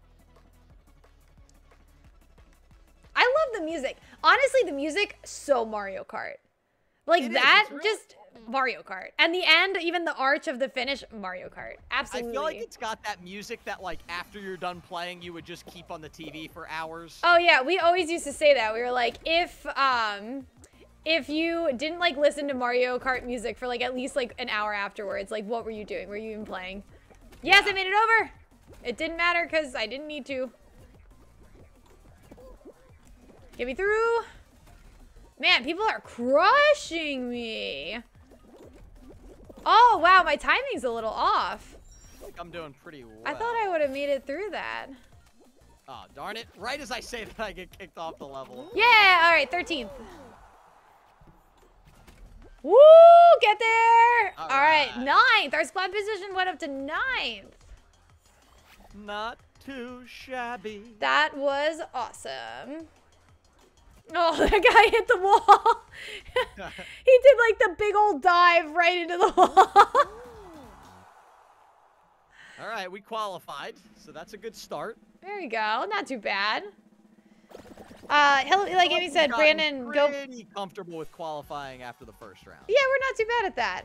Love the music. Honestly, the music so Mario Kart. Like It that really just Mario Kart. And the end, even the arch of the finish, Mario Kart. Absolutely. I feel like it's got that music that like after you're done playing, you would just keep on the TV for hours. Oh yeah, we always used to say that. We were like, if um if you didn't like listen to Mario Kart music for like at least like an hour afterwards, like what were you doing? Were you even playing? Yes, Yeah. I made it over. It didn't matter because I didn't need to. Get me through. Man, people are crushing me. Oh, wow, my timing's a little off. I'm doing pretty well. I thought I would have made it through that. Oh darn it! Right as I say that, I get kicked off the level. Yeah, all right, 13th. Woo, get there. All all right, right. ninth. Our squad position went up to ninth. Not too shabby. That was awesome. Oh, [LAUGHS] that guy hit the wall. [LAUGHS] he did like the big old dive right into the wall. All right, we qualified, so that's a good start. there we go. Not too bad. Uh, hello, like Amy said, Brandon, go. Pretty comfortable with qualifying after the first round. Yeah, we're not too bad at that.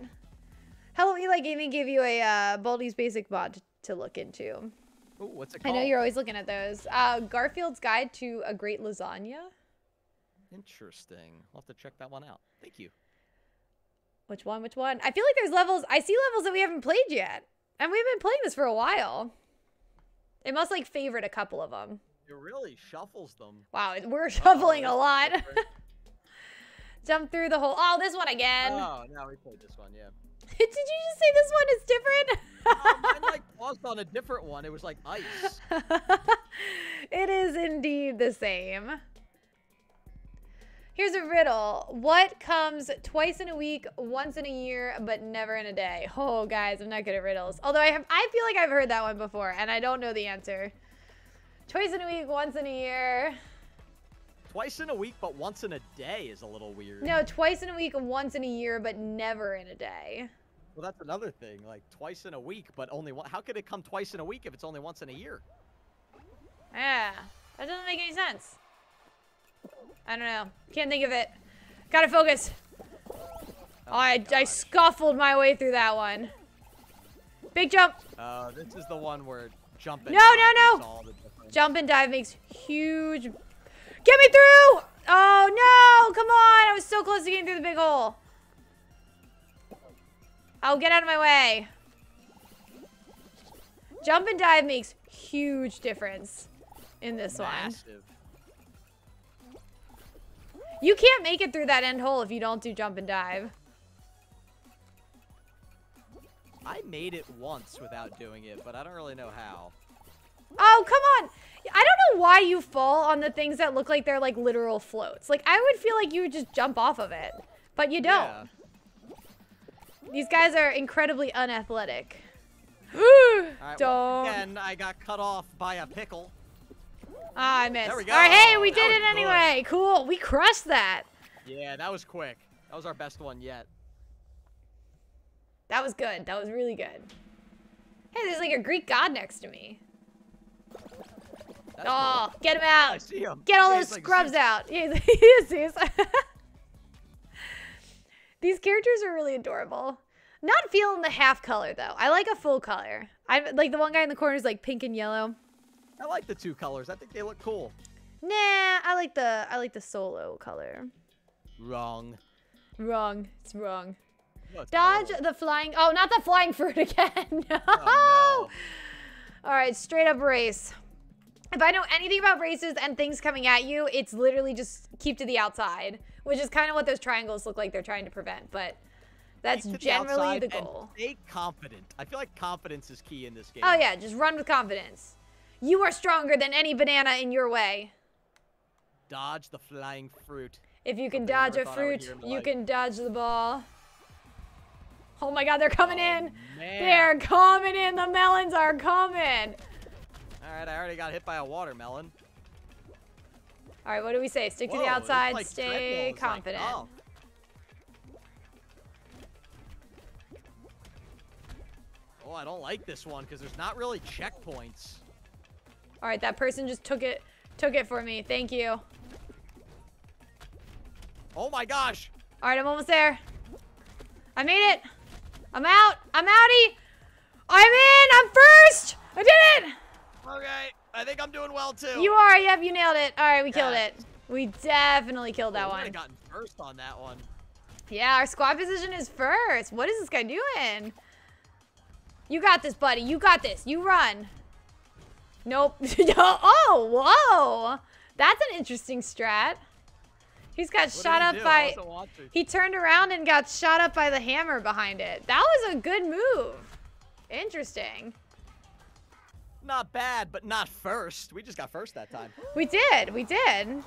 Hello, like Amy gave you a uh, Baldi's Basic mod to look into. Ooh, what's it called? I know you're always looking at those. Uh, Garfield's Guide to a Great Lasagna. Interesting. I'll have to check that one out. Thank you. Which one? Which one? I feel like there's levels. I see levels that we haven't played yet, and we've been playing this for a while. It must like favorite a couple of them. It really shuffles them. Wow, we're oh, shuffling a lot. [LAUGHS] Jump through the hole. Oh, this one again. oh, now we played this one, yeah. [LAUGHS] Did you just say this one is different? Oh, mine like paused on a different one. It was like ice. [LAUGHS] it is indeed the same. Here's a riddle. What comes twice in a week, once in a year, but never in a day? Oh, guys, I'm not good at riddles. Although I have, I feel like I've heard that one before, and I don't know the answer. Twice in a week, once in a year. Twice in a week, but once in a day is a little weird. No, twice in a week, once in a year, but never in a day. Well, that's another thing. Like twice in a week, but only one. How could it come twice in a week if it's only once in a year? Yeah, that doesn't make any sense. I don't know. Can't think of it. Gotta focus. Oh, I, I scuffled my way through that one. Big jump. Uh, this is the one where jumping. No, no, no. Jump and dive makes huge. Get me through! Oh no! Come on! I was so close to getting through the big hole. Oh, get out of my way. Jump and dive makes huge difference in this one. You can't make it through that end hole if you don't do jump and dive. I made it once without doing it, but I don't really know how. Oh, come on. I don't know why you fall on the things that look like they're like literal floats. Like I would feel like you would just jump off of it, but you don't. Yeah. These guys are incredibly unathletic. Right, don't. [GASPS] well, again, I got cut off by a pickle. Ah, I missed. There we All right, hey, we did it good. anyway. Cool. We crushed that. Yeah, that was quick. That was our best one yet. That was good. That was really good. Hey, there's like a Greek god next to me. That's oh, cool. get him I out. see him. Get all Yeah, those he's like scrubs out. Yeah, [LAUGHS] he is Zeus. [LAUGHS] These characters are really adorable. Not feeling the half color though. I like a full color. I like the one guy in the corner is like pink and yellow. I like the two colors. I think they look cool. Nah, I like the I like the solo color. Wrong. Wrong. It's wrong. No, it's Dodge the flying. Oh, not the flying fruit [LAUGHS] again. [LAUGHS] Oh, no. Oh, All right, straight up race. If I know anything about races and things coming at you, it's literally just keep to the outside, which is kind of what those triangles look like they're trying to prevent. But that's the generally outside the goal. Stay confident. I feel like confidence is key in this oh, game. Oh yeah, just run with confidence. You are stronger than any banana in your way. Dodge the flying fruit. If you can dodge a thought I would fruit, hear in my you life. can dodge the ball. Oh my god, they're coming Oh, in. man. They're coming in. The melons are coming. All right, I already got hit by a watermelon. All right, what do we say? Stick to the outside, like stay treadmills, like, confident. oh. Oh, I don't like this one because there's not really checkpoints. All right, that person just took it took it for me. Thank you. Oh my gosh! All right, I'm almost there. I made it. I'm out. I'm outie. I'm in. I'm first. I did it. Okay, I think I'm doing well too. You are. Yep, you nailed it. All right, we killed it. We definitely killed that Oh, we one. would've gotten first on that one. Yeah, our squad position is first. What is this guy doing? You got this, buddy. You got this. You run. Nope. [LAUGHS] oh, whoa. That's an interesting strat. He's got What shot up do? By... He turned around and got shot up by the hammer behind it. That was a good move. Interesting. Not bad, but not first. We just got first that time. We did. We did.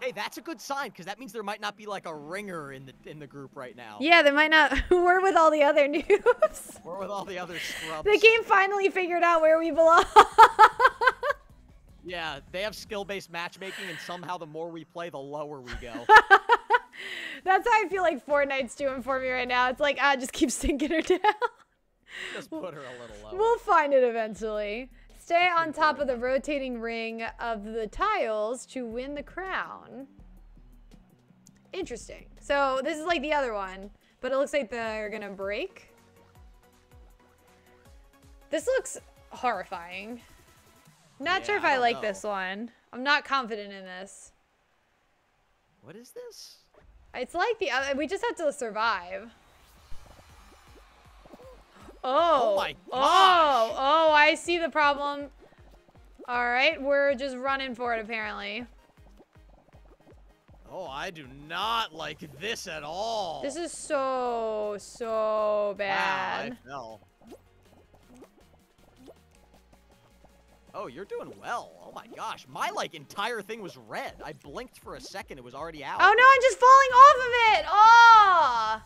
Hey, that's a good sign because that means there might not be like a ringer in the in the group right now. Yeah, they might not... [LAUGHS] We're with all the other [LAUGHS] noobs. We're with all the other scrubs. The game finally figured out where we belong. Yeah, they have skill-based matchmaking, and somehow the more we play, the lower we go. [LAUGHS] That's how I feel like Fortnite's doing for me right now. It's like, ah, just keep sinking her down. just put her a little lower. we'll find it eventually. Stay on top of the rotating ring of the tiles to win the crown. Interesting. So this is like the other one, but it looks like they're gonna break. This looks horrifying. Not sure if I I like know. this one. I'm not confident in this. What is this? It's like the other. We just have to survive. Oh, oh. my Oh. gosh. Oh, oh, I see the problem. All right, we're just running for it apparently. Oh, I do not like this at all. This is so so Wow, bad. I fell. Oh, you're doing well. Oh my gosh, my like entire thing was red. I blinked for a second, it was already out. Oh no, I'm just falling off of it. Oh.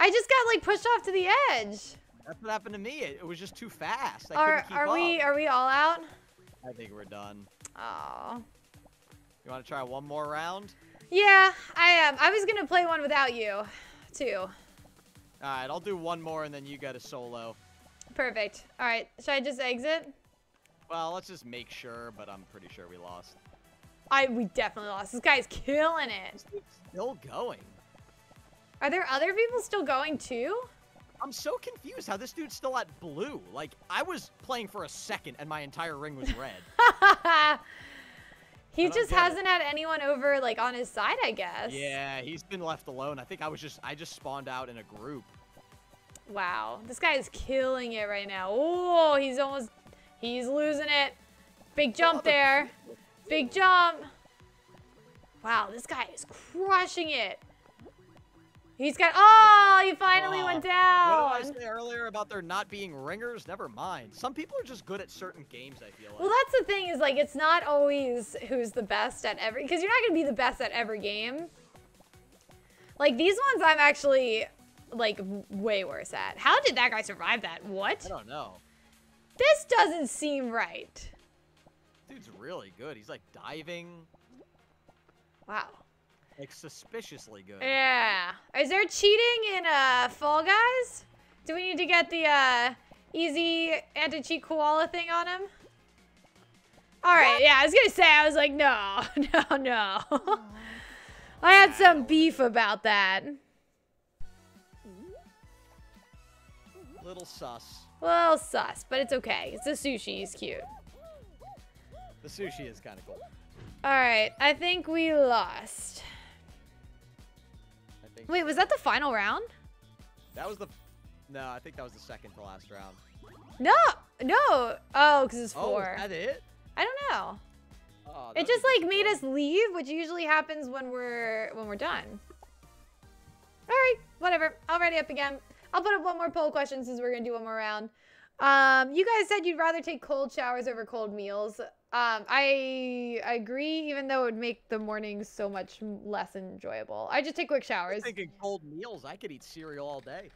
I just got like pushed off to the edge. That's what happened to me. It, it was just too fast. I Are keep are up. we are we all out? I think we're done. Oh. You want to try one more round? Yeah, I am. I was gonna play one without you, too. All right, I'll do one more and then you get a solo. Perfect. All right, should I just exit? Well, let's just make sure, but I'm pretty sure we lost. I we definitely lost. This guy's killing it. Still going. Are there other people still going too? I'm so confused how this dude's still at blue. Like, I was playing for a second and my entire ring was red. [LAUGHS] he just hasn't had anyone over like on his side, I guess. yeah, he's been left alone. I think I was just, I just spawned out in a group. Wow, this guy is killing it right now. Oh, he's almost, he's losing it. Big jump there. Big jump. Wow, this guy is crushing it. He's got, oh, he finally went What down. did I say earlier about there not being ringers? Never mind. Some people are just good at certain games, I feel like. Well, that's the thing is like it's not always who's the best at every because you're not gonna be the best at every game. Like these ones, I'm actually like way worse at. How did that guy survive that? What? I don't know. This doesn't seem right. Dude's really good. He's like diving, Wow. Like suspiciously good. Yeah. Is there cheating in uh Fall Guys? Do we need to get the uh easy anti-cheat koala thing on him? All right. Yeah, I was gonna say. I was like, no, [LAUGHS] no, no. I had some beef about that. Little sus. Well, sus, but it's okay. It's a sushi. He's cute. The sushi is kind of cool. All right. I think we lost. Think. Wait, was that the final round? That was the. No, I think that was the second to last round. No, no. Oh, because it's Oh, four. is that it? I don't know. Oh, It just like made us leave, which usually happens when we're when we're done. All right, whatever. I'll ready up again. I'll put up one more poll question since we're gonna do one more round. Um, you guys said you'd rather take cold showers over cold meals. Um, I agree, even though it would make the mornings so much less enjoyable. I just take quick showers. I'm thinking cold meals. I could eat cereal all day.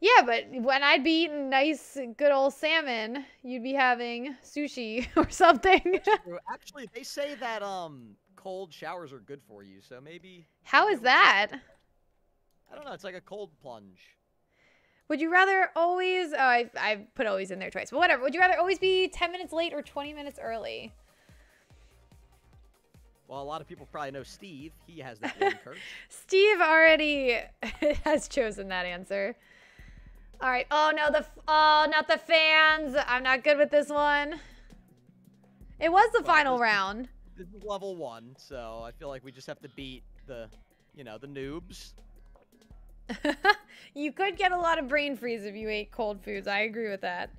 Yeah, but when I'd be eating nice, good old salmon, you'd be having sushi [LAUGHS] or something. [LAUGHS] Actually, they say that um cold showers are good for you, so maybe. How is that? I don't know. It's like a cold plunge. Would you rather always? Oh, I I put always in there twice, but whatever. Would you rather always be ten minutes late or twenty minutes early? Well, a lot of people probably know Steve. He has that one curse. [LAUGHS] Steve already [LAUGHS] has chosen that answer. All right. Oh no, the oh not the fans. I'm not good with this one. It was the Well, final this is- round. This is level one, so I feel like we just have to beat the, you know, the noobs. [LAUGHS] you could get a lot of brain freeze if you ate cold foods. I agree with that.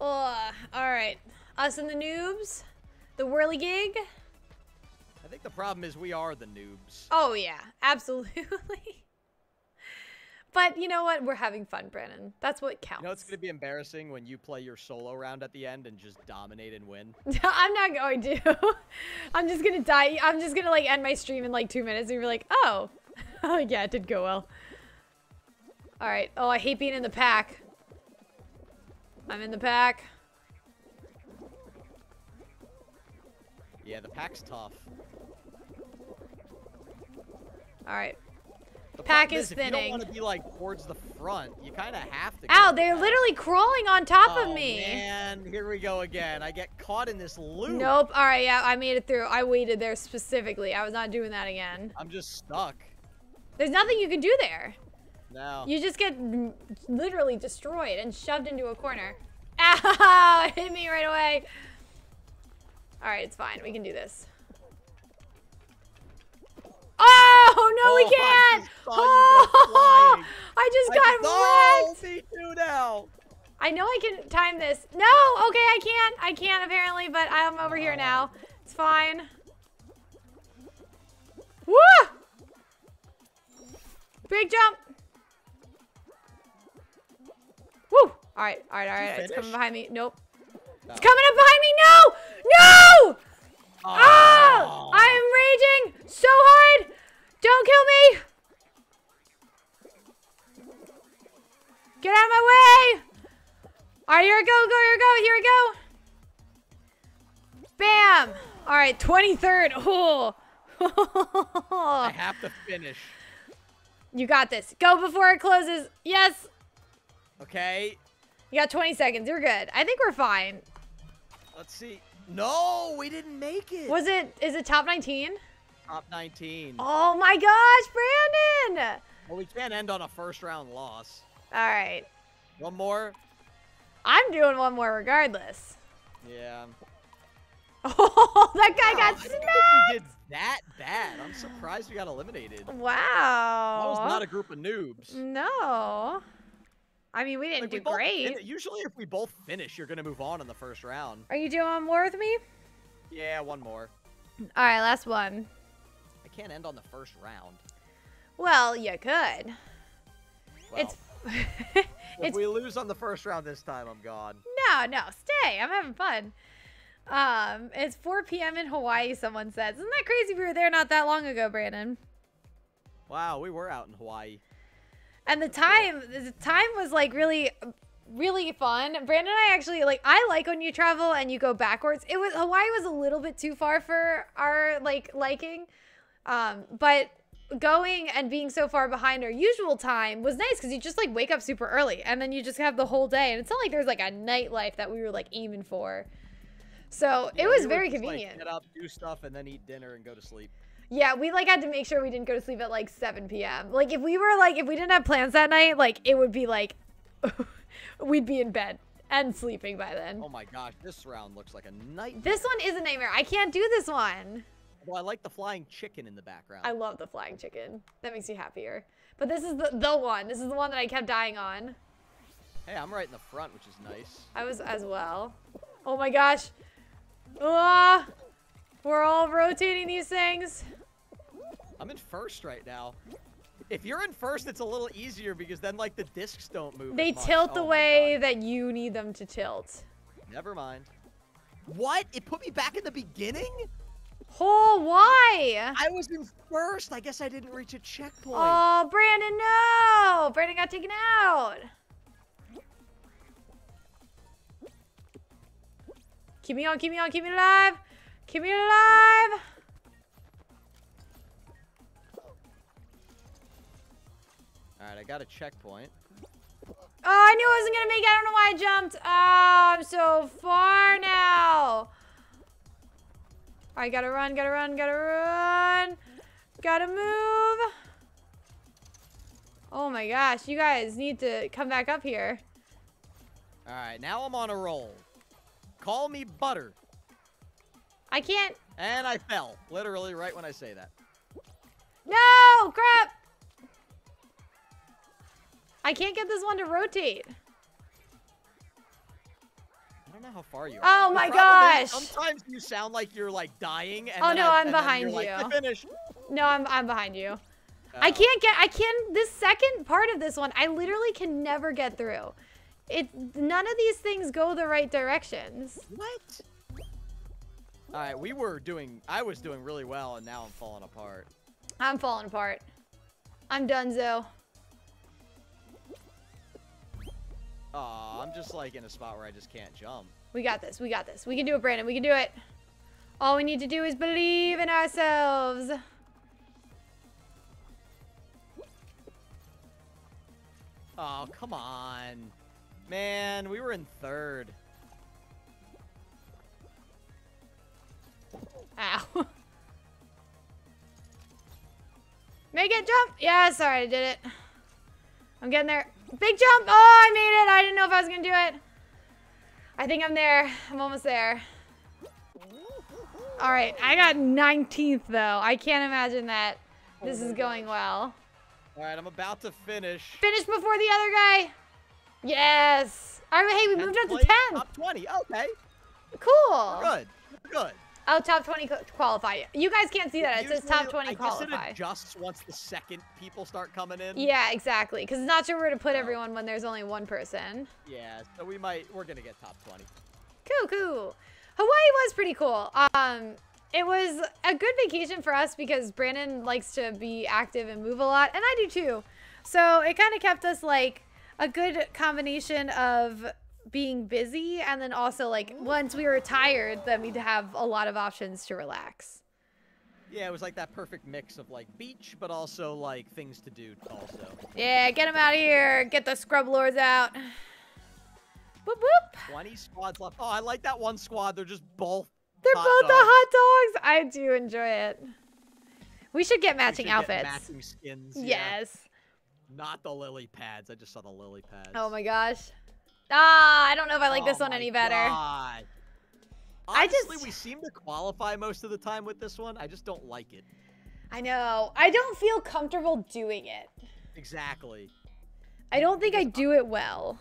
Oh, All right. Us and the noobs. The whirligig. I think the problem is we are the noobs. Oh yeah, [LAUGHS] absolutely. but you know what? We're having fun, Brandon. That's what counts. You know it's gonna be embarrassing when you play your solo round at the end and just dominate and win. [LAUGHS] I'm not going to. I'm just gonna die. I'm just gonna like end my stream in like two minutes and you're like, oh. [LAUGHS] oh yeah, it did go well. Alright. Oh, I hate being in the pack. I'm in the pack. Yeah, the pack's tough. Alright. The Pack problem is If you don't want to be like towards the front, you kind of have to. Ow, they're back. literally crawling on top oh, of me. man, here we go again. I get caught in this loop. Nope. Alright, yeah, I made it through. I waited there specifically. I was not doing that again. I'm just stuck. There's nothing you can do there. No. You just get literally destroyed and shoved into a corner. Ow! [LAUGHS] It hit me right away. All right, it's fine. We can do this. Oh no, Oh, we can't! just you go [LAUGHS] flying. I just I got no, oh, wrecked. me now. I know I can time this. No, okay, I can't. I can't apparently, but I'm over here now. It's fine. Woo! Big jump. Woo! All right, all right, all Did you right. It's coming behind me. Nope. No. It's coming up behind me. No! No! Ah! Oh. I am raging so hard. Don't kill me. Get out of my way. All right, here we go, go, here we go, here we go. Bam. All right, 23rd. Oh. [LAUGHS] I have to finish. You got this. Go before it closes. Yes. Okay. You got 20 seconds. You're good. I think we're fine. Let's see. No, we didn't make it. Was it, is it top 19? Top 19. Oh my gosh, Brandon. Well, we can't end on a first round loss. All right. One more. I'm doing one more regardless. Yeah. [LAUGHS] Oh, that guy Wow, got smacked. we did that bad. I'm surprised we got eliminated. Wow. That was not a group of noobs. No. I mean, we didn't Like, we do both great. usually, if we both finish, you're gonna move on in the first round. Are you doing one more with me? Yeah, one more. All right, last one. I can't end on the first round. Well, you could. Well, It's. [LAUGHS] if it's we lose on the first round this time, I'm gone. no, no. Stay. I'm having fun. Um, it's 4 p.m. in Hawaii. Someone says, "Isn't that crazy? We were there not that long ago, Brandon." Wow, we were out in Hawaii. And the time, the time was like really, really fun. Brandon and I actually like. I like when you travel and you go backwards. It was Hawaii was a little bit too far for our like liking, um, but going and being so far behind our usual time was nice because you just like wake up super early and then you just have the whole day. And it's not like there's like a nightlife that we were like aiming for. So Yeah, it was very just, like, convenient. get up, do stuff, and then eat dinner and go to sleep. Yeah, we like had to make sure we didn't go to sleep at like 7 p.m. Like if we were like if we didn't have plans that night, like it would be like [LAUGHS] we'd be in bed and sleeping by then. Oh my gosh, this round looks like a nightmare. This one is a nightmare. I can't do this one. Well, I like the flying chicken in the background. I love the flying chicken. That makes me happier. But this is the the one. This is the one that I kept dying on. Hey, I'm right in the front, which is nice. I was as well. Oh my gosh. Ah, we're all rotating these things. I'm in first right now. If you're in first, it's a little easier because then like the discs don't move. They tilt the Oh my way that you need them to tilt. Never mind. What? It put me back in the beginning? Oh, why? I was in first. I guess I didn't reach a checkpoint. Oh, Brandon, no! Brandon got taken out. Keep me on, keep me on, keep me alive. Keep me alive. All right, I got a checkpoint. Oh, I knew I wasn't gonna make it. I don't know why I jumped. Oh, I'm so far now. All I gotta run, gotta run, gotta run. Gotta move. Oh my gosh, you guys need to come back up here. All right, now I'm on a roll. Call me butter. I can't. And I fell, literally right when I say that. No, crap. I can't get this one to rotate. I don't know how far you are. Oh my gosh. Sometimes you sound like you're like dying. And Oh, no, I- I'm behind you're like, you. [LAUGHS] I. No, I'm I'm behind you. I Oh. can't get I can this second part of this one, I literally can never get through. It none of these things go the right directions. What? All right, we were doing. I was doing really well, and now I'm falling apart. I'm falling apart. I'm donezo. Aw, I'm just like in a spot where I just can't jump. We got this. We got this. We can do it, Brandon. We can do it. All we need to do is believe in ourselves. Oh, come on. Man, we were in third. Ow. [LAUGHS] Make it jump. Yeah, sorry, I did it. I'm getting there. Big jump. Oh, I made it. I didn't know if I was going to do it. I think I'm there. I'm almost there. All right, I got 19th, though. I can't imagine that this is going well. All right, I'm about to finish. Finish before the other guy. Yes. All right, hey, we moved up to Tenth place, 10th. Top 20. Okay. Cool. Good. Good. Oh, top 20 qualify. You guys can't see that. It says top Usually, 20 I guess qualify. it adjusts once the second people start coming in. Yeah, exactly. Because it's not sure where to put everyone when there's only one person. Yeah, so we might, we're going to get top 20. Cool, cool. Hawaii was pretty cool. Um, it was a good vacation for us because Brandon likes to be active and move a lot, and I do too. So it kind of kept us like a good combination of being busy and then also like once we were tired, then we'd have a lot of options to relax. Yeah, it was like that perfect mix of like beach, but also like things to do also. Yeah, get them out of here. Get the scrub lords out. [SIGHS] Whoop whoop. 20 squads left. Oh, I like that one squad. They're just both. They're both the hot dogs. I do enjoy it. We should get We matching should get outfits. matching skins. yes yeah. Not the lily pads. I just saw the lily pads. Oh my gosh. Ah, I don't know if I like this one any better. God. I Honestly, just- we seem to qualify most of the time with this one. I just don't like it. I know. I don't feel comfortable doing it. Exactly. I don't think I do it well.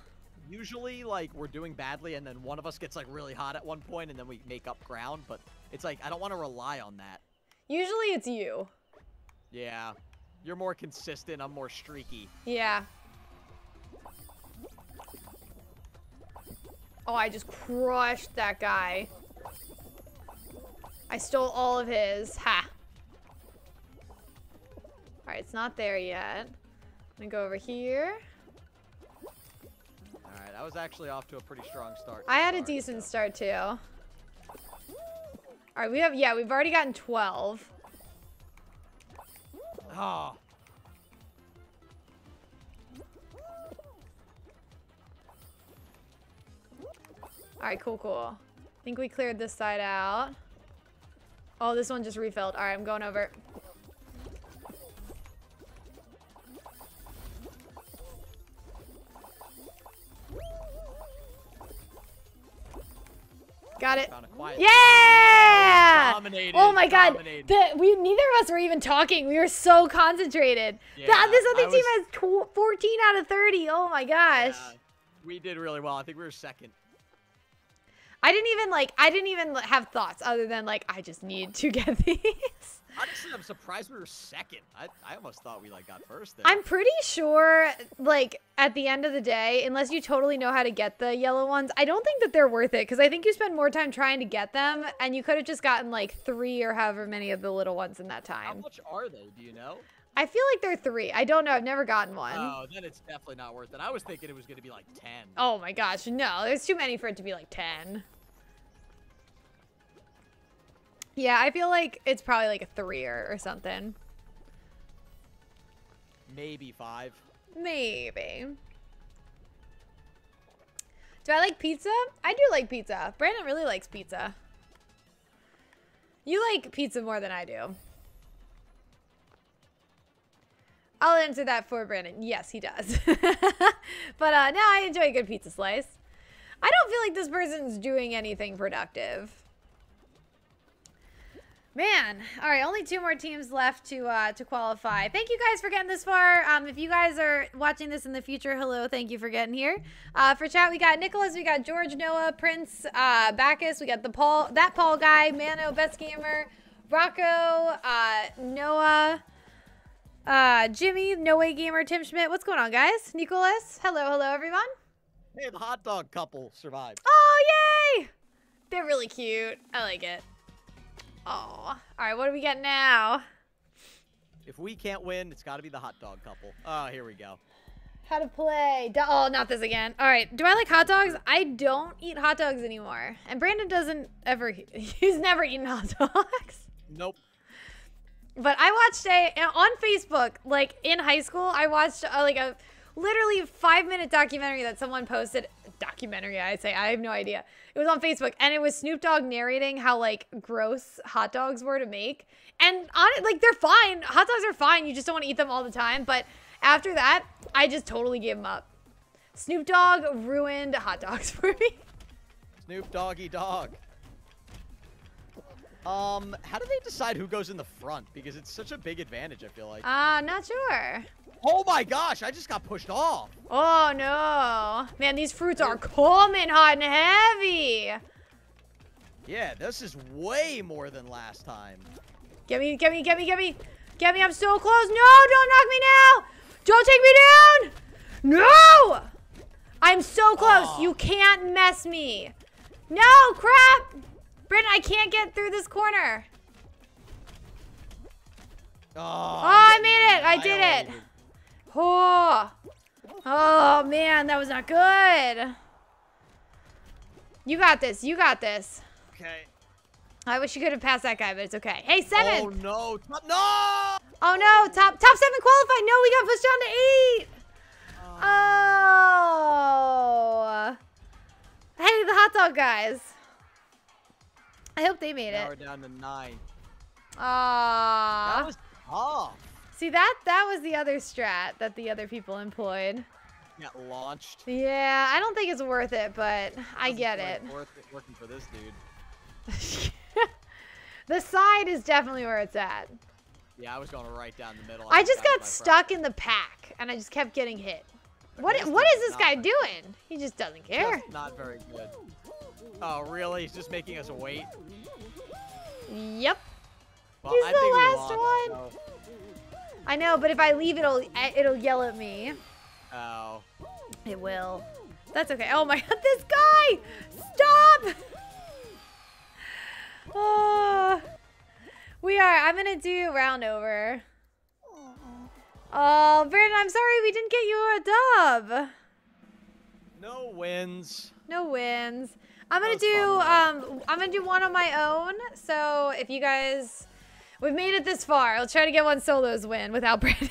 Usually, like, we're doing badly, and then one of us gets, like, really hot at one point, and then we make up ground, but it's like, I don't want to rely on that. Usually it's you. Yeah. You're more consistent, I'm more streaky. Yeah. Oh, I just crushed that guy. I stole all of his. Ha. Alright, it's not there yet. I'm gonna go over here. Alright, I was actually off to a pretty strong start. I had a decent so- start too. Alright, we have, yeah, we've already gotten 12. Oh. Alright, cool, cool. I think we cleared this side out. Oh, this one just refilled. Alright, I'm going over. Got it. Found a quiet Yeah! Dominated, Oh my god. The, we neither of us were even talking. We were so concentrated. Yeah, That- this other I team was- has tw 14 out of 30. Oh my gosh. Yeah, we did really well. I think we were second. I didn't even like I didn't even have thoughts other than like I just need to get [LAUGHS] these. Honestly, I'm surprised we were second. I, I almost thought we like got first there. I'm pretty sure like at the end of the day, unless you totally know how to get the yellow ones, I don't think that they're worth it because I think you spend more time trying to get them and you could have just gotten like 3 or however many of the little ones in that time. How much are they? Do you know? I feel like they're 3. I don't know. I've never gotten one. Oh, then it's definitely not worth it. I was thinking it was going to be like 10. Oh my gosh, no. There's too many for it to be like 10. Yeah, I feel like it's probably like a 3 or, or something. Maybe five. Maybe. Do I like pizza? I do like pizza. Brandon really likes pizza. You like pizza more than I do. I'll answer that for Brandon. Yes, he does. [LAUGHS] but uh, no, I enjoy a good pizza slice. I don't feel like this person's doing anything productive. Man, all right, only two more teams left to uh, to qualify. Thank you guys for getting this far. Um, if you guys are watching this in the future, hello, thank you for getting here. Uh, for chat, we got Nicholas, we got George, Noah, Prince, uh, Bacchus, we got the Paul, that Paul guy, Mano, Best Gamer, Rocco, uh, Noah, uh, Jimmy, No Way Gamer, Tim Schmidt. What's going on, guys? Nicholas, hello, hello, everyone. Hey, the hot dog couple survived. Oh, yay! They're really cute. I like it. Oh, all right. What do we get now? If we can't win, it's got to be the hot dog couple. Oh, here we go. How to play? Do oh, not this again. All right. Do I like hot dogs? I don't eat hot dogs anymore. And Brandon doesn't ever. [LAUGHS] He's never eaten hot dogs. Nope. But I watched a on Facebook, like in high school. I watched a, like a literally five minute documentary that someone posted. Documentary, I'd say. I have no idea. It was on Facebook, and it was Snoop Dogg narrating how like gross hot dogs were to make. And on it, like they're fine. Hot dogs are fine. You just don't want to eat them all the time. But after that, I just totally gave them up. Snoop Dogg ruined hot dogs [LAUGHS] for me. Snoop Doggy Dog. Um, how do they decide who goes in the front? Because it's such a big advantage, I feel like. Uh, not sure. Oh my gosh, I just got pushed off. Oh no. Man, these fruits are coming hot and heavy. Yeah, this is way more than last time. Get me, get me, get me, get me. Get me, I'm so close. No, don't knock me now. Don't take me down. No. I'm so close. Oh. You can't mess me. No, crap. Brandon, I can't get through this corner. Oh, oh I made it. I did it. Oh. Oh, man, that was not good. You got this. You got this. Okay. I wish you could have passed that guy, but it's okay. Hey, seven. Oh, no. Top, no! Oh, no. Top top seven qualified. No, we got pushed down to eight. Oh. oh. Hey, the hot dog guys. I hope they made now it. we're down to nine. Ah. That was tough. See, that that was the other strat that the other people employed. Got launched. Yeah, I don't think it's worth it, but I get it. Worth it working for this dude. [LAUGHS] the side is definitely where it's at. Yeah, I was going right down the middle. I, I just got stuck in the pack, and I just kept getting hit. What what is this guy doing? He just doesn't care. Not very good. Oh, really? He's just making us wait? Yep. Well, He's I the last one. So. I know, but if I leave, it'll eh, it'll yell at me. Oh. It will. That's okay. Oh my [LAUGHS] god, this guy! Stop! Oh. [LAUGHS] We are. I'm gonna do round over. Oh, Brandon, I'm sorry we didn't get you a dub. No wins. No wins. I'm gonna do um I'm gonna do one on my own. So if you guys We've made it this far. I'll try to get one solos win without [LAUGHS] Brandon.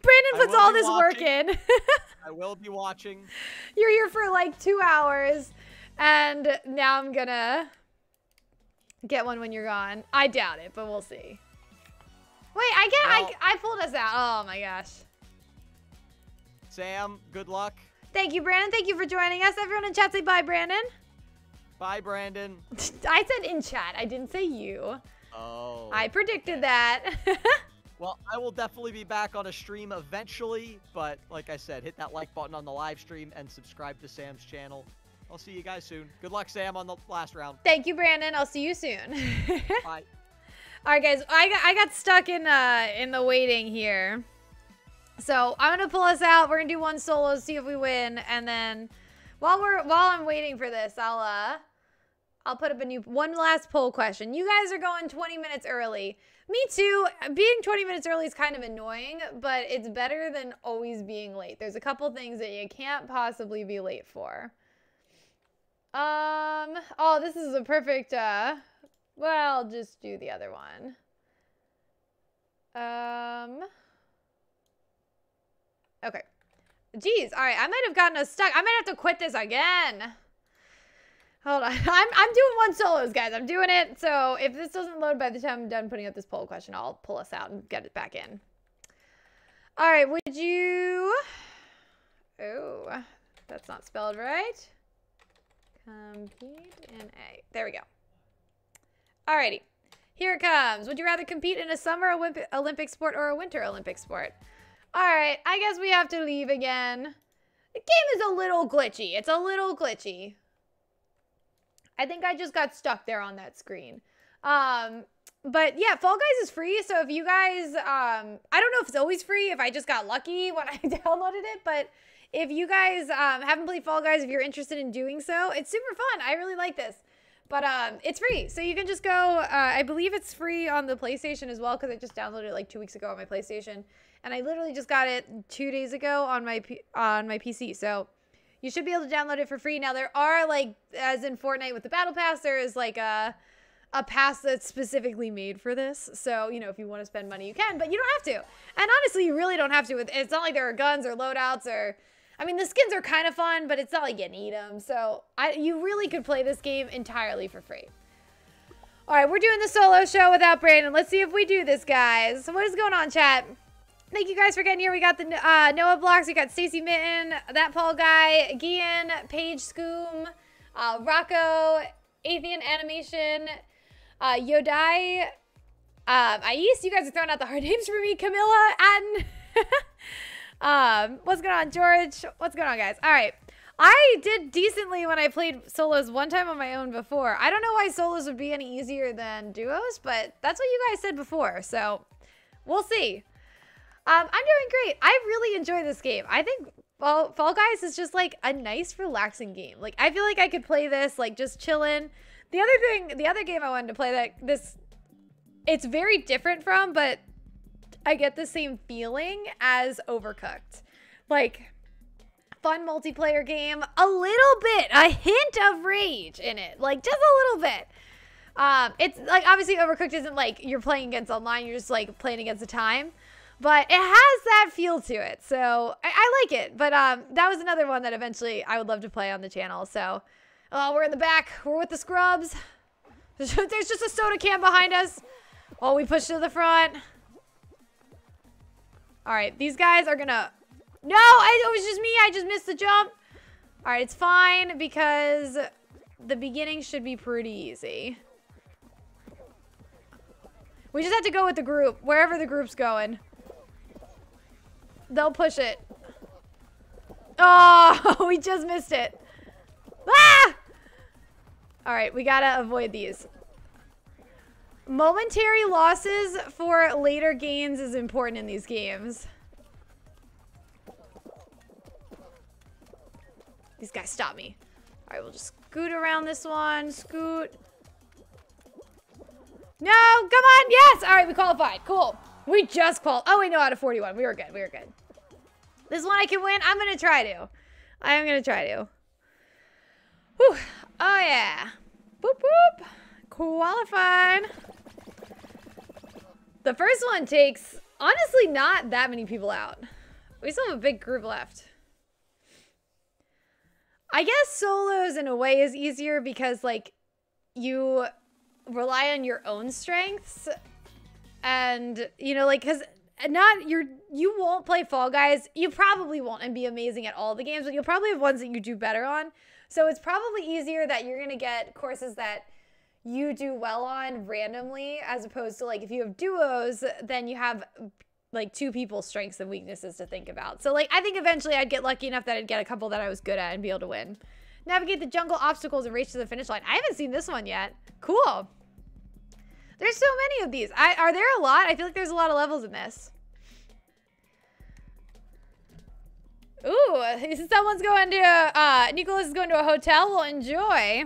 Brandon puts all this watching. work in. I will be watching. [LAUGHS] You're here for like two hours, and now I'm gonna get one when you're gone. I doubt it, but we'll see. Wait, I get well, I I pulled us out. Oh my gosh. Sam, good luck. Thank you, Brandon. Thank you for joining us. Everyone in chat, say bye, Brandon. Bye, Brandon. [LAUGHS] I said in chat. I didn't say you. Oh. I predicted that. [LAUGHS] well, I will definitely be back on a stream eventually, but like I said, hit that like button on the live stream and subscribe to Sam's channel. I'll see you guys soon. Good luck, Sam, on the last round. Thank you, Brandon. I'll see you soon. [LAUGHS] Bye. All right, guys. I got, I got stuck in uh in the waiting here. So I'm gonna pull us out. We're gonna do one solo, see if we win, and then while we're while I'm waiting for this, I'll uh I'll put up a new one last poll question. You guys are going 20 minutes early. Me too. Being 20 minutes early is kind of annoying, but it's better than always being late. There's a couple things that you can't possibly be late for. Um, oh, this is a perfect, uh, well, just do the other one. Um, okay. Geez, all right, I might have gotten us stuck. I might have to quit this again. Hold on. [LAUGHS] I'm, I'm doing one solos, guys. I'm doing it. So if this doesn't load by the time I'm done putting up this poll question, I'll pull us out and get it back in. All right. Would you... Oh, that's not spelled right. Compete in A. There we go. Alrighty. Here it comes. Would you rather compete in a summer Olymp Olympic sport or a winter Olympic sport? Alright, I guess we have to leave again. The game is a little glitchy. It's a little glitchy. I think I just got stuck there on that screen. Um, but yeah, Fall Guys is free. So if you guys, um, I don't know if it's always free, if I just got lucky [LAUGHS] when I [LAUGHS] downloaded it, but if you guys um, haven't played Fall Guys, if you're interested in doing so, it's super fun. I really like this. But um, it's free, so you can just go. Uh, I believe it's free on the PlayStation as well because I just downloaded it like two weeks ago on my PlayStation, and I literally just got it two days ago on my on my PC. So you should be able to download it for free. Now there are like, as in Fortnite with the Battle Pass, there is like a a pass that's specifically made for this. So, you know, if you want to spend money, you can, but you don't have to. And honestly, you really don't have to. With. It's not like there are guns or loadouts or I mean, the skins are kind of fun, but it's not like you need them. So I, you really could play this game entirely for free. All right, we're doing the solo show without Brandon. Let's see if we do this, guys. What is going on, chat? Thank you guys for getting here. We got the uh, Noah Blocks. We got Stacy Mitten, that Paul guy, Gian, Paige Scoom, uh, Rocco, Athean Animation, uh, Yodai, um, Ais. You guys are throwing out the hard [LAUGHS] names for me. Camilla, and [LAUGHS] Um, what's going on, George? What's going on, guys? All right. I did decently when I played solos one time on my own before. I don't know why solos would be any easier than duos, but that's what you guys said before. So we'll see. Um, I'm doing great. I really enjoy this game. I think Fall, Fall Guys is just like a nice, relaxing game. Like I feel like I could play this like just chilling. The other thing, the other game I wanted to play that this, it's very different from, but I get the same feeling as Overcooked. Like, fun multiplayer game, a little bit, a hint of rage in it, like just a little bit. Um, it's like obviously Overcooked isn't like you're playing against online, you're just like playing against the time, but it has that feel to it. So I, I like it. But um, that was another one that eventually I would love to play on the channel. So uh, we're in the back, we're with the scrubs. [LAUGHS] There's just a soda can behind us while we push to the front. All right, these guys are gonna... No, I, it was just me. I just missed the jump. All right, it's fine because the beginning should be pretty easy. We just have to go with the group, wherever the group's going. They'll push it. Oh, [LAUGHS] we just missed it. Ah! All right, we gotta avoid these. Momentary losses for later gains is important in these games. These guys stop me. All right, we'll just scoot around this one. Scoot. No, come on. Yes. All right, we qualified. Cool. We just qualified. Oh, we know out of 41. We were good. We were good. This one I can win. I'm to try to. I am to try to. Whew. Oh, yeah. Boop, boop. Qualified. The first one takes, honestly, not that many people out. We still have a big group left. I guess solos in a way is easier because, like, you rely on your own strengths. And, you know, like, because Uh, not you're you won't play fall guys. You probably won't and be amazing at all the games but you'll probably have ones that you do better on. So it's probably easier that you're going to get courses that you do well on randomly as opposed to like if you have duos then you have like two people's strengths and weaknesses to think about. So like i think eventually i'd get lucky enough that i'd get a couple that i was good at and be able to win. Navigate the jungle obstacles and race to the finish line. I haven't seen this one yet. Cool there's so many of these I, are there a lot i feel like there's a lot of levels in this Ooh, someone's going to, uh, Nicholas is going to a hotel. We'll enjoy.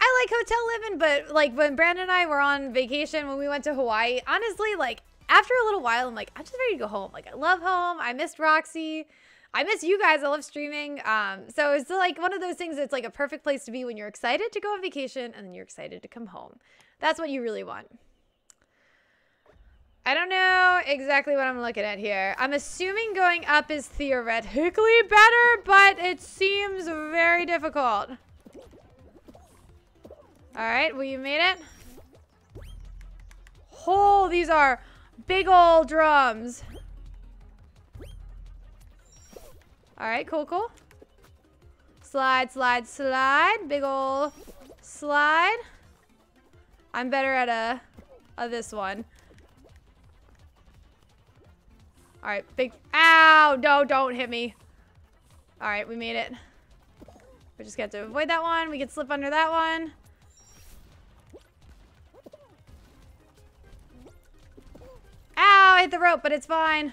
I like hotel living, but like when Brandon and I were on vacation when we went to Hawaii, honestly, like after a little while, I'm like, I'm just ready to go home. Like I love home. I missed Roxy. I miss you guys. I love streaming. Um, so it's like one of those things that's like a perfect place to be when you're excited to go on vacation and then you're excited to come home. That's what you really want. I don't know exactly what I'm looking at here. I'm assuming going up is theoretically better, but it seems very difficult. All right, well, you made it. Oh, these are big old drums. All right, cool, cool. Slide, slide, slide. Big old slide. I'm better at a, a this one. All right, big. Ow! No, don't hit me. All right, we made it. We just got to avoid that one. We can slip under that one. Ow! I hit the rope, but it's fine.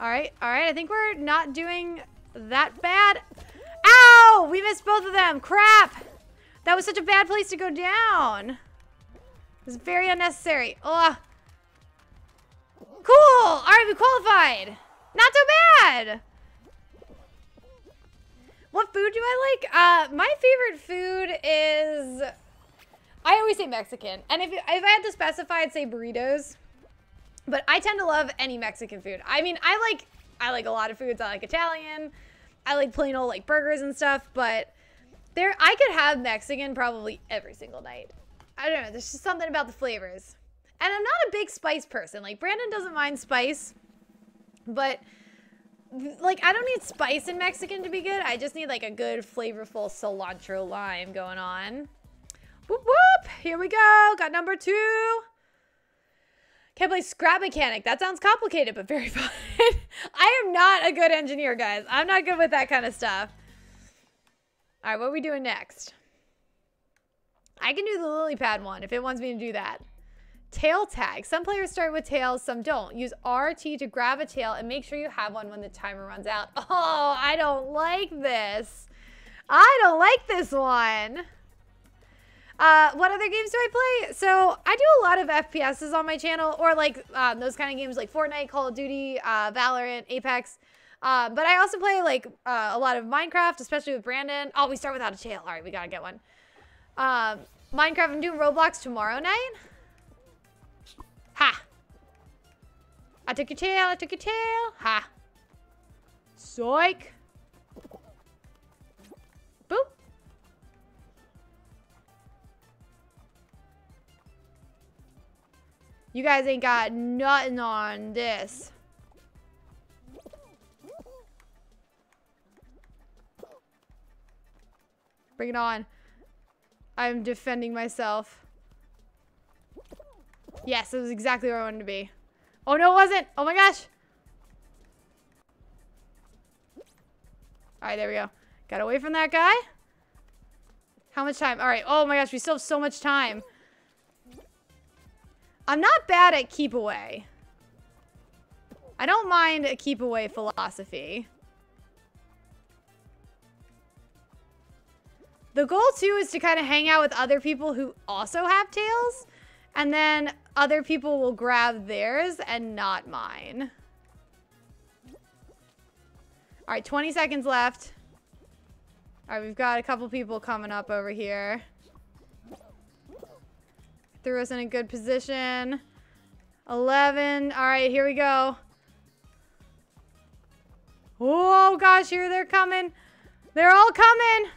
All right, all right. I think we're not doing that bad. Ow! We missed both of them. Crap! That was such a bad place to go down. It's very unnecessary. Ugh. Cool! Alright, we qualified! Not so bad! What food do I like? Uh, my favorite food is... I always say Mexican. And if, if I had to specify, I'd say burritos. But I tend to love any Mexican food. I mean, I like I like a lot of foods. I like Italian. I like plain old like burgers and stuff, but there I could have Mexican probably every single night. I don't know. There's just something about the flavors. And I'm not a big spice person. Like, Brandon doesn't mind spice. But, like, I don't need spice in Mexican to be good. I just need, like, a good, flavorful cilantro lime going on. Whoop, whoop. Here we go. Got number two. Can't play scrap mechanic. That sounds complicated, but very [LAUGHS] fun. I am not a good engineer, guys. I'm not good with that kind of stuff. All right, what are we doing next? I can do the lily pad one if it wants me to do that. Tail tag. Some players start with tails, some don't. Use RT to grab a tail and make sure you have one when the timer runs out. [LAUGHS] Oh, I don't like this. I don't like this one. Uh, what other games do I play? So I do a lot of FPSs on my channel, or like um, those kind of games like Fortnite, Call of Duty, uh, Valorant, Apex. Uh, but I also play like uh, a lot of Minecraft, especially with Brandon. Oh, we start without a tail. All right, we gotta get one. Um, Minecraft, I'm doing Roblox tomorrow night. Ha! I took your tail, I took your tail. Ha! Psych! You guys ain't got nothing on this. Bring it on. I'm defending myself. Yes, it was exactly where I wanted to be. Oh, no, it wasn't. Oh, my gosh. All right, there we go. Got away from that guy. How much time? All right. Oh, my gosh. We still have so much time. I'm not bad at keep away. I don't mind a keep away philosophy. The goal too is to kind of hang out with other people who also have tails. And then other people will grab theirs and not mine. All right, 20 seconds left. All right, we've got a couple people coming up over here. Threw us in a good position. 11. All right, here we go. Oh, gosh, here they're coming. They're all coming.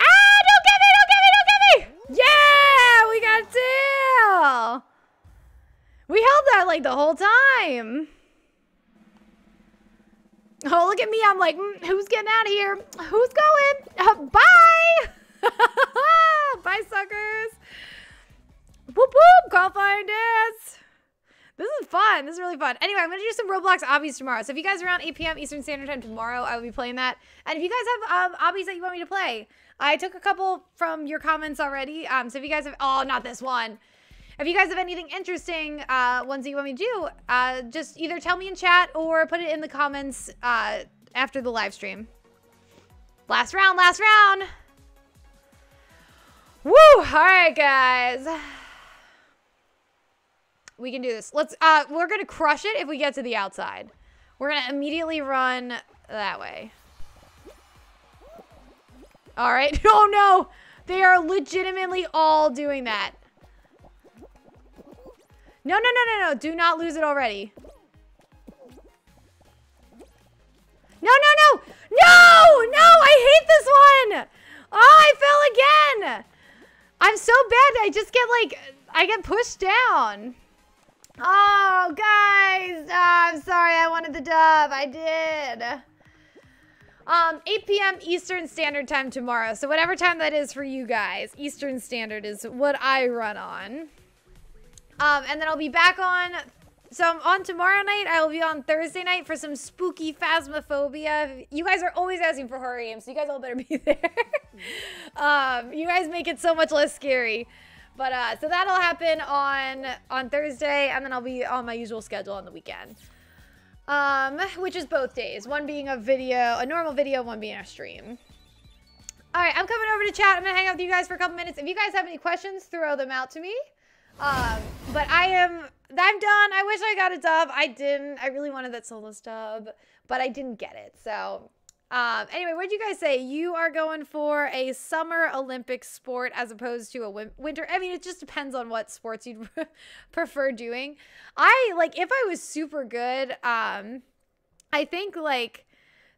Ah, don't get me, don't get me, don't get me. Yeah, we got tail. We held that like the whole time. Oh, look at me. I'm like, mm, who's getting out of here? Who's going? Uh, bye. [LAUGHS] bye, suckers. Whoop, whoop. Qualifying dance. This is fun. This is really fun. Anyway, I'm going to do some Roblox obbies tomorrow. So if you guys are around 8 p.m. Eastern Standard Time tomorrow, I will be playing that. And if you guys have um, obbies that you want me to play, I took a couple from your comments already. Um, so if you guys have, oh, not this one. If you guys have anything interesting, uh, ones that you want me to do, uh, just either tell me in chat or put it in the comments uh, after the live stream. Last round, last round. Woo! All right, guys. We can do this. Let's, uh, we're going to crush it if we get to the outside. We're going to immediately run that way. All right. [LAUGHS] Oh, no. They are legitimately all doing that. No, no, no, no, no. Do not lose it already. No, no, no. No, no. I hate this one. Oh, I fell again. I'm so bad. I just get like, I get pushed down. Oh, guys. Oh, I'm sorry. I wanted the dub. I did. Um, 8 p.m. Eastern Standard Time tomorrow. So whatever time that is for you guys, Eastern Standard is what I run on. Um, and then I'll be back on. So I'm on tomorrow night. I will be on Thursday night for some spooky phasmophobia. You guys are always asking for horror games, so you guys all better [LAUGHS] be there. um, you guys make it so much less scary. But uh, so that'll happen on on Thursday, and then I'll be on my usual schedule on the weekend. Um, which is both days. One being a video, a normal video, one being a stream. All right, I'm coming over to chat. I'm gonna hang out with you guys for a couple minutes. If you guys have any questions, throw them out to me. Um, but I am, I'm done. I wish I got a dub. I didn't. I really wanted that solo dub, but I didn't get it. So, um, anyway, what did you guys say? You are going for a summer Olympic sport as opposed to a winter. I mean, it just depends on what sports you'd [LAUGHS] prefer doing. I like if I was super good. Um, I think like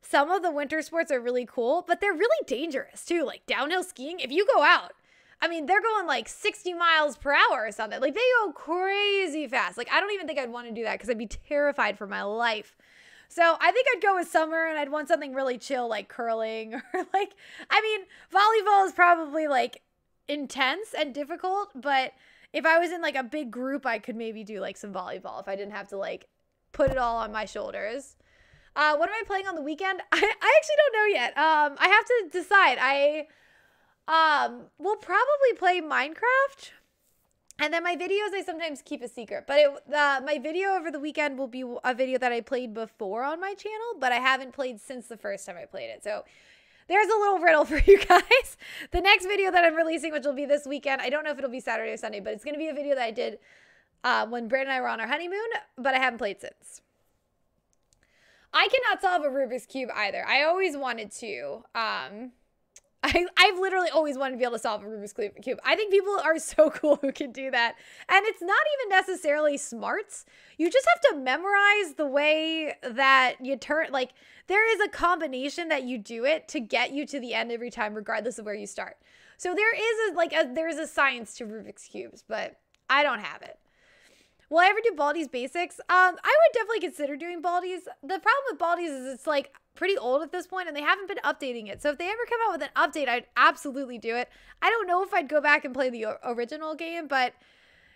some of the winter sports are really cool, but they're really dangerous too. Like downhill skiing. If you go out I mean, they're going like 60 miles per hour or something. Like they go crazy fast. Like I don't even think I'd want to do that because I'd be terrified for my life. So I think I'd go with summer and I'd want something really chill like curling [LAUGHS] or like I mean, volleyball is probably like intense and difficult, but if I was in like a big group, I could maybe do like some volleyball if I didn't have to like put it all on my shoulders. Uh, what am I playing on the weekend? [LAUGHS] I, I actually don't know yet. Um, I have to decide. I um, we'll probably play Minecraft. And then my videos, I sometimes keep a secret. But it, uh, my video over the weekend will be a video that I played before on my channel, but I haven't played since the first time I played it. So there's a little riddle [LAUGHS] for you guys. The next video that I'm releasing, which will be this weekend, I don't know if it'll be Saturday or Sunday, but it's going to be a video that I did uh, when Brandon and I were on our honeymoon, but I haven't played since. I cannot solve a Rubik's Cube either. I always wanted to. Um, I, I've literally always wanted to be able to solve a Rubik's Cube. I think people are so [LAUGHS] cool who can do that. And it's not even necessarily smarts. You just have to memorize the way that you turn. Like, there is a combination that you do it to get you to the end every time, regardless of where you start. So there is a, like, a, there's a science to Rubik's Cubes, but I don't have it. Will I ever do Baldi's Basics? Um, I would definitely consider doing Baldi's. The problem with Baldi's is it's like pretty old at this point and they haven't been updating it. So if they ever come out with an update, I'd absolutely do it. I don't know if I'd go back and play the original game, but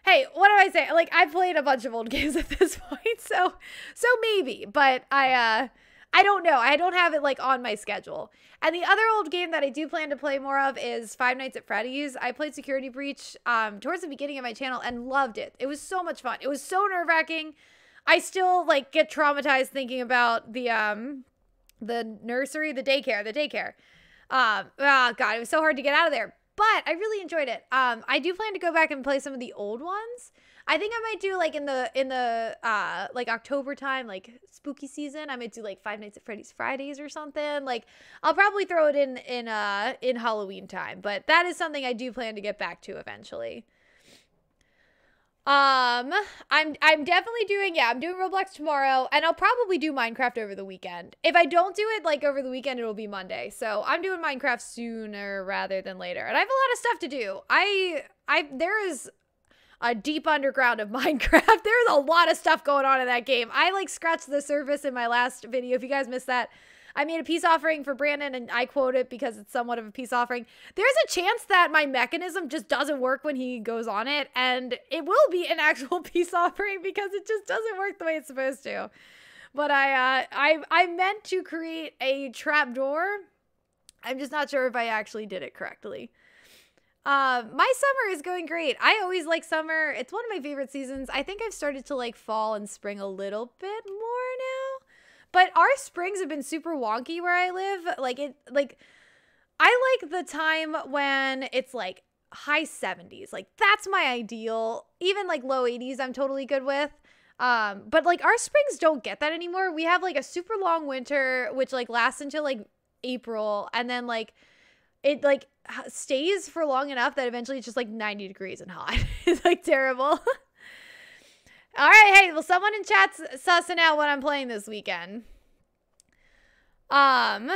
hey, what do I say? Like I've played a bunch of old [LAUGHS] games at this point, so so maybe, but I uh I don't know. I don't have it like on my schedule. And the other old game that I do plan to play more of is Five Nights at Freddy's. I played Security Breach um, towards the beginning of my channel and loved it. It was so much fun. It was so nerve wracking. I still like get traumatized thinking about the um the nursery, the daycare, the daycare. Um, oh god, it was so hard to get out of there. But I really enjoyed it. Um, I do plan to go back and play some of the old ones. I think I might do like in the in the uh like October time, like spooky season. I might do like Five Nights at Freddy's Fridays or something. Like I'll probably throw it in in uh in Halloween time. But that is something I do plan to get back to eventually. Um, I'm I'm definitely doing yeah, I'm doing Roblox tomorrow and I'll probably do Minecraft over the weekend. If I don't do it like over the weekend, it'll be Monday. So, I'm doing Minecraft sooner rather than later. And I have a lot of stuff to do. I I there is a deep underground of [LAUGHS] Minecraft. There's a lot of stuff going on in that game. I like scratched the surface in my last video. If you guys missed that, I made a peace offering for Brandon and I quote it because it's somewhat of a peace offering. There's a chance that my mechanism just doesn't work when he goes on it and it will be an [LAUGHS] actual peace offering because it just doesn't work the way it's supposed to. But I uh I I meant to create a trap door. I'm just not sure if I actually did it correctly. Uh, my summer is going great. I always like summer. It's one of my favorite seasons. I think I've started to like fall and spring a little bit more now. But our springs have been super wonky where I live. Like it like I like the time when it's like high 70s. Like that's my ideal. Even like low 80s I'm totally good with. Um but like our springs don't get that anymore. We have like a super long winter which like lasts until like April and then like it like stays for long enough that eventually it's just like 90 degrees and hot. [LAUGHS] it's like terrible. [LAUGHS] All right, hey, well, someone in chat's sussing out what I'm playing this weekend. Um,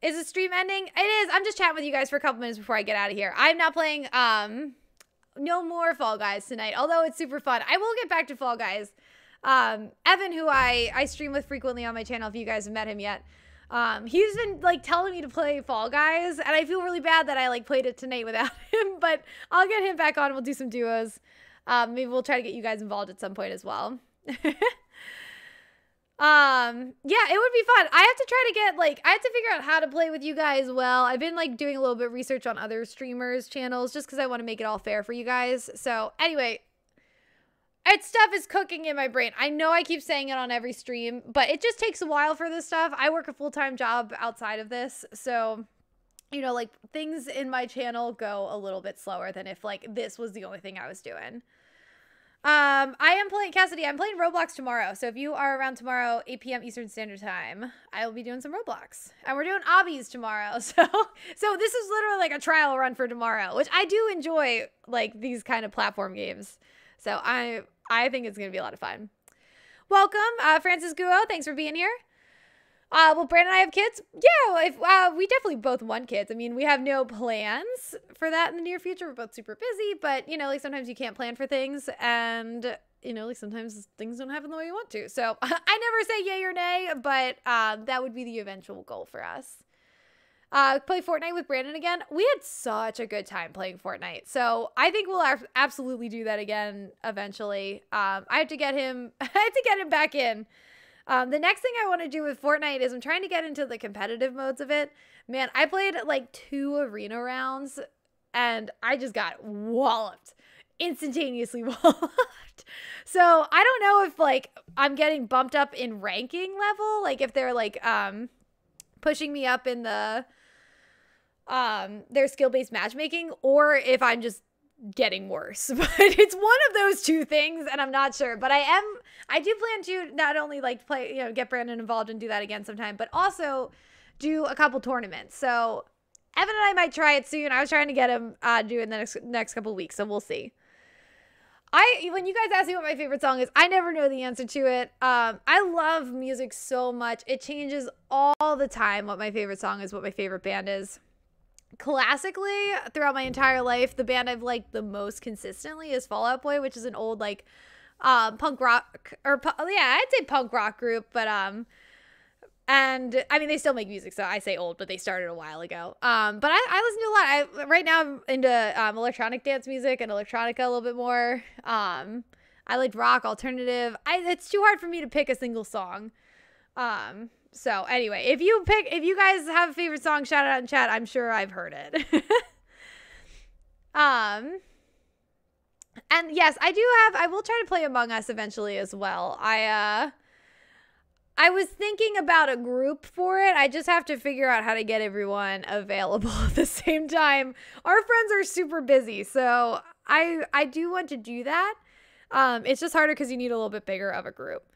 is the stream ending? It is. I'm just chatting with you guys for a couple minutes before I get out of here. I'm not playing um no more Fall Guys tonight, although it's super fun. I will get back to Fall Guys. Um, Evan, who I I stream with frequently on my channel, if you guys have met him yet, um, he's been like telling me to play Fall Guys, and I feel really bad that I like played it tonight without [LAUGHS] him. But I'll get him back on. We'll do some duos. Um, maybe we'll try to get you guys involved at some point as well. [LAUGHS] Um, yeah, it would be fun. I have to try to get like I have to figure out how to play with you guys well. I've been like doing a little bit of research on other streamers' channels just because I want to make it all fair for you guys. So anyway, it stuff is cooking in my brain. I know I keep saying it on every stream, but it just takes a while for this stuff. I work a full-time job outside of this, so you know, like things in my channel go a little bit slower than if like this was the only thing I was doing. Um, I am playing Cassidy. I'm playing Roblox tomorrow. So if you are around tomorrow, 8 p.m. Eastern Standard Time, I will be doing some Roblox, and we're doing obbies tomorrow. [LAUGHS] So, so this is literally like a trial run for tomorrow, which I do enjoy, like these kind of platform games. So I, I think it's gonna be a lot of fun. Welcome, uh, Francis Guo. Thanks for being here. Uh, well, Brandon and I have kids. Yeah, if uh, we definitely both want kids. I mean, we have no plans for that in the near future. We're both super busy, but you know, like sometimes you can't plan for things, and you know, like sometimes things don't happen the way you want to. So [LAUGHS] I never say yay or nay, but uh, that would be the eventual goal for us. Uh, play Fortnite with Brandon again. We had such a good time playing Fortnite, so I think we'll absolutely do that again eventually. Um, I have to get him. [LAUGHS] I have to get him back in. Um, the next thing I want to do with Fortnite is I'm trying to get into the competitive modes of it. Man, I played like two arena rounds and I just got walloped, instantaneously [LAUGHS] walloped. So I don't know if like I'm getting bumped up in ranking level, like if they're like um pushing me up in the um their skill based matchmaking, or if I'm just getting worse. [LAUGHS] But it's one of those two things, and I'm not sure. But I am I do plan to not only like play, you know, get Brandon involved and do that again sometime, but also do a couple tournaments. So Evan and I might try it soon. I was trying to get him uh do in the next next couple weeks, so we'll see. I when you guys ask me what my favorite song is, I never know the answer to it. Um, I love music so much; it changes all the time. What my favorite song is, what my favorite band is classically throughout my entire life the band i've liked the most consistently is fall out boy which is an old like um punk rock or yeah i'd say punk rock group but um and I mean they still make music, so I say old, but they started a while ago. Um, but I, I listen to a lot. I right now I'm into um, electronic dance music and electronica a little bit more. Um, I like rock, alternative. I it's too hard for me to pick a single song. Um, so anyway, if you pick, if you guys have a favorite song, shout it out in chat. I'm sure I've heard it. [LAUGHS] um, and yes, I do have. I will try to play Among Us eventually as well. I uh, I was thinking about a group for it. I just have to figure out how to get everyone available [LAUGHS] at the same time. Our friends are super busy, so I I do want to do that. Um, it's just harder because you need a little bit bigger of a group.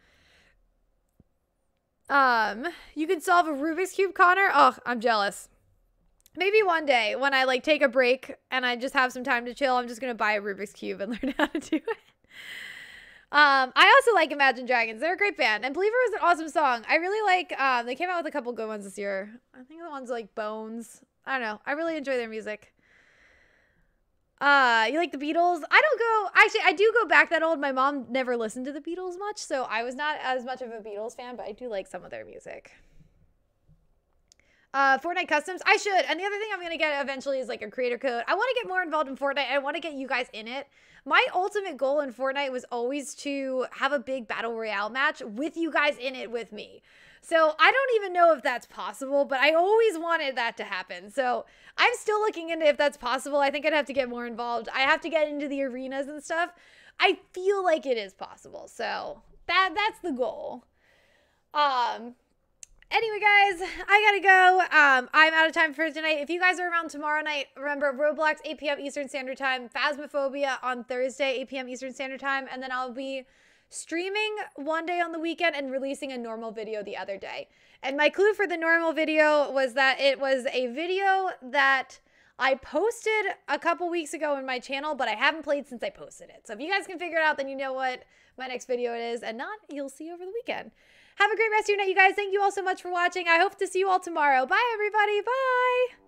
Um, you can solve a Rubik's Cube, Connor. Oh, I'm jealous. Maybe one day when I like take a break and I just have some time to chill, I'm just gonna buy a Rubik's Cube and [LAUGHS] learn how to do it. Um, I also like Imagine Dragons. They're a great band. And Believer is an awesome song. I really like um they came out with a couple good ones this year. I think the ones like Bones. I don't know. I really enjoy their music. Uh, you like the Beatles? I don't go. Actually, I do go back that old. My mom never listened to the Beatles much, so I was not as much of a Beatles fan, but I do like some of their music. Uh, Fortnite customs. I should. And the other thing I'm gonna get eventually is like a creator code. I want to get more involved in Fortnite. I want to get you guys in it. My ultimate goal in Fortnite was always to have a big battle royale match with you guys in it with me. So I don't even know if that's possible, but I always wanted that to happen. So I'm still looking into if that's possible. I think I'd have to get more involved. I have to get into the arenas and stuff. I feel like it is possible. So that that's the goal. Um anyway guys i gotta go um i'm out of time for tonight if you guys are around tomorrow night remember roblox 8 p.m eastern standard time phasmophobia on thursday 8 p.m eastern standard time and then i'll be streaming one day on the weekend and releasing a normal video the other day. And my clue for the normal video was that it was a video that I posted a couple weeks ago in my channel, but I haven't played since I posted it. So if you guys can figure it out, then you know what my next video is. And not, you'll see over the weekend. Have a great rest of your night, you guys. Thank you all so much for watching. I hope to see you all tomorrow. Bye, everybody. Bye.